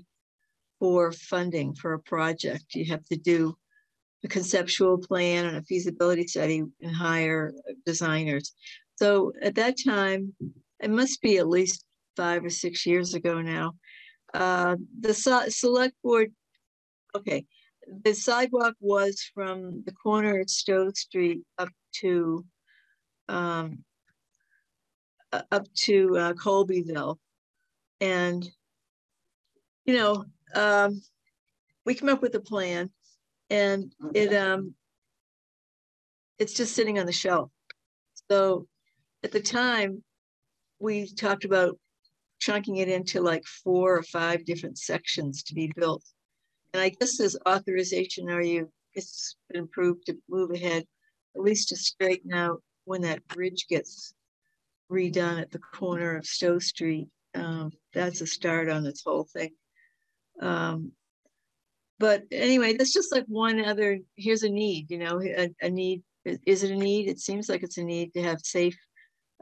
S18: for funding for a project. You have to do a conceptual plan and a feasibility study and hire designers. So at that time, it must be at least five or six years ago now, uh, the so- select board, okay, the sidewalk was from the corner of Stowe Street up to um, up to uh, Colbyville. And, you know, um, we came up with a plan and it um, it's just sitting on the shelf. So at the time, we talked about chunking it into like four or five different sections to be built. And I guess there's authorization, are you, it's been approved to move ahead, at least to straighten out when that bridge gets redone at the corner of Stowe Street. Um, that's a start on this whole thing. Um, but anyway, that's just like one other, here's a need, you know, a, a need. Is it a need? It seems like it's a need to have safe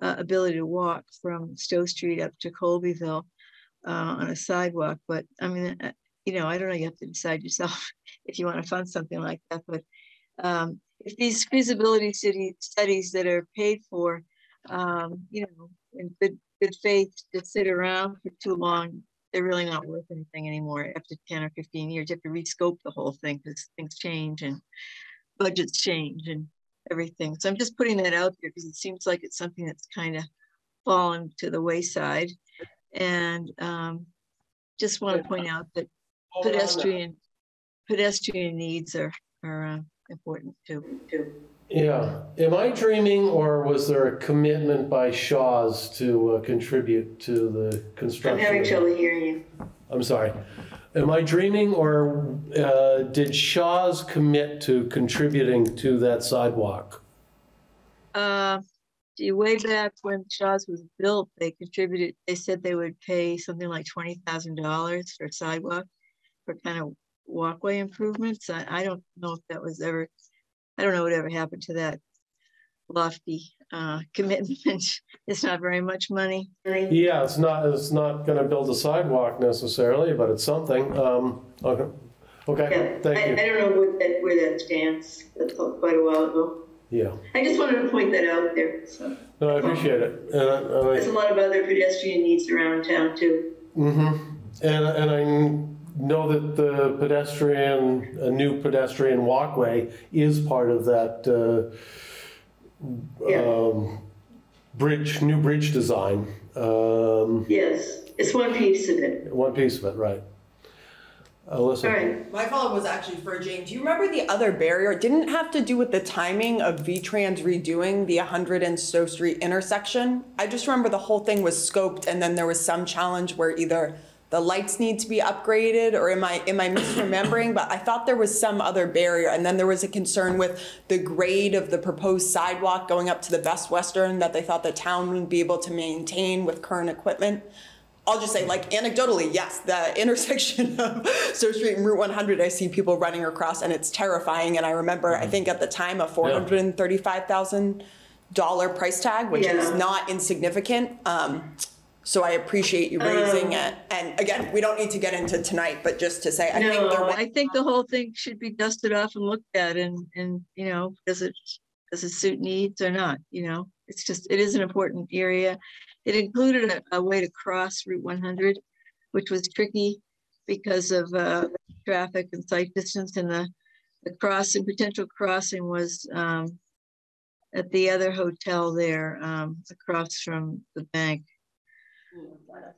S18: uh, ability to walk from Stowe Street up to Colbyville uh, on a sidewalk. But I mean, uh, you know, I don't know, you have to decide yourself if you want to fund something like that. But um, if these feasibility city studies that are paid for, um, you know, in good, good faith to sit around for too long, they're really not worth anything anymore after 10 or 15 years. You have to rescope the whole thing because things change and budgets change and everything. So I'm just putting that out there because it seems like it's something that's kind of fallen to the wayside. And um, just want to point out that pedestrian pedestrian needs are are uh, important too. too.
S1: Yeah. Am I dreaming, or was there a commitment by Shaw's to uh, contribute to the construction?
S18: I'm having trouble hearing you.
S1: I'm sorry. Am I dreaming, or uh, did Shaw's commit to contributing to that sidewalk?
S18: Uh, gee, way back when Shaw's was built, they contributed. They said they would pay something like twenty thousand dollars for sidewalk for kind of walkway improvements. I, I don't know if that was ever I don't know what ever happened to that lofty uh, commitment. it's not very much money.
S1: Yeah, it's not. It's not going to build a sidewalk necessarily, but it's something. Um, okay. Okay.
S18: Yeah,
S1: Thank
S18: I,
S1: you.
S18: I don't know what that, where that stands. That's quite a while ago.
S1: Yeah.
S18: I just wanted to point that out there. So
S1: No, I appreciate it. And, I- and I-
S18: there's a lot of other pedestrian needs around town too.
S1: Mm-hmm. And, and I know that the pedestrian, a new pedestrian walkway is part of that, uh, um, bridge, new bridge design. Um,
S18: Yes. It's one piece of it.
S1: One piece of it, right. Alyssa?
S8: My follow-up was actually for Jane. Do you remember the other barrier? It didn't have to do with the timing of V-Trans redoing the 100 and Stowe Street intersection. I just remember the whole thing was scoped and then there was some challenge where either the lights need to be upgraded or am I am I misremembering? but I thought there was some other barrier and then there was a concern with the grade of the proposed sidewalk going up to the Best Western that they thought the town wouldn't be able to maintain with current equipment. I'll just say, like anecdotally, yes, the intersection of Stowe Street and Route 100, I see people running across, and it's terrifying. And I remember, I think at the time, a four hundred and thirty-five thousand dollar price tag, which is not insignificant. Um, so I appreciate you raising
S18: Um,
S8: it. And again, we don't need to get into tonight, but just to say, I think there was
S18: I think the whole thing should be dusted off and looked at and, and, you know, does it, does it suit needs or not, you know? It's just, it is an important area. It included a, a way to cross Route one hundred, which was tricky because of, uh, traffic and sight distance and the, the crossing, potential crossing was, um, at the other hotel there, um, across from the bank.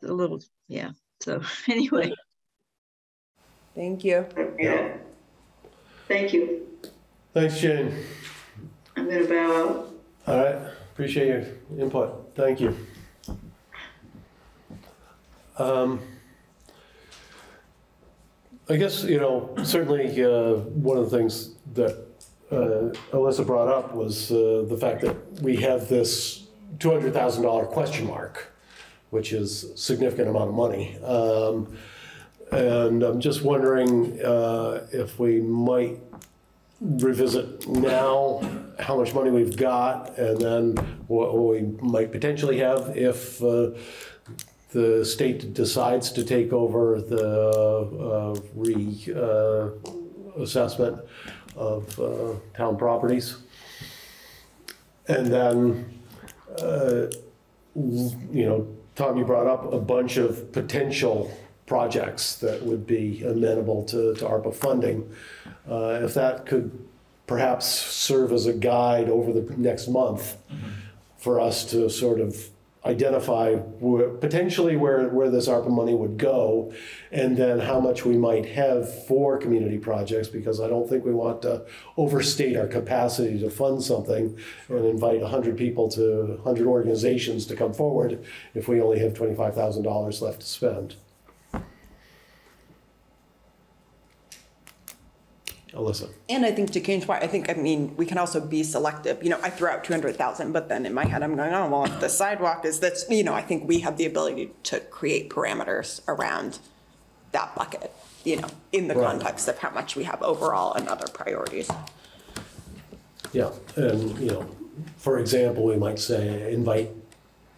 S18: A little, yeah, so anyway.
S8: Thank you.
S18: Yeah. Thank you.
S1: Thanks, Jane.
S18: I'm gonna bow out.
S1: All right, appreciate your input. Thank you. Um, I guess, you know, certainly, uh, one of the things that, uh, Alyssa brought up was, uh, the fact that we have this two hundred thousand dollar question mark, which is significant amount of money. Um, and I'm just wondering, uh, if we might revisit now how much money we've got and then what we might potentially have if uh, the state decides to take over the uh, reassessment of uh, town properties. And then, uh, you know, Tom, you brought up a bunch of potential projects that would be amenable to to ARPA funding. Uh, If that could perhaps serve as a guide over the next month for us to sort of identify where, potentially where, where this ARPA money would go, and then how much we might have for community projects, because I don't think we want to overstate our capacity to fund something and invite hundred people to, hundred organizations to come forward if we only have twenty-five thousand dollars left to spend. Alyssa?
S8: And I think to Kane's point, I think, I mean, we can also be selective. You know, I threw out two hundred thousand, but then in my head, I'm going, oh, well, if the sidewalk is that's, you know, I think we have the ability to create parameters around that bucket, you know, in the
S1: Right.
S8: context of how much we have overall and other priorities.
S1: Yeah, and, you know, for example, we might say, invite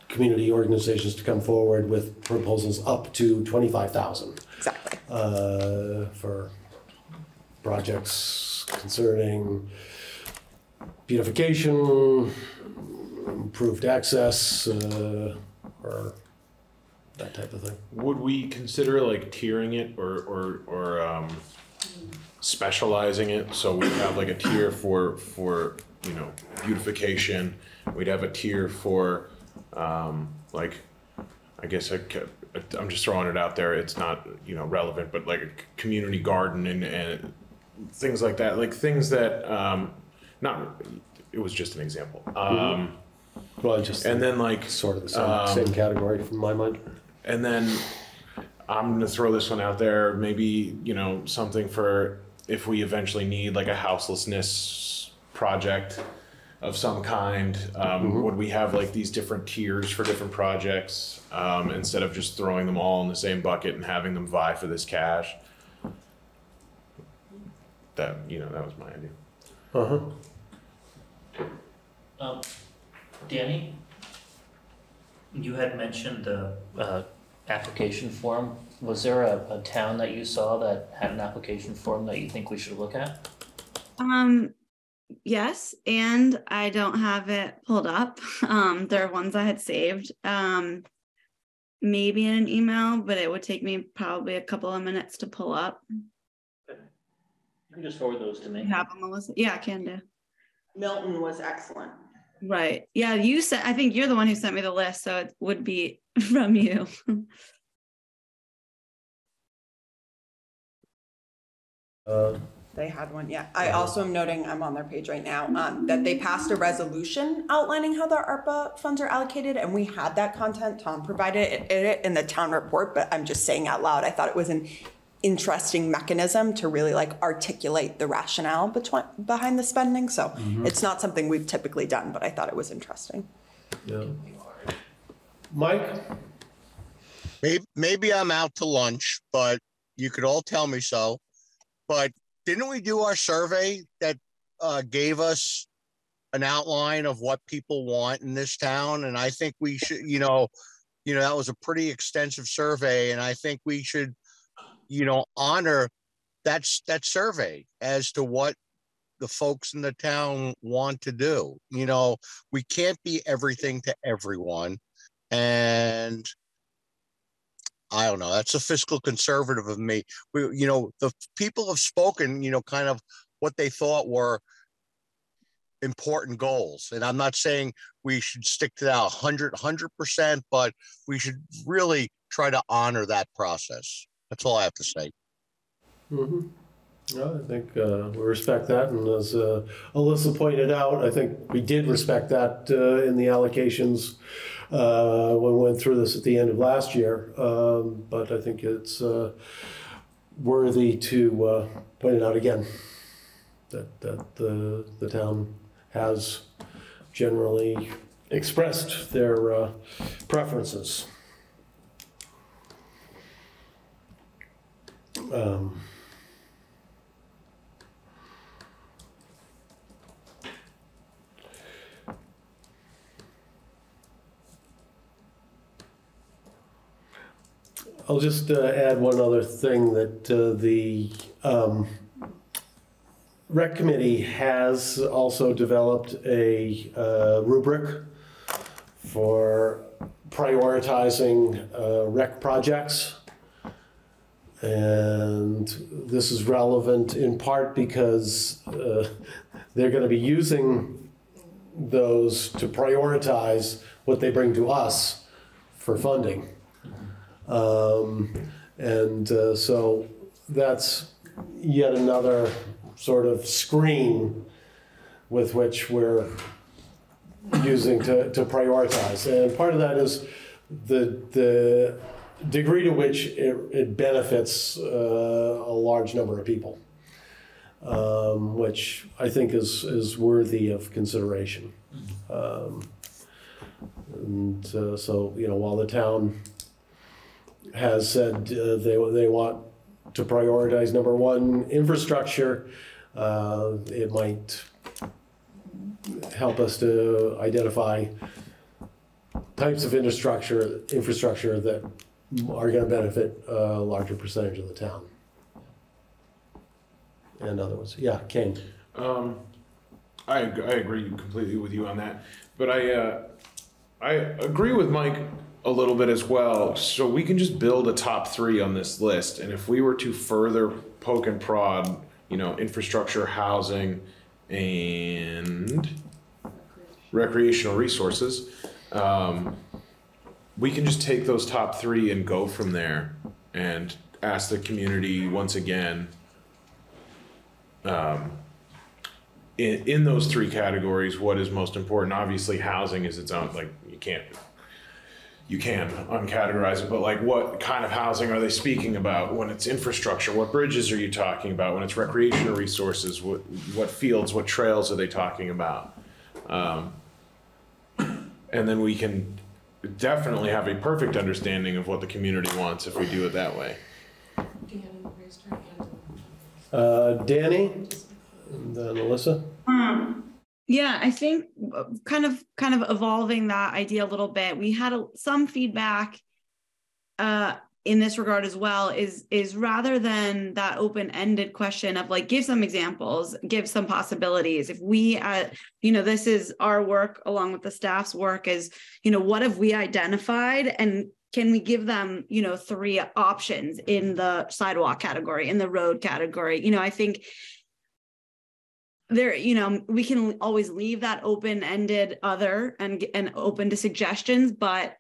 S1: community organizations to come forward with proposals up to twenty-five thousand.
S8: Exactly.
S1: Uh, for projects concerning beautification, improved access, uh, or that type of thing.
S3: Would we consider like tiering it or, or, or, um, specializing it? So we have like a tier for, for, you know, beautification. We'd have a tier for, um, like, I guess I, I'm just throwing it out there. It's not, you know, relevant, but like a community garden and, and things like that, like things that, um, not, it was just an example. Um,
S1: Well, just.
S3: and then like.
S1: Sort of the same,
S3: um,
S1: same category from my mind.
S3: and then I'm gonna throw this one out there, maybe, you know, something for if we eventually need like a houselessness project of some kind, um, would we have like these different tiers for different projects? Um, instead of just throwing them all in the same bucket and having them vie for this cash? That, you know, that was my idea.
S1: Uh-huh.
S12: Um, Danny, you had mentioned the, uh, application form. Was there a, a town that you saw that had an application form that you think we should look at?
S5: Um, yes, and I don't have it pulled up. Um, there are ones I had saved. Um, maybe in an email, but it would take me probably a couple of minutes to pull up.
S12: You can just forward those to me.
S5: You have them, Melissa? Yeah, I can do.
S8: Milton was excellent.
S5: Right. Yeah, you said I think you're the one who sent me the list, so it would be from you.
S1: uh,
S8: they had one. Yeah. I also am noting, I'm on their page right now, um, that they passed a resolution outlining how the ARPA funds are allocated. And we had that content. Tom provided it in the town report, but I'm just saying out loud, I thought it was an interesting mechanism to really like articulate the rationale between, behind the spending, so
S1: Mhm.
S8: it's not something we've typically done, but I thought it was interesting.
S1: Yeah. Mike?
S15: Maybe, maybe I'm out to lunch, but you could all tell me so. But didn't we do our survey that uh, gave us an outline of what people want in this town? And I think we should, you know, you know, that was a pretty extensive survey, and I think we should, you know, honor that's that survey as to what the folks in the town want to do. You know, we can't be everything to everyone. And I don't know. That's a fiscal conservative of me. We, you know, the people have spoken, you know, kind of what they thought were important goals. And I'm not saying we should stick to that 100, 100%, but we should really try to honor that process. That's all I have to say.
S1: Mm-hmm. No, I think uh, we respect that, and as uh, Alyssa pointed out, I think we did respect that uh, in the allocations uh, when we went through this at the end of last year. Um, But I think it's uh, worthy to uh, point it out again, that, that the, the town has generally expressed their preferences. Um, I'll just uh, add one other thing that uh, the um, rec committee has also developed a uh, rubric for prioritizing uh, rec projects. And this is relevant in part because uh, they're going to be using those to prioritize what they bring to us for funding. Um, and uh, so that's yet another sort of screen with which we're using to, to prioritize. And part of that is the, the degree to which it, it benefits uh, a large number of people, um, which I think is, is worthy of consideration. Um, and uh, so, you know, while the town has said uh, they, they want to prioritize number one, infrastructure. Uh, it might help us to identify types of infrastructure, infrastructure that are going to benefit a larger percentage of the town. And other ones, yeah, Kane.
S3: Um, I, I agree completely with you on that, but I, uh, I agree with Mike a little bit as well. So we can just build a top three on this list, and if we were to further poke and prod, you know, infrastructure, housing, and recreational resources, um, we can just take those top three and go from there, and ask the community once again. Um, in, in those three categories, what is most important? Obviously, housing is its own, like, you can't, you can uncategorize it, but like, what kind of housing are they speaking about? When it's infrastructure, what bridges are you talking about? When it's recreational resources, what, what fields, what trails are they talking about? Um, and then we can definitely have a perfect understanding of what the community wants if we do it that way.
S1: Uh, Danny, and then Alyssa.
S5: Um, yeah, I think uh, kind of kind of evolving that idea a little bit. We had a, some feedback uh, in this regard as well. Is is rather than that open ended question of like give some examples, give some possibilities. If we, uh, you know, this is our work along with the staff's work. Is you know what have we identified and can we give them you know three options in the sidewalk category in the road category you know i think there you know we can always leave that open ended other and and open to suggestions but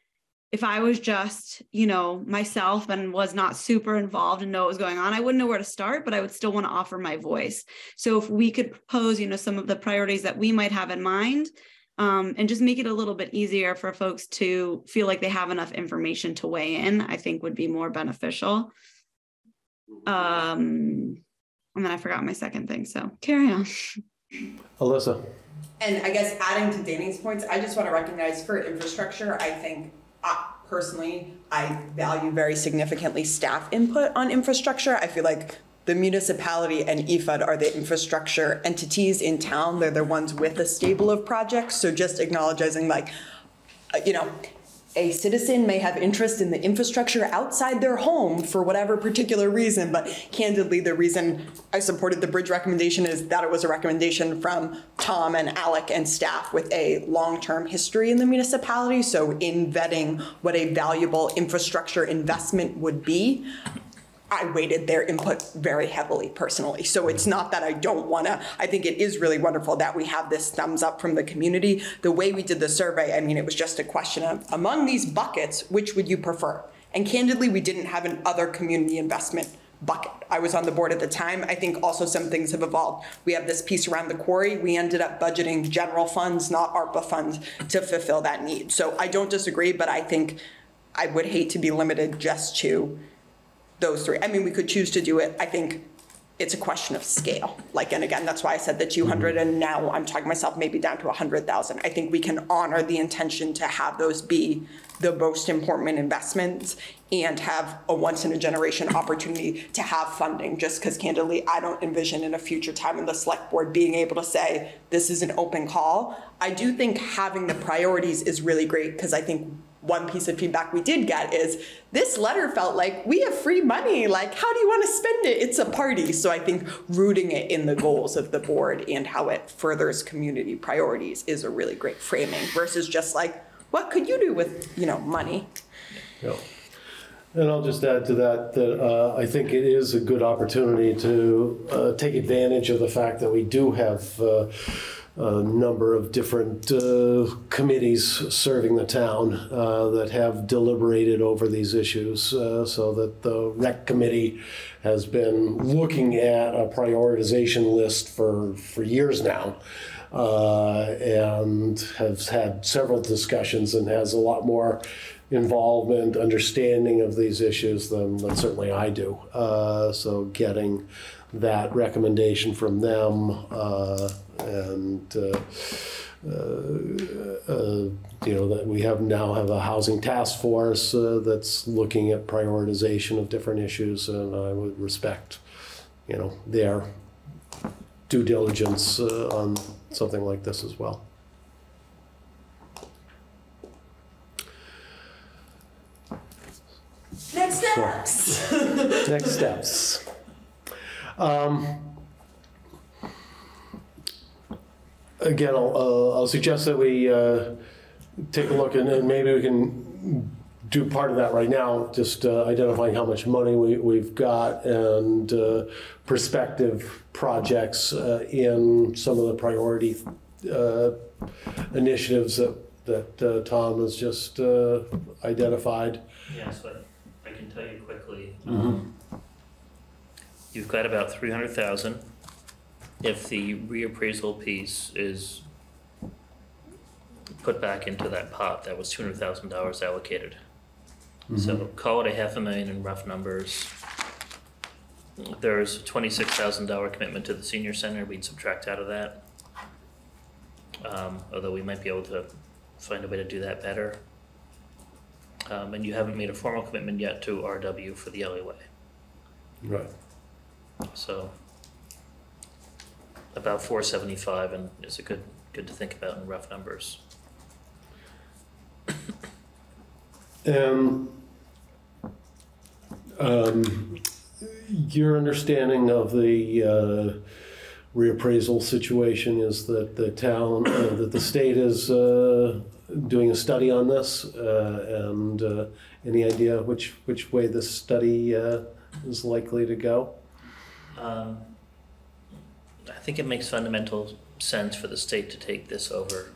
S5: if I was just, you know, myself and was not super involved and know what was going on, I wouldn't know where to start, but I would still want to offer my voice. So if we could propose, you know, some of the priorities that we might have in mind, um, and just make it a little bit easier for folks to feel like they have enough information to weigh in, I think would be more beneficial. Um, and then I forgot my second thing, so carry on.
S1: Alyssa?
S8: And I guess adding to Danny's points, I just want to recognize for infrastructure, I think personally, I value very significantly staff input on infrastructure. I feel like the municipality and EFUD are the infrastructure entities in town. They're the ones with a stable of projects. So just acknowledging like, uh, you know, a citizen may have interest in the infrastructure outside their home for whatever particular reason, but candidly, the reason I supported the bridge recommendation is that it was a recommendation from Tom and Alec and staff with a long-term history in the municipality. So in vetting what a valuable infrastructure investment would be, I weighted their input very heavily personally. So it's not that I don't want to, I think it is really wonderful that we have this thumbs up from the community. The way we did the survey, I mean, it was just a question of among these buckets, which would you prefer? And candidly, we didn't have an other community investment bucket. I was on the board at the time. I think also some things have evolved. We have this piece around the quarry. We ended up budgeting general funds, not ARPA funds, to fulfill that need. So I don't disagree, but I think I would hate to be limited just to those three. I mean, we could choose to do it. I think it's a question of scale. Like, and again, that's why I said the 200, mm-hmm. and now I'm talking myself maybe down to 100,000. I think we can honor the intention to have those be the most important investments and have a once in a generation opportunity to have funding. Just because candidly, I don't envision in a future time in the select board being able to say this is an open call. I do think having the priorities is really great because I think one piece of feedback we did get is this letter felt like we have free money. Like, how do you want to spend it? It's a party. So I think rooting it in the goals of the board and how it furthers community priorities is a really great framing versus just like, what could you do with, you know, money?
S1: Yeah. And I'll just add to that that uh, I think it is a good opportunity to uh, take advantage of the fact that we do have uh, a number of different uh, committees serving the town uh, that have deliberated over these issues uh, so that the rec committee has been looking at a prioritization list for, for years now uh, and has had several discussions and has a lot more involvement, understanding of these issues than, than certainly I do. Uh, so getting that recommendation from them uh, and uh, uh, uh, you know that we have now have a housing task force uh, that's looking at prioritization of different issues and I would respect you know their due diligence uh, on something like this as well.
S8: Next steps.
S1: Next steps. Um, again, I'll, uh, I'll suggest that we uh, take a look and, and maybe we can do part of that right now, just uh, identifying how much money we, we've got and uh, prospective projects uh, in some of the priority uh, initiatives that, that uh, Tom has just uh, identified.
S12: Yeah, so I can tell you quickly.
S1: Mhm.
S12: um, You've got about three hundred thousand. If the reappraisal piece is put back into that pot, that was two hundred thousand dollars allocated. So call it a half a million in rough numbers. There's a twenty-six thousand dollar commitment to the senior center, we'd subtract out of that. Um, although we might be able to find a way to do that better. Um, and you haven't made a formal commitment yet to RW for the alleyway.
S1: Right.
S12: So about four seventy-five and is a good, good to think about in rough numbers.
S1: And um, your understanding of the uh, reappraisal situation is that the town, uh, that the state is uh, doing a study on this, uh, and uh, any idea which which way this study uh, is likely to go?
S12: Um, I think it makes fundamental sense for the state to take this over.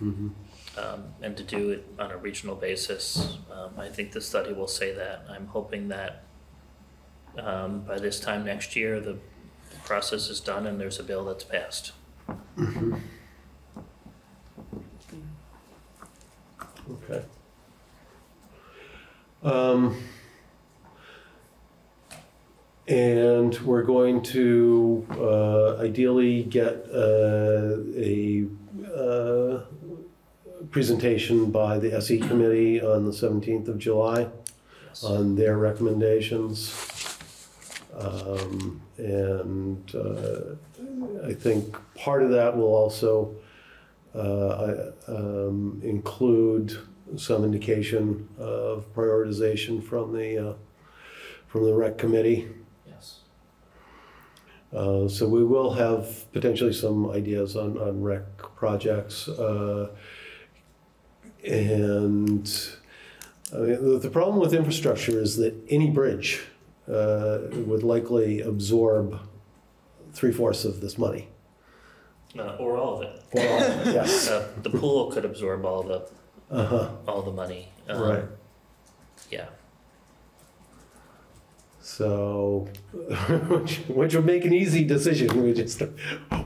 S1: Mhm.
S12: um, and to do it on a regional basis. Um, I think the study will say that. I'm hoping that um, by this time next year, the process is done and there's a bill that's passed.
S1: Okay. Um, and we're going to uh, ideally get uh, a uh, presentation by the SE committee on the 17th of July on their recommendations. Um, and uh, I think part of that will also uh, um, include some indication of prioritization from the, uh, from the rec committee. Uh, So we will have potentially some ideas on, on rec projects. uh, And I mean, the, the problem with infrastructure is that any bridge uh, would likely absorb three-fourths of this money.
S12: Uh, or all of it.
S1: Or all of it, yes.
S12: Uh, the pool could absorb all the,
S1: Uh-huh.
S12: all the money. Um,
S1: Right.
S12: Yeah.
S1: So, which, which would make an easy decision. We just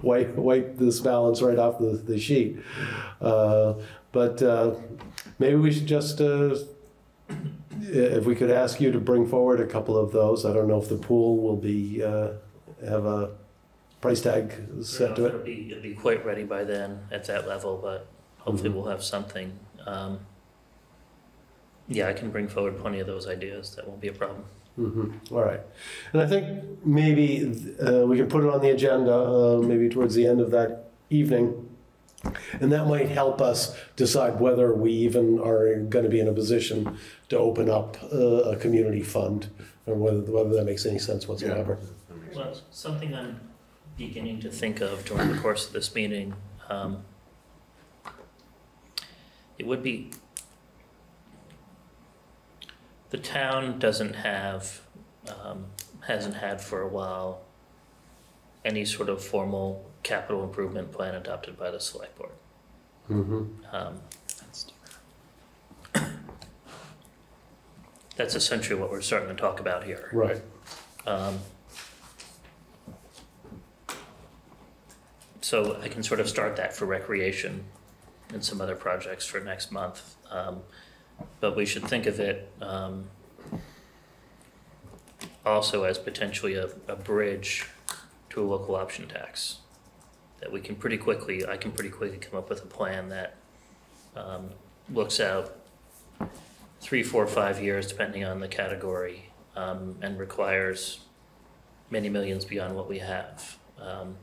S1: wipe, wipe this balance right off the, the sheet. Uh, but uh, maybe we should just, uh, if we could ask you to bring forward a couple of those. I don't know if the pool will be, uh, have a price tag set to
S12: It'll
S1: it.
S12: be, it'll be quite ready by then at that level, but hopefully
S1: Mhm.
S12: we'll have something. Um, yeah, I can bring forward plenty of those ideas. That won't be a problem.
S1: Hmm All right. And I think maybe uh, we can put it on the agenda, uh, maybe towards the end of that evening. And that might help us decide whether we even are going to be in a position to open up uh, a community fund or whether, whether that makes any sense whatsoever.
S12: Well, something I'm beginning to think of during the course of this meeting, um, it would be, the town doesn't have, um, hasn't had for a while any sort of formal capital improvement plan adopted by the select board.
S1: Mm-hmm.
S12: Um, That's essentially what we're starting to talk about here.
S1: Right.
S12: Um, So I can sort of start that for recreation and some other projects for next month. Um, But we should think of it um, also as potentially a, a bridge to a local option tax. That we can pretty quickly, I can pretty quickly come up with a plan that um, looks out three, four, five years, depending on the category, um, and requires many millions beyond what we have. Um,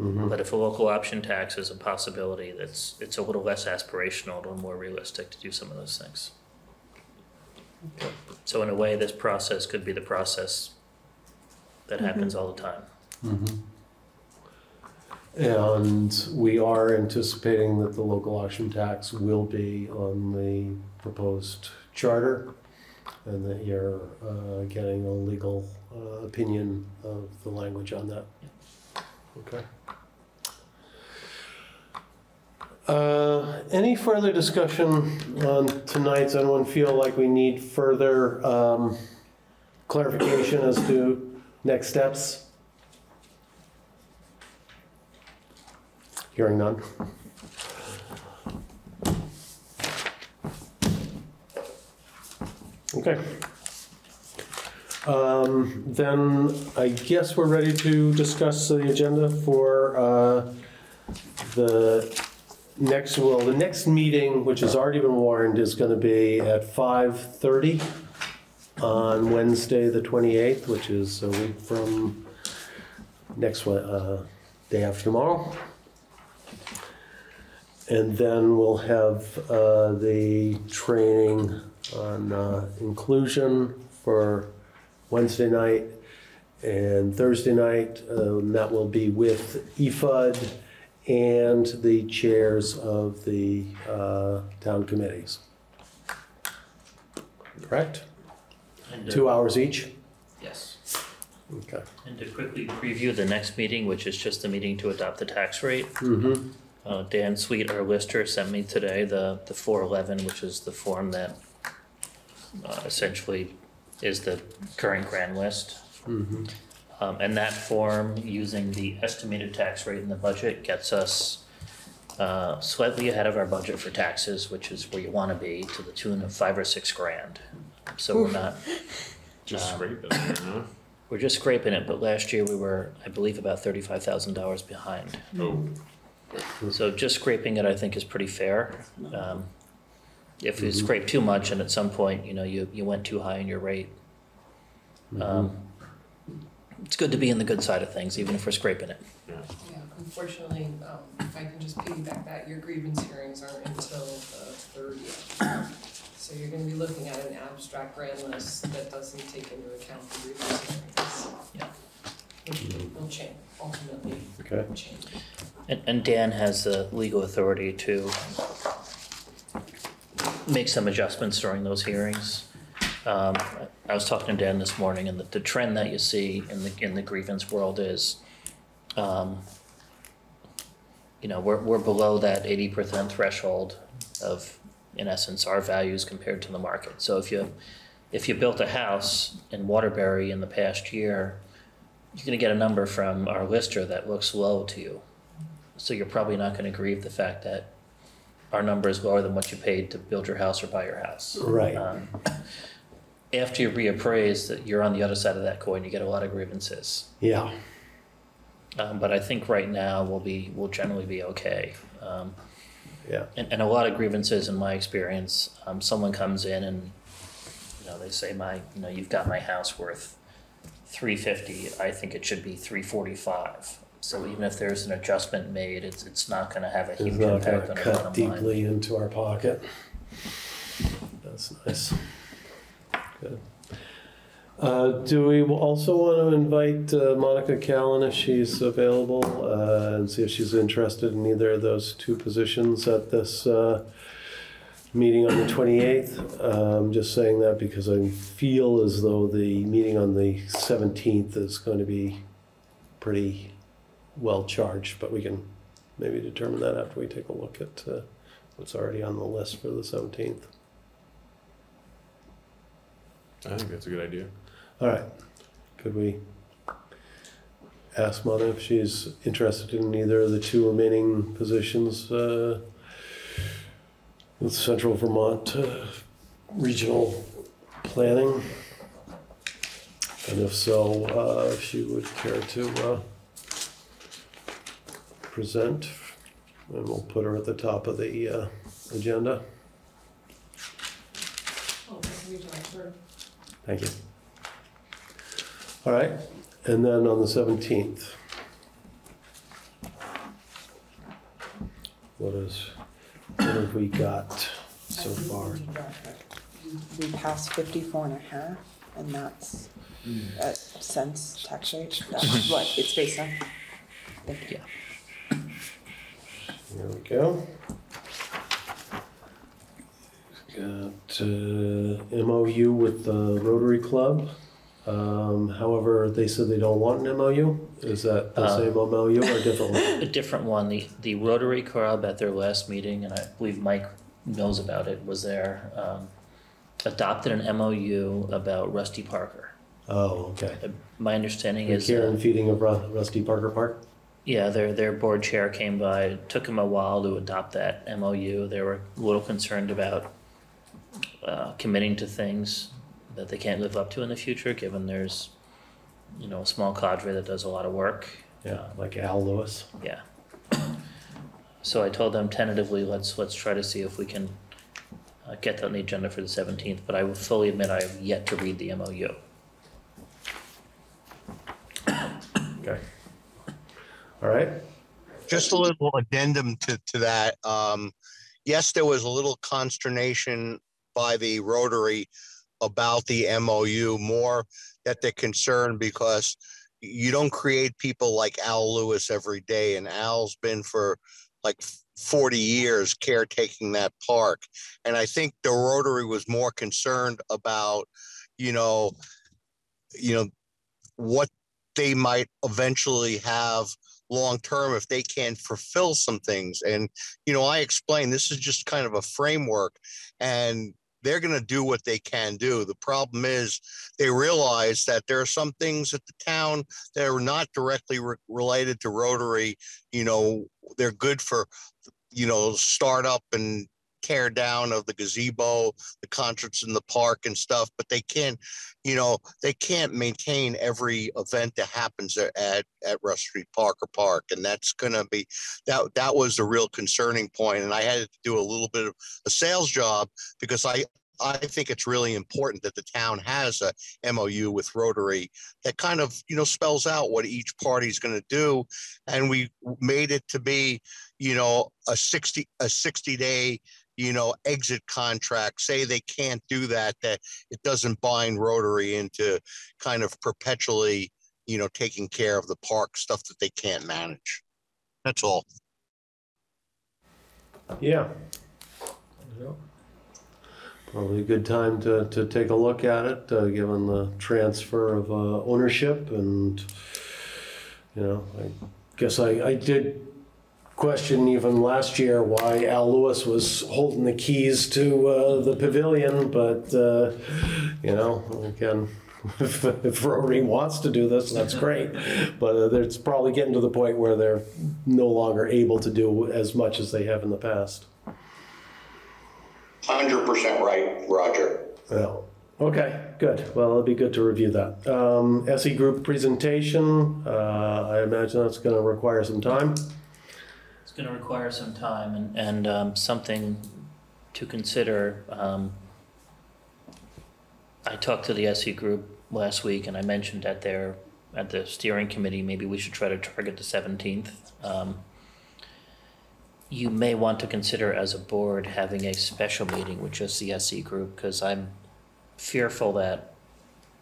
S1: Mhm.
S12: But if a local option tax is a possibility, that's, it's a little less aspirational, a little more realistic to do some of those things. So in a way, this process could be the process that happens all the time.
S1: Mhm. And we are anticipating that the local option tax will be on the proposed charter and that you're uh, getting a legal uh, opinion of the language on that. Okay. Uh, Any further discussion on tonight? Does anyone feel like we need further um, clarification as to next steps? Hearing none. Okay. Um, Then I guess we're ready to discuss the agenda for uh, the next, well, the next meeting, which has already been warned, is going to be at 5:30 on Wednesday, the 28th, which is a week from next, uh, day after tomorrow. And then we'll have uh, the training on uh, inclusion for Wednesday night and Thursday night. and That will be with EFUD and the chairs of the uh, town committees. Correct?
S12: And, uh,
S1: Two hours each?
S12: Yes.
S1: Okay.
S12: And to quickly preview the next meeting, which is just the meeting to adopt the tax rate.
S1: Mhm.
S12: Uh, Dan Sweet, our lister, sent me today the, the four eleven, which is the form that uh, essentially is the current grand list.
S1: Mhm.
S12: Um, and that form, using the estimated tax rate in the budget, gets us uh, slightly ahead of our budget for taxes, which is where you wanna be, to the tune of five or six grand. So we're not.
S3: Just
S12: um,
S3: scraping it, huh?
S12: We're just scraping it, but last year we were, I believe, about thirty-five thousand dollars behind.
S3: Oh.
S12: So just scraping it, I think, is pretty fair. Um, If you
S1: Mhm.
S12: scrape too much and at some point, you know, you, you went too high in your rate. um, It's good to be in the good side of things, even if we're scraping it.
S2: Yeah, unfortunately, um, if I can just piggyback that, your grievance hearings aren't until the thirtieth. So you're gonna be looking at an abstract grand list that doesn't take into account the grievance hearings.
S12: Yeah.
S2: Which will change, ultimately
S1: Okay.
S2: change.
S12: And, and Dan has the legal authority to make some adjustments during those hearings. Um, I was talking to Dan this morning, and the, the trend that you see in the, in the grievance world is, um, you know, we're, we're below that eighty percent threshold of, in essence, our values compared to the market. So if you, if you built a house in Waterbury in the past year, you're gonna get a number from our lister that looks low to you. So you're probably not gonna grieve the fact that our number is lower than what you paid to build your house or buy your house.
S1: Right.
S12: Um, After you reappraise, that you're on the other side of that coin, you get a lot of grievances.
S1: Yeah.
S12: Um, but I think right now we'll be, we'll generally be okay. Um,
S1: Yeah.
S12: and, and a lot of grievances in my experience, um, someone comes in and, you know, they say my, you know, you've got my house worth three fifty, I think it should be three forty-five. So even if there's an adjustment made, it's, it's not gonna have a
S1: It's
S12: huge
S1: not
S12: impact
S1: gonna
S12: on
S1: cut
S12: bottom line.
S1: deeply into our pocket. That's nice. Good. Uh, do we also want to invite uh, Monica Callan if she's available, uh, and see if she's interested in either of those two positions at this, uh, meeting on the twenty-eighth? Um, just saying that because I feel as though the meeting on the seventeenth is going to be pretty well charged, but we can maybe determine that after we take a look at uh, what's already on the list for the 17th.
S3: I think that's a good idea.
S1: All right. Could we ask Mona if she's interested in either of the two remaining positions uh, with Central Vermont uh, Regional Planning? And if so, uh, if she would care to uh, present, and we'll put her at the top of the uh, agenda.
S2: Oh, thank you, Jennifer.
S1: Thank you. All right, and then on the seventeenth. What is, what have we got so far?
S8: We passed 54 and a half, and that's at cents tax rate. That's what it's based on. Thank you.
S1: There we go. Got uh, MOU with the Rotary Club. Um, However, they said they don't want an MOU. Is that the
S12: Uh,
S1: same MOU or a different one?
S12: A different one, the, the Rotary Club at their last meeting, and I believe Mike knows about it, was there, um, adopted an MOU about Rusty Parker.
S1: Oh, okay.
S12: Uh, My understanding is.
S1: care
S12: uh,
S1: and feeding of Ru- Rusty Parker Park?
S12: Yeah, their, their board chair came by, it took him a while to adopt that MOU, they were a little concerned about uh, committing to things that they can't live up to in the future, given there's, you know, a small cadre that does a lot of work.
S1: Yeah, like Al Lewis.
S12: Yeah. So I told them tentatively, let's, let's try to see if we can uh, get that on the agenda for the seventeenth, but I will fully admit I have yet to read the MOU.
S1: Okay. All right.
S15: Just a little addendum to, to that. Um, yes, there was a little consternation by the Rotary about the MOU, more that they're concerned because you don't create people like Al Lewis every day, and Al's been for like 40 years caretaking that park. And I think the Rotary was more concerned about, you know, you know, what they might eventually have long term if they can fulfill some things. And, you know, I explained this is just kind of a framework and they're going to do what they can do. The problem is they realize that there are some things at the town that are not directly re- related to Rotary. You know, they're good for, you know, startup and tear down of the gazebo, the concerts in the park and stuff, but they can't, you know, they can't maintain every event that happens at at, Rusty Parker Park or Park, and that's going to be that that was a real concerning point, and I had to do a little bit of a sales job because I I think it's really important that the town has a MOU with Rotary that kind of you know spells out what each party is going to do, and we made it to be you know a 60 a 60 day you know, exit contract, say they can't do that, that it doesn't bind Rotary into kind of perpetually, you know, taking care of the park stuff that they can't manage. That's all.
S1: Yeah. Probably a good time to, to take a look at it, uh, given the transfer of uh, ownership and, you know, I guess I, I did question even last year why Al Lewis was holding the keys to uh, the pavilion, but uh, you know, again, if, if Rotary wants to do this, that's great. But uh, it's probably getting to the point where they're no longer able to do as much as they have in the past.
S15: Hundred percent right, Roger.
S1: Well, okay, good. Well, it'll be good to review that. Um, SE Group presentation. Uh, I imagine that's going to require some time.
S12: Going to require some time and, and um, something to consider. Um, I talked to the SE group last week and I mentioned at their at the steering committee maybe we should try to target the 17th. Um, you may want to consider as a board having a special meeting with just the SE group because I'm fearful that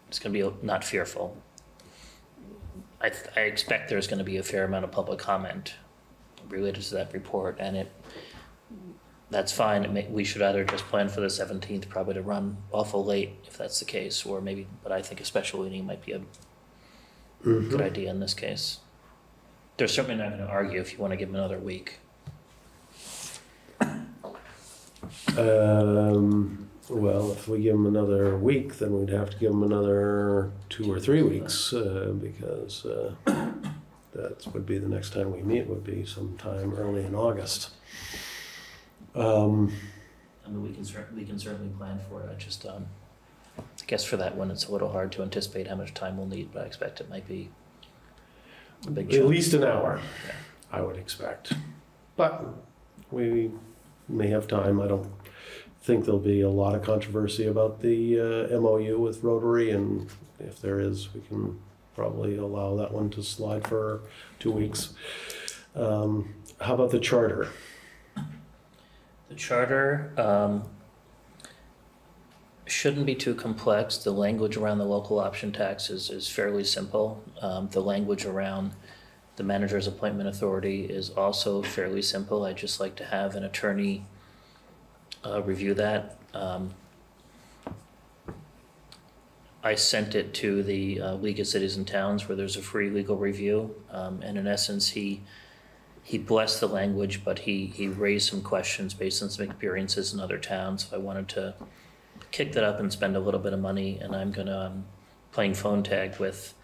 S12: it's going to be not fearful. I, I expect there's going to be a fair amount of public comment related to that report, and it, that's fine, it may, we should either just plan for the seventeenth, probably to run awful late, if that's the case, or maybe, but I think a special meeting might be a good
S1: Mhm.
S12: idea in this case. They're certainly not gonna argue if you wanna give them another week.
S1: Um, well, if we give them another week, then we'd have to give them another two or three weeks, uh, because, uh, that would be the next time we meet would be sometime early in August. Um,
S12: I mean, we can cer- we can certainly plan for it, I just, um, I guess for that one, it's a little hard to anticipate how much time we'll need, but I expect it might be a big
S1: at
S12: chunk.
S1: least an hour, I would expect. But we may have time. I don't think there'll be a lot of controversy about the uh, MOU with Rotary, and if there is, we can probably allow that one to slide for two weeks. Um, How about the charter?
S12: The charter um, shouldn't be too complex. The language around the local option tax is, is fairly simple. Um, the language around the manager's appointment authority is also fairly simple. I'd just like to have an attorney uh, review that. Um, I sent it to the uh, League of Cities and Towns where there's a free legal review. Um, and in essence, he he blessed the language, but he, he raised some questions based on some experiences in other towns. I wanted to kick that up and spend a little bit of money, and I'm gonna um, playing phone tag with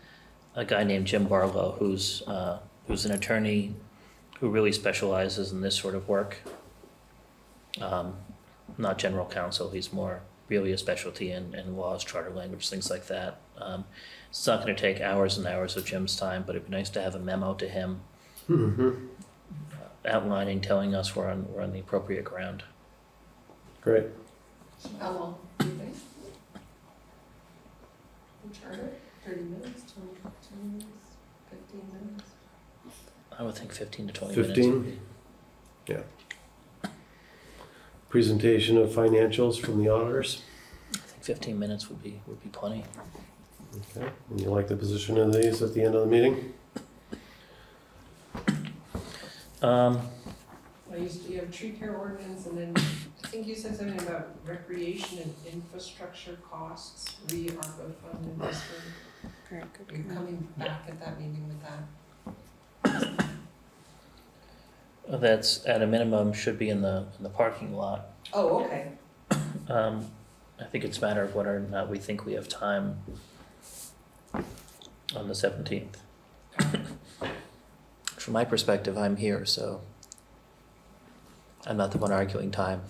S12: a guy named Jim Barlow, who's uh, who's an attorney who really specializes in this sort of work. Um, not general counsel; he's more really a specialty in, in laws, charter language, things like that. Um, it's not going to take hours and hours of Jim's time, but it'd be nice to have a memo to him
S1: Mhm.
S12: outlining, telling us we're on, we're on the appropriate ground.
S1: Great.
S2: How long do you think? The charter, thirty minutes, 20 20 minutes, fifteen minutes?
S12: I would think fifteen to twenty minutes. would
S1: Fifteen? Yeah. Presentation of financials from the auditors.
S12: I think fifteen minutes would be, would be plenty.
S1: Okay, and you like the position of these at the end of the meeting?
S12: Um,
S2: Well, you, you have tree care ordinance and then I think you said something about recreation and infrastructure costs, re ARPA fund investment. Are you coming back at that meeting with that?
S12: That's at a minimum should be in the, in the parking lot.
S2: Oh, okay.
S12: Um, I think it's a matter of whether or not we think we have time on the seventeenth. From my perspective, I'm here, so I'm not the one arguing time.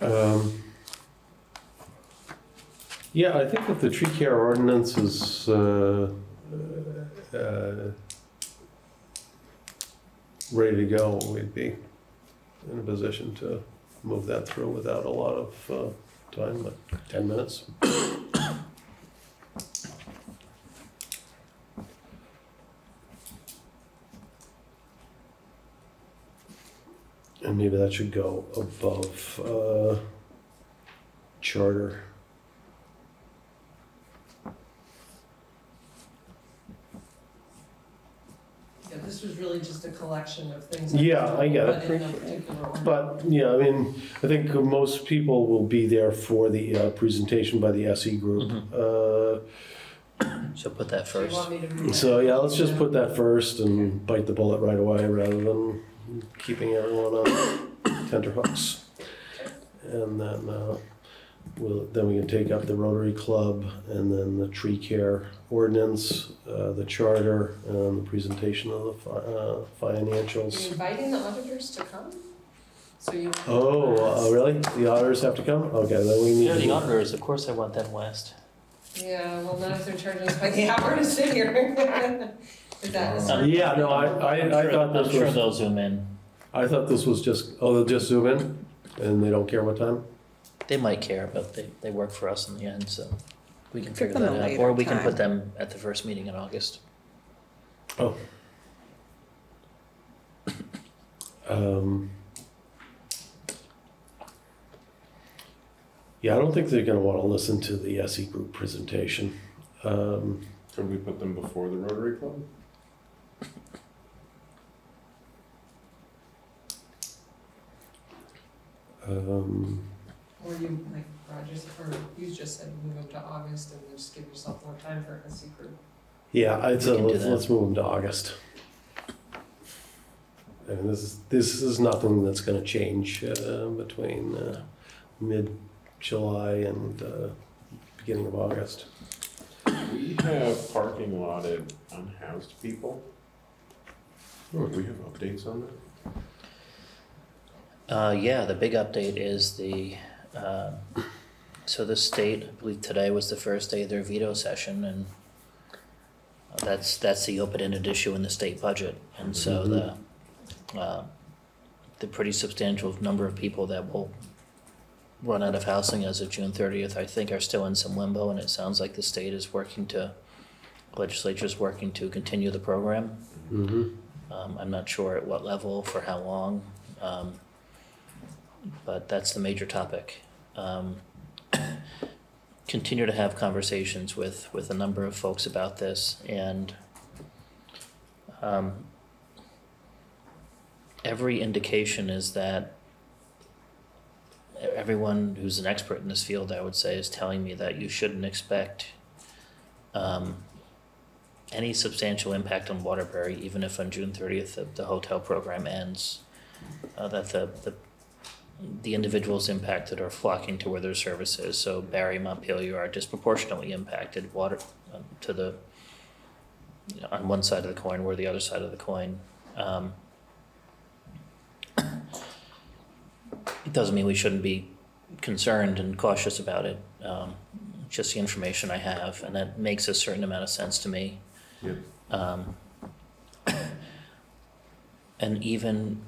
S1: Um, Yeah, I think that the tree care ordinance is, uh, uh, ready to go, we'd be in a position to move that through without a lot of, uh, time, like ten minutes. And maybe that should go above, uh, charter.
S2: This was really just a collection of things. that
S1: Yeah, I get
S2: put
S1: it.
S2: in a particular order.
S1: But, yeah, I mean, I think most people will be there for the uh, presentation by the SE group. Uh,
S12: So put that
S2: Do you
S12: first.
S2: want me to read
S1: So,
S2: that?
S1: yeah, let's just put that first and bite the bullet right away rather than keeping everyone on tenterhooks. And then, uh, we'll, then we can take up the Rotary Club and then the tree care ordinance, uh, the charter, and the presentation of the fi- uh,
S2: You're
S1: financials.
S2: inviting the auditors to come? So you.
S1: Oh, uh, really? The auditors have to come? Okay, then we need.
S12: They're the
S1: to-
S12: auditors, of course I want them west.
S2: Yeah, well, not if they're charging us by the hour to sit here. Is that a
S1: Uh, Yeah, no, I, I,
S12: I'm
S1: I
S12: sure-
S1: thought
S12: I'm
S1: this
S12: sure
S1: was,
S12: they'll zoom in.
S1: I thought this was just, oh, they'll just zoom in and they don't care what time?
S12: They might care, but they, they work for us in the end, so we can
S8: Give
S12: figure
S8: them a
S12: that out.
S8: later
S12: Or we can
S8: time.
S12: put them at the first meeting in August.
S1: Oh. Um. Yeah, I don't think they're gonna wanna listen to the SE group presentation. Um,
S3: Could we put them before the Rotary Club?
S1: um,
S2: Or you, like Roger, said- or you just said move them to August and then just give yourself more time for SE group.
S1: yeah, I'd say
S12: We can do
S1: let's,
S12: that.
S1: let's move them to August. And this is, this is nothing that's gonna change, uh, between, uh, mid-July and, uh, beginning of August.
S3: We have parking lotted unhoused people. Do we have updates on that?
S12: Uh, yeah, the big update is the, um, so the state, I believe today was the first day of their veto session and that's, that's the open-ended issue in the state budget. And so the, uh, the pretty substantial number of people that will run out of housing as of June thirtieth, I think are still in some limbo and it sounds like the state is working to, legislature's working to continue the program.
S1: Mm-hmm.
S12: Um, I'm not sure at what level, for how long, um, but that's the major topic. Um, continue to have conversations with, with a number of folks about this and, um, every indication is that everyone who's an expert in this field, I would say, is telling me that you shouldn't expect, um, any substantial impact on Waterbury, even if on June thirtieth, the, the hotel program ends. Uh, that the, the, the individuals impacted are flocking to where their service is, so Barre, Montpelier are disproportionately impacted, water, uh, to the, you know, on one side of the coin, we're the other side of the coin. Um, it doesn't mean we shouldn't be concerned and cautious about it, um, just the information I have, and that makes a certain amount of sense to me.
S3: Yep.
S12: Um, and even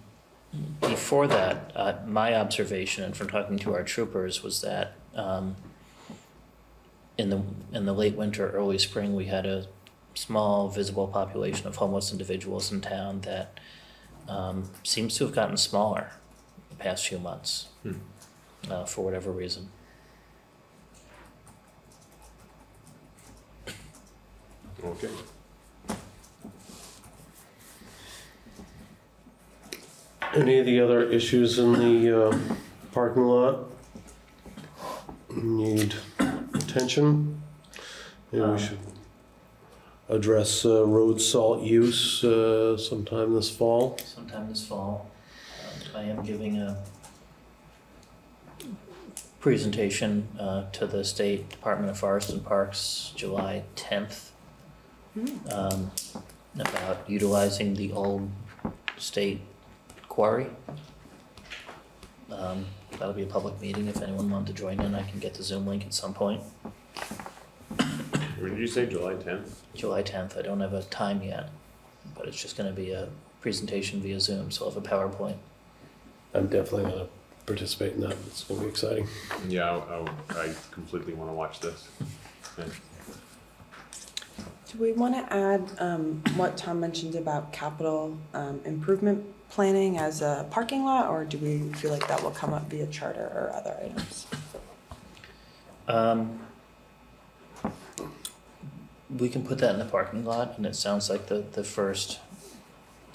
S12: before that, uh, my observation and from talking to our troopers was that um, in the in the late winter, early spring, we had a small visible population of homeless individuals in town that um, seems to have gotten smaller the past few months
S3: Hmm.
S12: uh, for whatever reason.
S3: Okay.
S1: Any of the other issues in the uh, parking lot need attention? Maybe we should address uh, road salt use uh, sometime this fall.
S12: sometime this fall. Um, I am giving a presentation uh, to the State Department of Forest and Parks July tenth um, about utilizing the old state quarry. Um, That'll be a public meeting. If anyone wanted to join in, I can get the Zoom link at some point.
S3: When did you say, July tenth?
S12: July tenth, I don't have a time yet, but it's just gonna be a presentation via Zoom, so I'll have a PowerPoint.
S1: I'm definitely gonna participate in that. It's gonna be exciting.
S3: Yeah, I, I completely wanna watch this. Yeah.
S8: Do we want to add um, what Tom mentioned about capital um, improvement planning as a parking lot, or do we feel like that will come up via charter or other items?
S12: Um, we can put that in the parking lot, and it sounds like the, the first,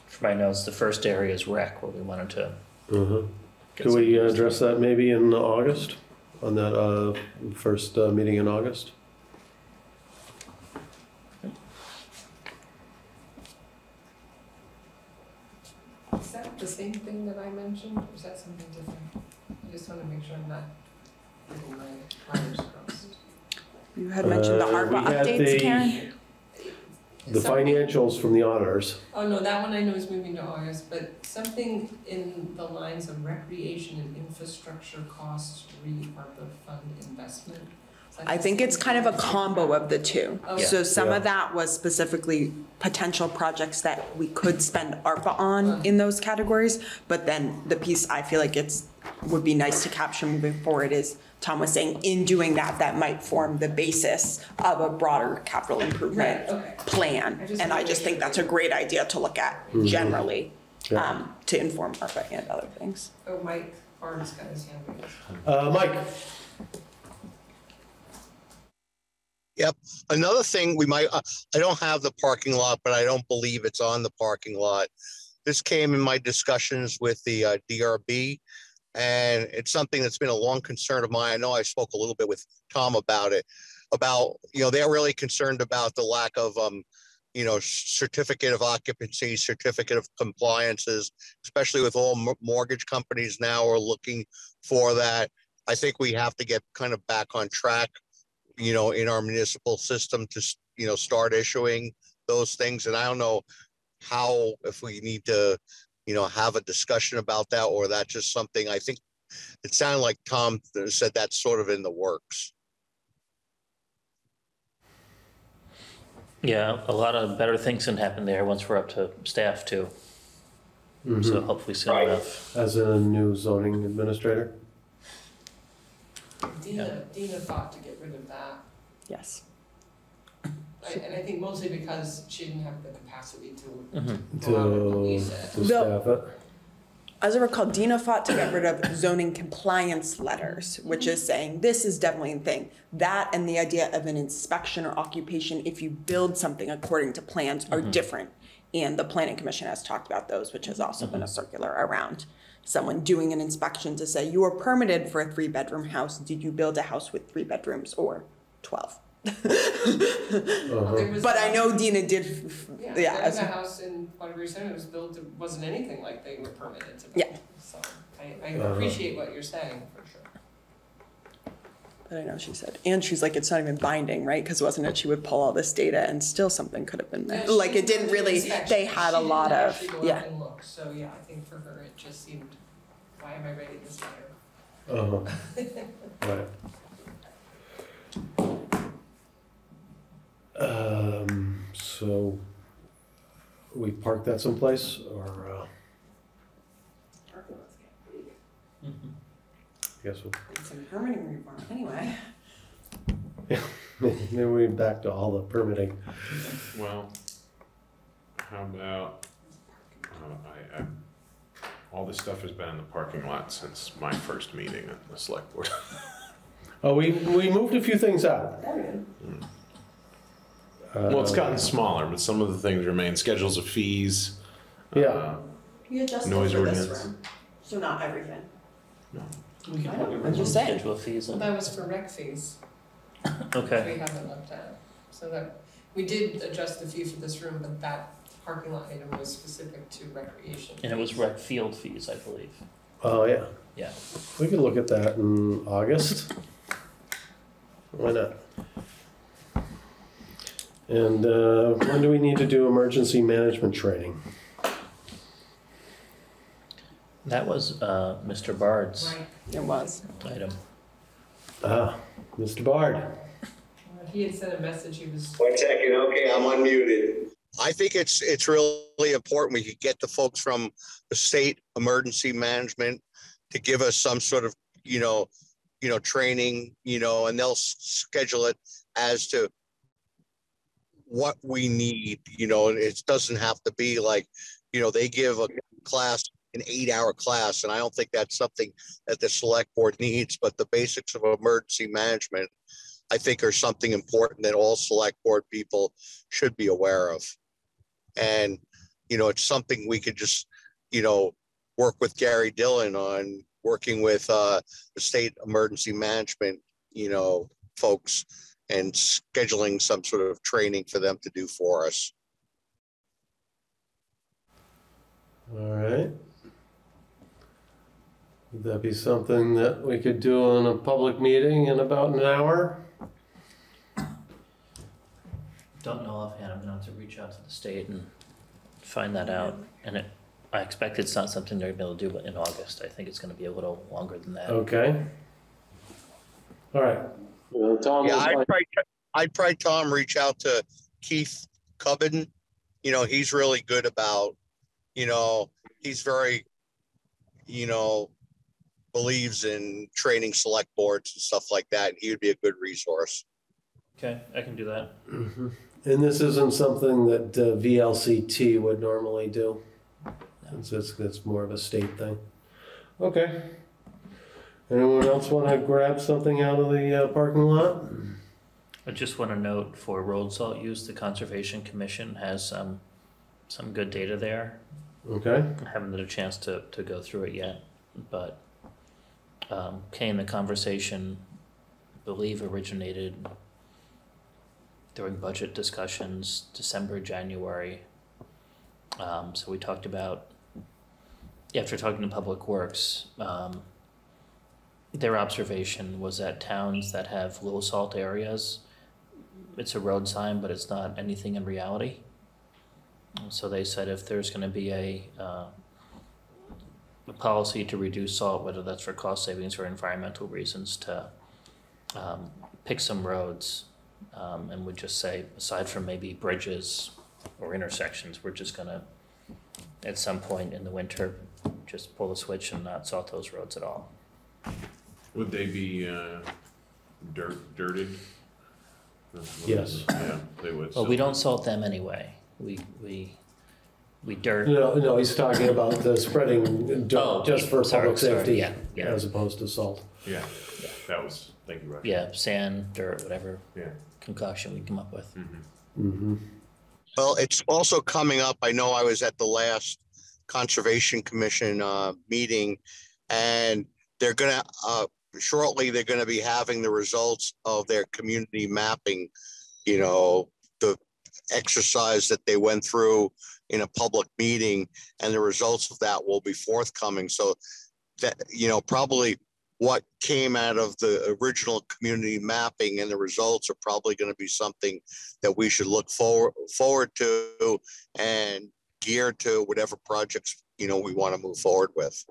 S12: from my notes, the first area is rec, where we wanted to.
S1: Uh-huh.
S12: get
S1: Can
S12: some
S1: we address that maybe in August, on that uh, first uh, meeting in August?
S2: Is that the same thing that I mentioned, or is that something different? I just wanna make sure I'm not getting my wires crossed.
S8: You had mentioned the
S1: Uh,
S8: ARPA
S1: had
S8: updates,
S1: the-
S8: Karen?
S1: The financials from the auditors.
S2: Oh, no, that one I know is moving to August, but something in the lines of recreation and infrastructure costs re-ARPA fund investment. Is that
S8: I think it's kind of a combo of the two.
S2: Okay.
S8: So some
S1: Yeah.
S8: of that was specifically potential projects that we could spend ARPA on in those categories. But then the piece I feel like it's, would be nice to capture moving forward is, Tom was saying, in doing that, that might form the basis of a broader capital improvement
S2: Right, okay.
S8: plan.
S2: I just
S8: And I
S2: wanna
S8: just
S2: make
S8: think
S2: sure
S8: that's a great idea to look at
S1: Mhm.
S8: generally,
S1: Yeah.
S8: um, to inform ARPA and other things.
S2: Oh, Mike Barnes got his hand raised.
S1: Uh, Mike?
S15: Yep. Another thing we might, uh, I don't have the parking lot, but I don't believe it's on the parking lot. This came in my discussions with the uh, DRB. And it's something that's been a long concern of mine. I know I spoke a little bit with Tom about it. About, you know, they're really concerned about the lack of, um, you know, certificate of occupancy, certificate of compliances, especially with all mo- mortgage companies now are looking for that. I think we have to get kind of back on track you know, in our municipal system to, you know, start issuing those things. And I don't know how, if we need to, you know, have a discussion about that, or that's just something, I think it sounded like Tom said that's sort of in the works.
S12: Yeah, a lot of better things can happen there once we're up to staff too, so
S1: Mhm.
S12: hopefully soon enough.
S1: As a new zoning administrator?
S2: Dina, Dina fought to get rid of that.
S8: Yes.
S2: I- And I think mostly because she didn't have the capacity to
S12: Mhm.
S2: go
S1: To,
S2: police it.
S1: to staff it?
S8: As I recall, Dina fought to get rid of zoning compliance letters, which is saying this is definitely a thing. That and the idea of an inspection or occupation, if you build something according to plans, are different. And the planning commission has talked about those, which has also been a circular around someone doing an inspection to say, you are permitted for a three bedroom house. Did you build a house with three bedrooms or twelve?
S1: Uh-huh.
S8: But I know Dina did, f- f-
S2: Yeah,
S8: yeah,
S2: there was a house in Waterbury Center that was built, it wasn't anything like they were permitted to build.
S8: Yeah.
S2: So I, I
S1: Uh-huh.
S2: appreciate what you're saying, for sure.
S8: But I know she said, and she's like, it's not even binding, right? Because it wasn't it she would pull all this data and still something could have been
S2: No,
S8: there?
S2: she
S8: Like it didn't really,
S2: inspection.
S8: they had a lot of, yeah.
S2: and look, so yeah, I think for her, it just seemed, why am I writing this letter?
S1: Uh-huh. Right. Um, so we parked that someplace or, uh, I guess we'll,
S8: Some permitting reform, anyway.
S1: maybe we back to all the permitting.
S3: Well, how about, uh, I, I, all this stuff has been in the parking lot since my first meeting at the select board.
S1: Oh, we, we moved a few things out.
S3: Well, it's
S1: Uh,
S3: gotten smaller, but some of the things remain, schedules of fees.
S1: Yeah.
S3: uh,
S8: We adjusted
S3: Noise
S8: for this
S3: ordinance.
S8: room, so not everything.
S12: We can probably
S8: I'm
S12: remove
S8: just saying.
S12: schedule fees
S2: Well,
S12: and,
S2: that was for rec fees, which
S12: okay,
S2: we haven't looked at, so that, We did adjust the fee for this room, but that parking lot item was specific to recreation.
S12: And it was rec field fees, I believe.
S1: Oh, yeah.
S12: Yeah.
S1: We could look at that in August. Why not? And uh, when do we need to do emergency management training?
S12: That was uh, Mr. Bard's
S2: Right.
S8: It was.
S12: item.
S1: Ah, Mr. Bard.
S2: He had sent a message, he was,
S15: One second, okay, I'm unmuted. I think it's, it's really important we could get the folks from the state emergency management to give us some sort of, you know, you know, training, you know, and they'll s- schedule it as to what we need, you know, and it doesn't have to be like, you know, they give a class, an eight-hour class, and I don't think that's something that the select board needs, but the basics of emergency management, I think are something important that all select board people should be aware of. And, you know, it's something we could just, you know, work with Gary Dillon on working with uh, the state emergency management, you know, folks and scheduling some sort of training for them to do for us.
S1: All right. Would that be something that we could do in a public meeting in about an hour?
S12: Don't know offhand, I'm gonna have to reach out to the state and find that out. And it, I expect it's not something they're gonna be able to do in August. I think it's gonna be a little longer than that.
S1: Okay. All right. Well, Tom
S15: Yeah,
S1: was
S15: I'd
S1: like-
S15: probably, I'd probably, Tom, reach out to Keith Cubbin. You know, he's really good about, you know, he's very, you know, believes in training select boards and stuff like that. And he would be a good resource.
S12: Okay, I can do that.
S1: Mhm. And this isn't something that uh, VLCT would normally do? It's, it's, it's more of a state thing. Okay. Anyone else want to grab something out of the uh, parking lot?
S12: I just want to note for road salt use, the Conservation Commission has some, some good data there.
S1: Okay.
S12: I haven't had a chance to, to go through it yet, but um, Kane, the conversation, I believe originated during budget discussions, December, January. Um, so we talked about, after talking to Public Works, um, their observation was that towns that have low salt areas, it's a road sign, but it's not anything in reality. So they said if there's gonna be a, uh, a policy to reduce salt, whether that's for cost savings or environmental reasons, to, um, pick some roads. Um, and would just say, aside from maybe bridges or intersections, we're just gonna, at some point in the winter, just pull the switch and not salt those roads at all.
S3: Would they be, uh, dirt, dirted?
S1: Yes.
S3: Yeah, they would.
S12: Well,
S3: so-
S12: we don't salt them anyway. We, we, we dirt.
S1: No, no, he's talking about the spreading dirt
S12: Oh,
S1: just for
S12: sorry,
S1: public
S12: sorry,
S1: safety
S12: yeah, yeah.
S1: as opposed to salt.
S3: Yeah, that was, thank you, Roger.
S12: Yeah, sand, dirt, whatever
S3: Yeah.
S12: concoction we come up with.
S1: Mm-hmm.
S15: Well, it's also coming up. I know I was at the last Conservation Commission uh, meeting, and they're gonna uh, shortly. They're gonna be having the results of their community mapping. You know, the exercise that they went through in a public meeting, and the results of that will be forthcoming. So that you know, probably what came out of the original community mapping and the results are probably going to be something that we should look forward forward to and gear to whatever projects you know we want to move forward with.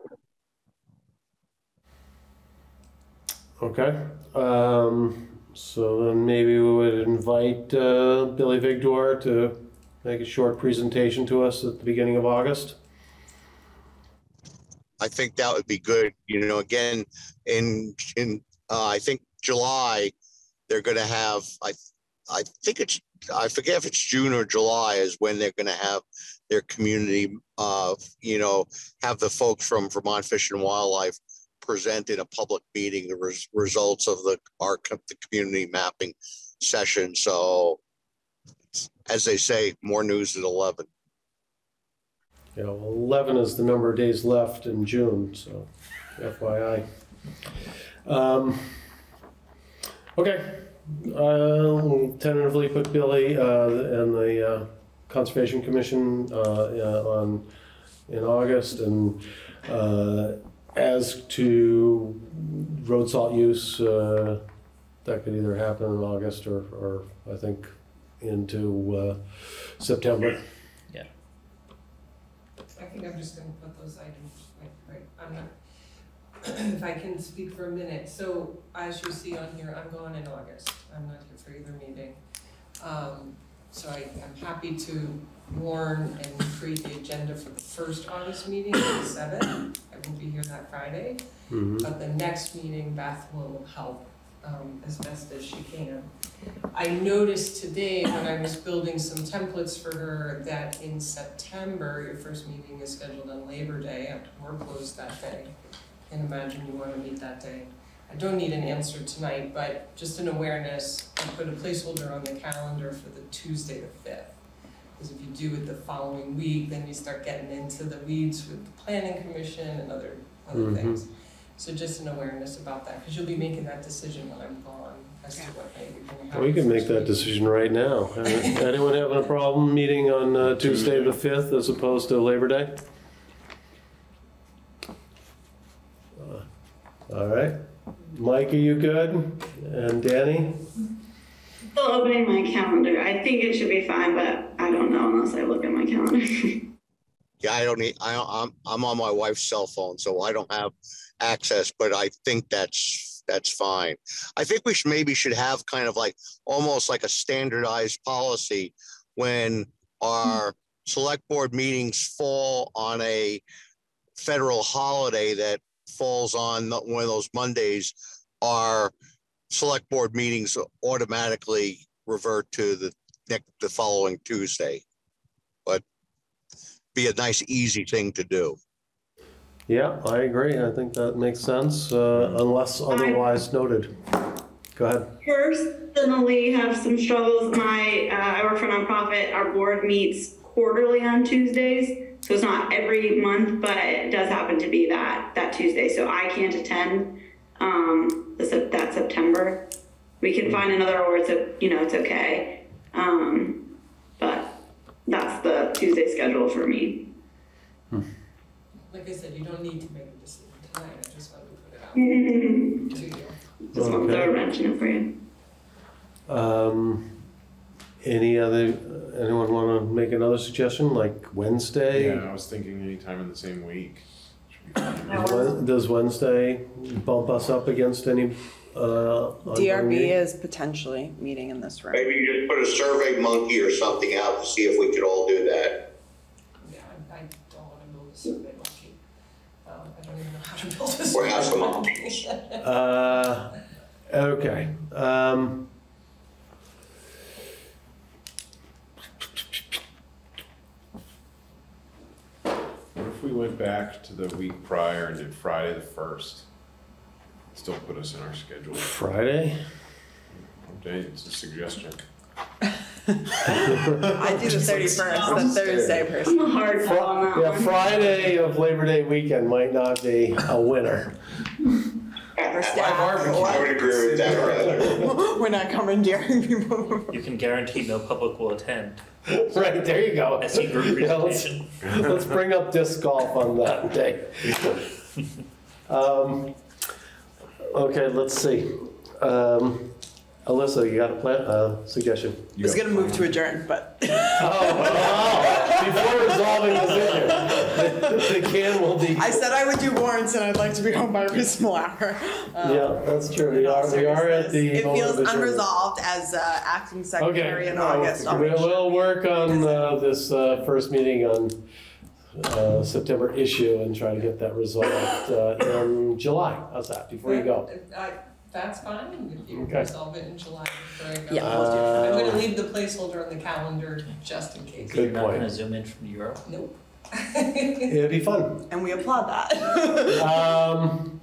S1: Okay, um, so then maybe we would invite, uh, Billy Vigdor to make a short presentation to us at the beginning of August.
S15: I think that would be good. You know, again, in in uh, I think July, they're going to have I I think it's I forget if it's June or July is when they're going to have their community. Uh, you know, have the folks from Vermont Fish and Wildlife present in a public meeting the res- results of the our the community mapping session. So, as they say, more news at eleven.
S1: You know, eleven is the number of days left in June, so FYI. Um, okay, I'll tentatively put Billy uh, and the uh, Conservation Commission uh, uh, on, in August. And uh, as to road salt use, uh, that could either happen in August or, or I think into uh, September. Yeah.
S2: I think I'm just gonna put those items, like, right, I'm not, if I can speak for a minute, so as you see on here, I'm gone in August, I'm not here for either meeting. Um, so I, I'm happy to warn and create the agenda for the first August meeting, on the seventh, I won't be here that Friday.
S1: Mhm.
S2: But the next meeting, Beth will help, um, as best as she can. I noticed today when I was building some templates for her that in September, your first meeting is scheduled on Labor Day, we're closed that day. And imagine you wanna meet that day. I don't need an answer tonight, but just an awareness, I put a placeholder on the calendar for the Tuesday the fifth. Because if you do it the following week, then you start getting into the weeds with the planning commission and other, other
S1: Mhm.
S2: things. So just an awareness about that, because you'll be making that decision when I'm gone as to what day you're gonna have.
S1: We can make that decision right now. Uh, Anyone having a problem meeting on uh, Tuesday the 5th as opposed to Labor Day? Uh, All right. Mike, are you good? And Danny?
S5: Still opening my calendar. I think it should be fine, but I don't know unless I look at my calendar.
S15: Yeah, I don't need, I, I'm, I'm on my wife's cell phone, so I don't have access, but I think that's, that's fine. I think we should, maybe should have kind of like, almost like a standardized policy when our select board meetings fall on a federal holiday that falls on one of those Mondays, our select board meetings automatically revert to the next, the following Tuesday. But be a nice, easy thing to do.
S1: Yeah, I agree. I think that makes sense, uh, unless otherwise noted. Go ahead.
S5: Personally, have some struggles. My uh, I work for a nonprofit. Our board meets quarterly on Tuesdays, so it's not every month, but it does happen to be that that Tuesday. So I can't attend um, the, that September. We can find another, or it's a you know it's okay. Um, but that's the Tuesday schedule for me.
S2: Like I said, you don't need to make a decision tonight, I just wanted to put it out to you.
S5: Just want to throw a wrench in it for you.
S1: Um, Any other, anyone want to make another suggestion, like Wednesday?
S3: Yeah, I was thinking anytime in the same week. should be fine.
S1: Does Wed- Does Wednesday bump us up against any? uh,
S8: DRB
S1: meeting?
S8: is potentially meeting in this room.
S15: Maybe you just put a survey monkey or something out to see if we could all do that.
S2: Yeah, I, I don't wanna build a survey monkey. Um, I don't even know how to build a
S15: Or have
S2: survey
S15: some.
S1: Uh, okay, um.
S3: What if we went back to the week prior and did Friday the first? Still put us in our schedule.
S1: Friday?
S3: Okay, it's a suggestion.
S8: I do the thirty-first, the Thursday person.
S5: I'm a hard
S1: Fri-
S5: fall on that
S1: Yeah,
S5: one.
S1: Friday of Labor Day weekend might not be a winner.
S8: For staff,
S15: I would agree with that, rather.
S8: We're not coming during people.
S12: You can guarantee no public will attend.
S1: Right, there you go.
S12: SE group
S1: Yeah, let's-
S12: presentation.
S1: Let's bring up disc golf on that day. Um, Okay, let's see. Um, Alyssa, you got a plan, uh, suggestion?
S8: I was gonna move to adjourn, but.
S1: Oh, before resolving this issue, the can will be.
S8: I said I would do warrants and I'd like to be home by a reasonable hour. Um,
S1: Yeah, that's true. We are, we are at the.
S8: It
S1: moment of
S8: feels
S1: adjournment.
S8: unresolved as uh, acting secretary
S1: Okay,
S8: in
S1: no,
S8: August. I'll make
S1: we'll,
S8: sure.
S1: we'll work on uh, this uh, first meeting on uh, September issue and try to get that resolved uh, in July. How's that, before you go?
S2: I, that's fine, if you
S1: Okay.
S2: resolve it in July before I go.
S1: Yeah.
S2: I'm
S1: Uh,
S2: gonna leave the placeholder on the calendar just in case.
S1: Good
S12: You're not
S1: point.
S12: gonna zoom in from Europe?
S2: Nope.
S1: It'd be fun.
S8: And we applaud that.
S1: Um,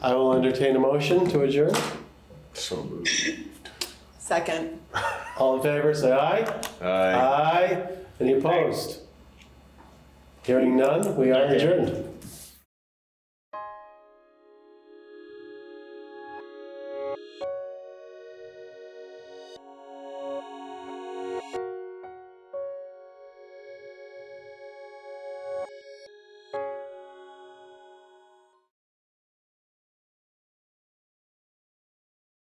S1: I will entertain a motion to adjourn.
S3: So moved.
S8: Second.
S1: All in favor, say aye.
S3: Aye.
S1: Aye. Any opposed? Hearing none, we are adjourned.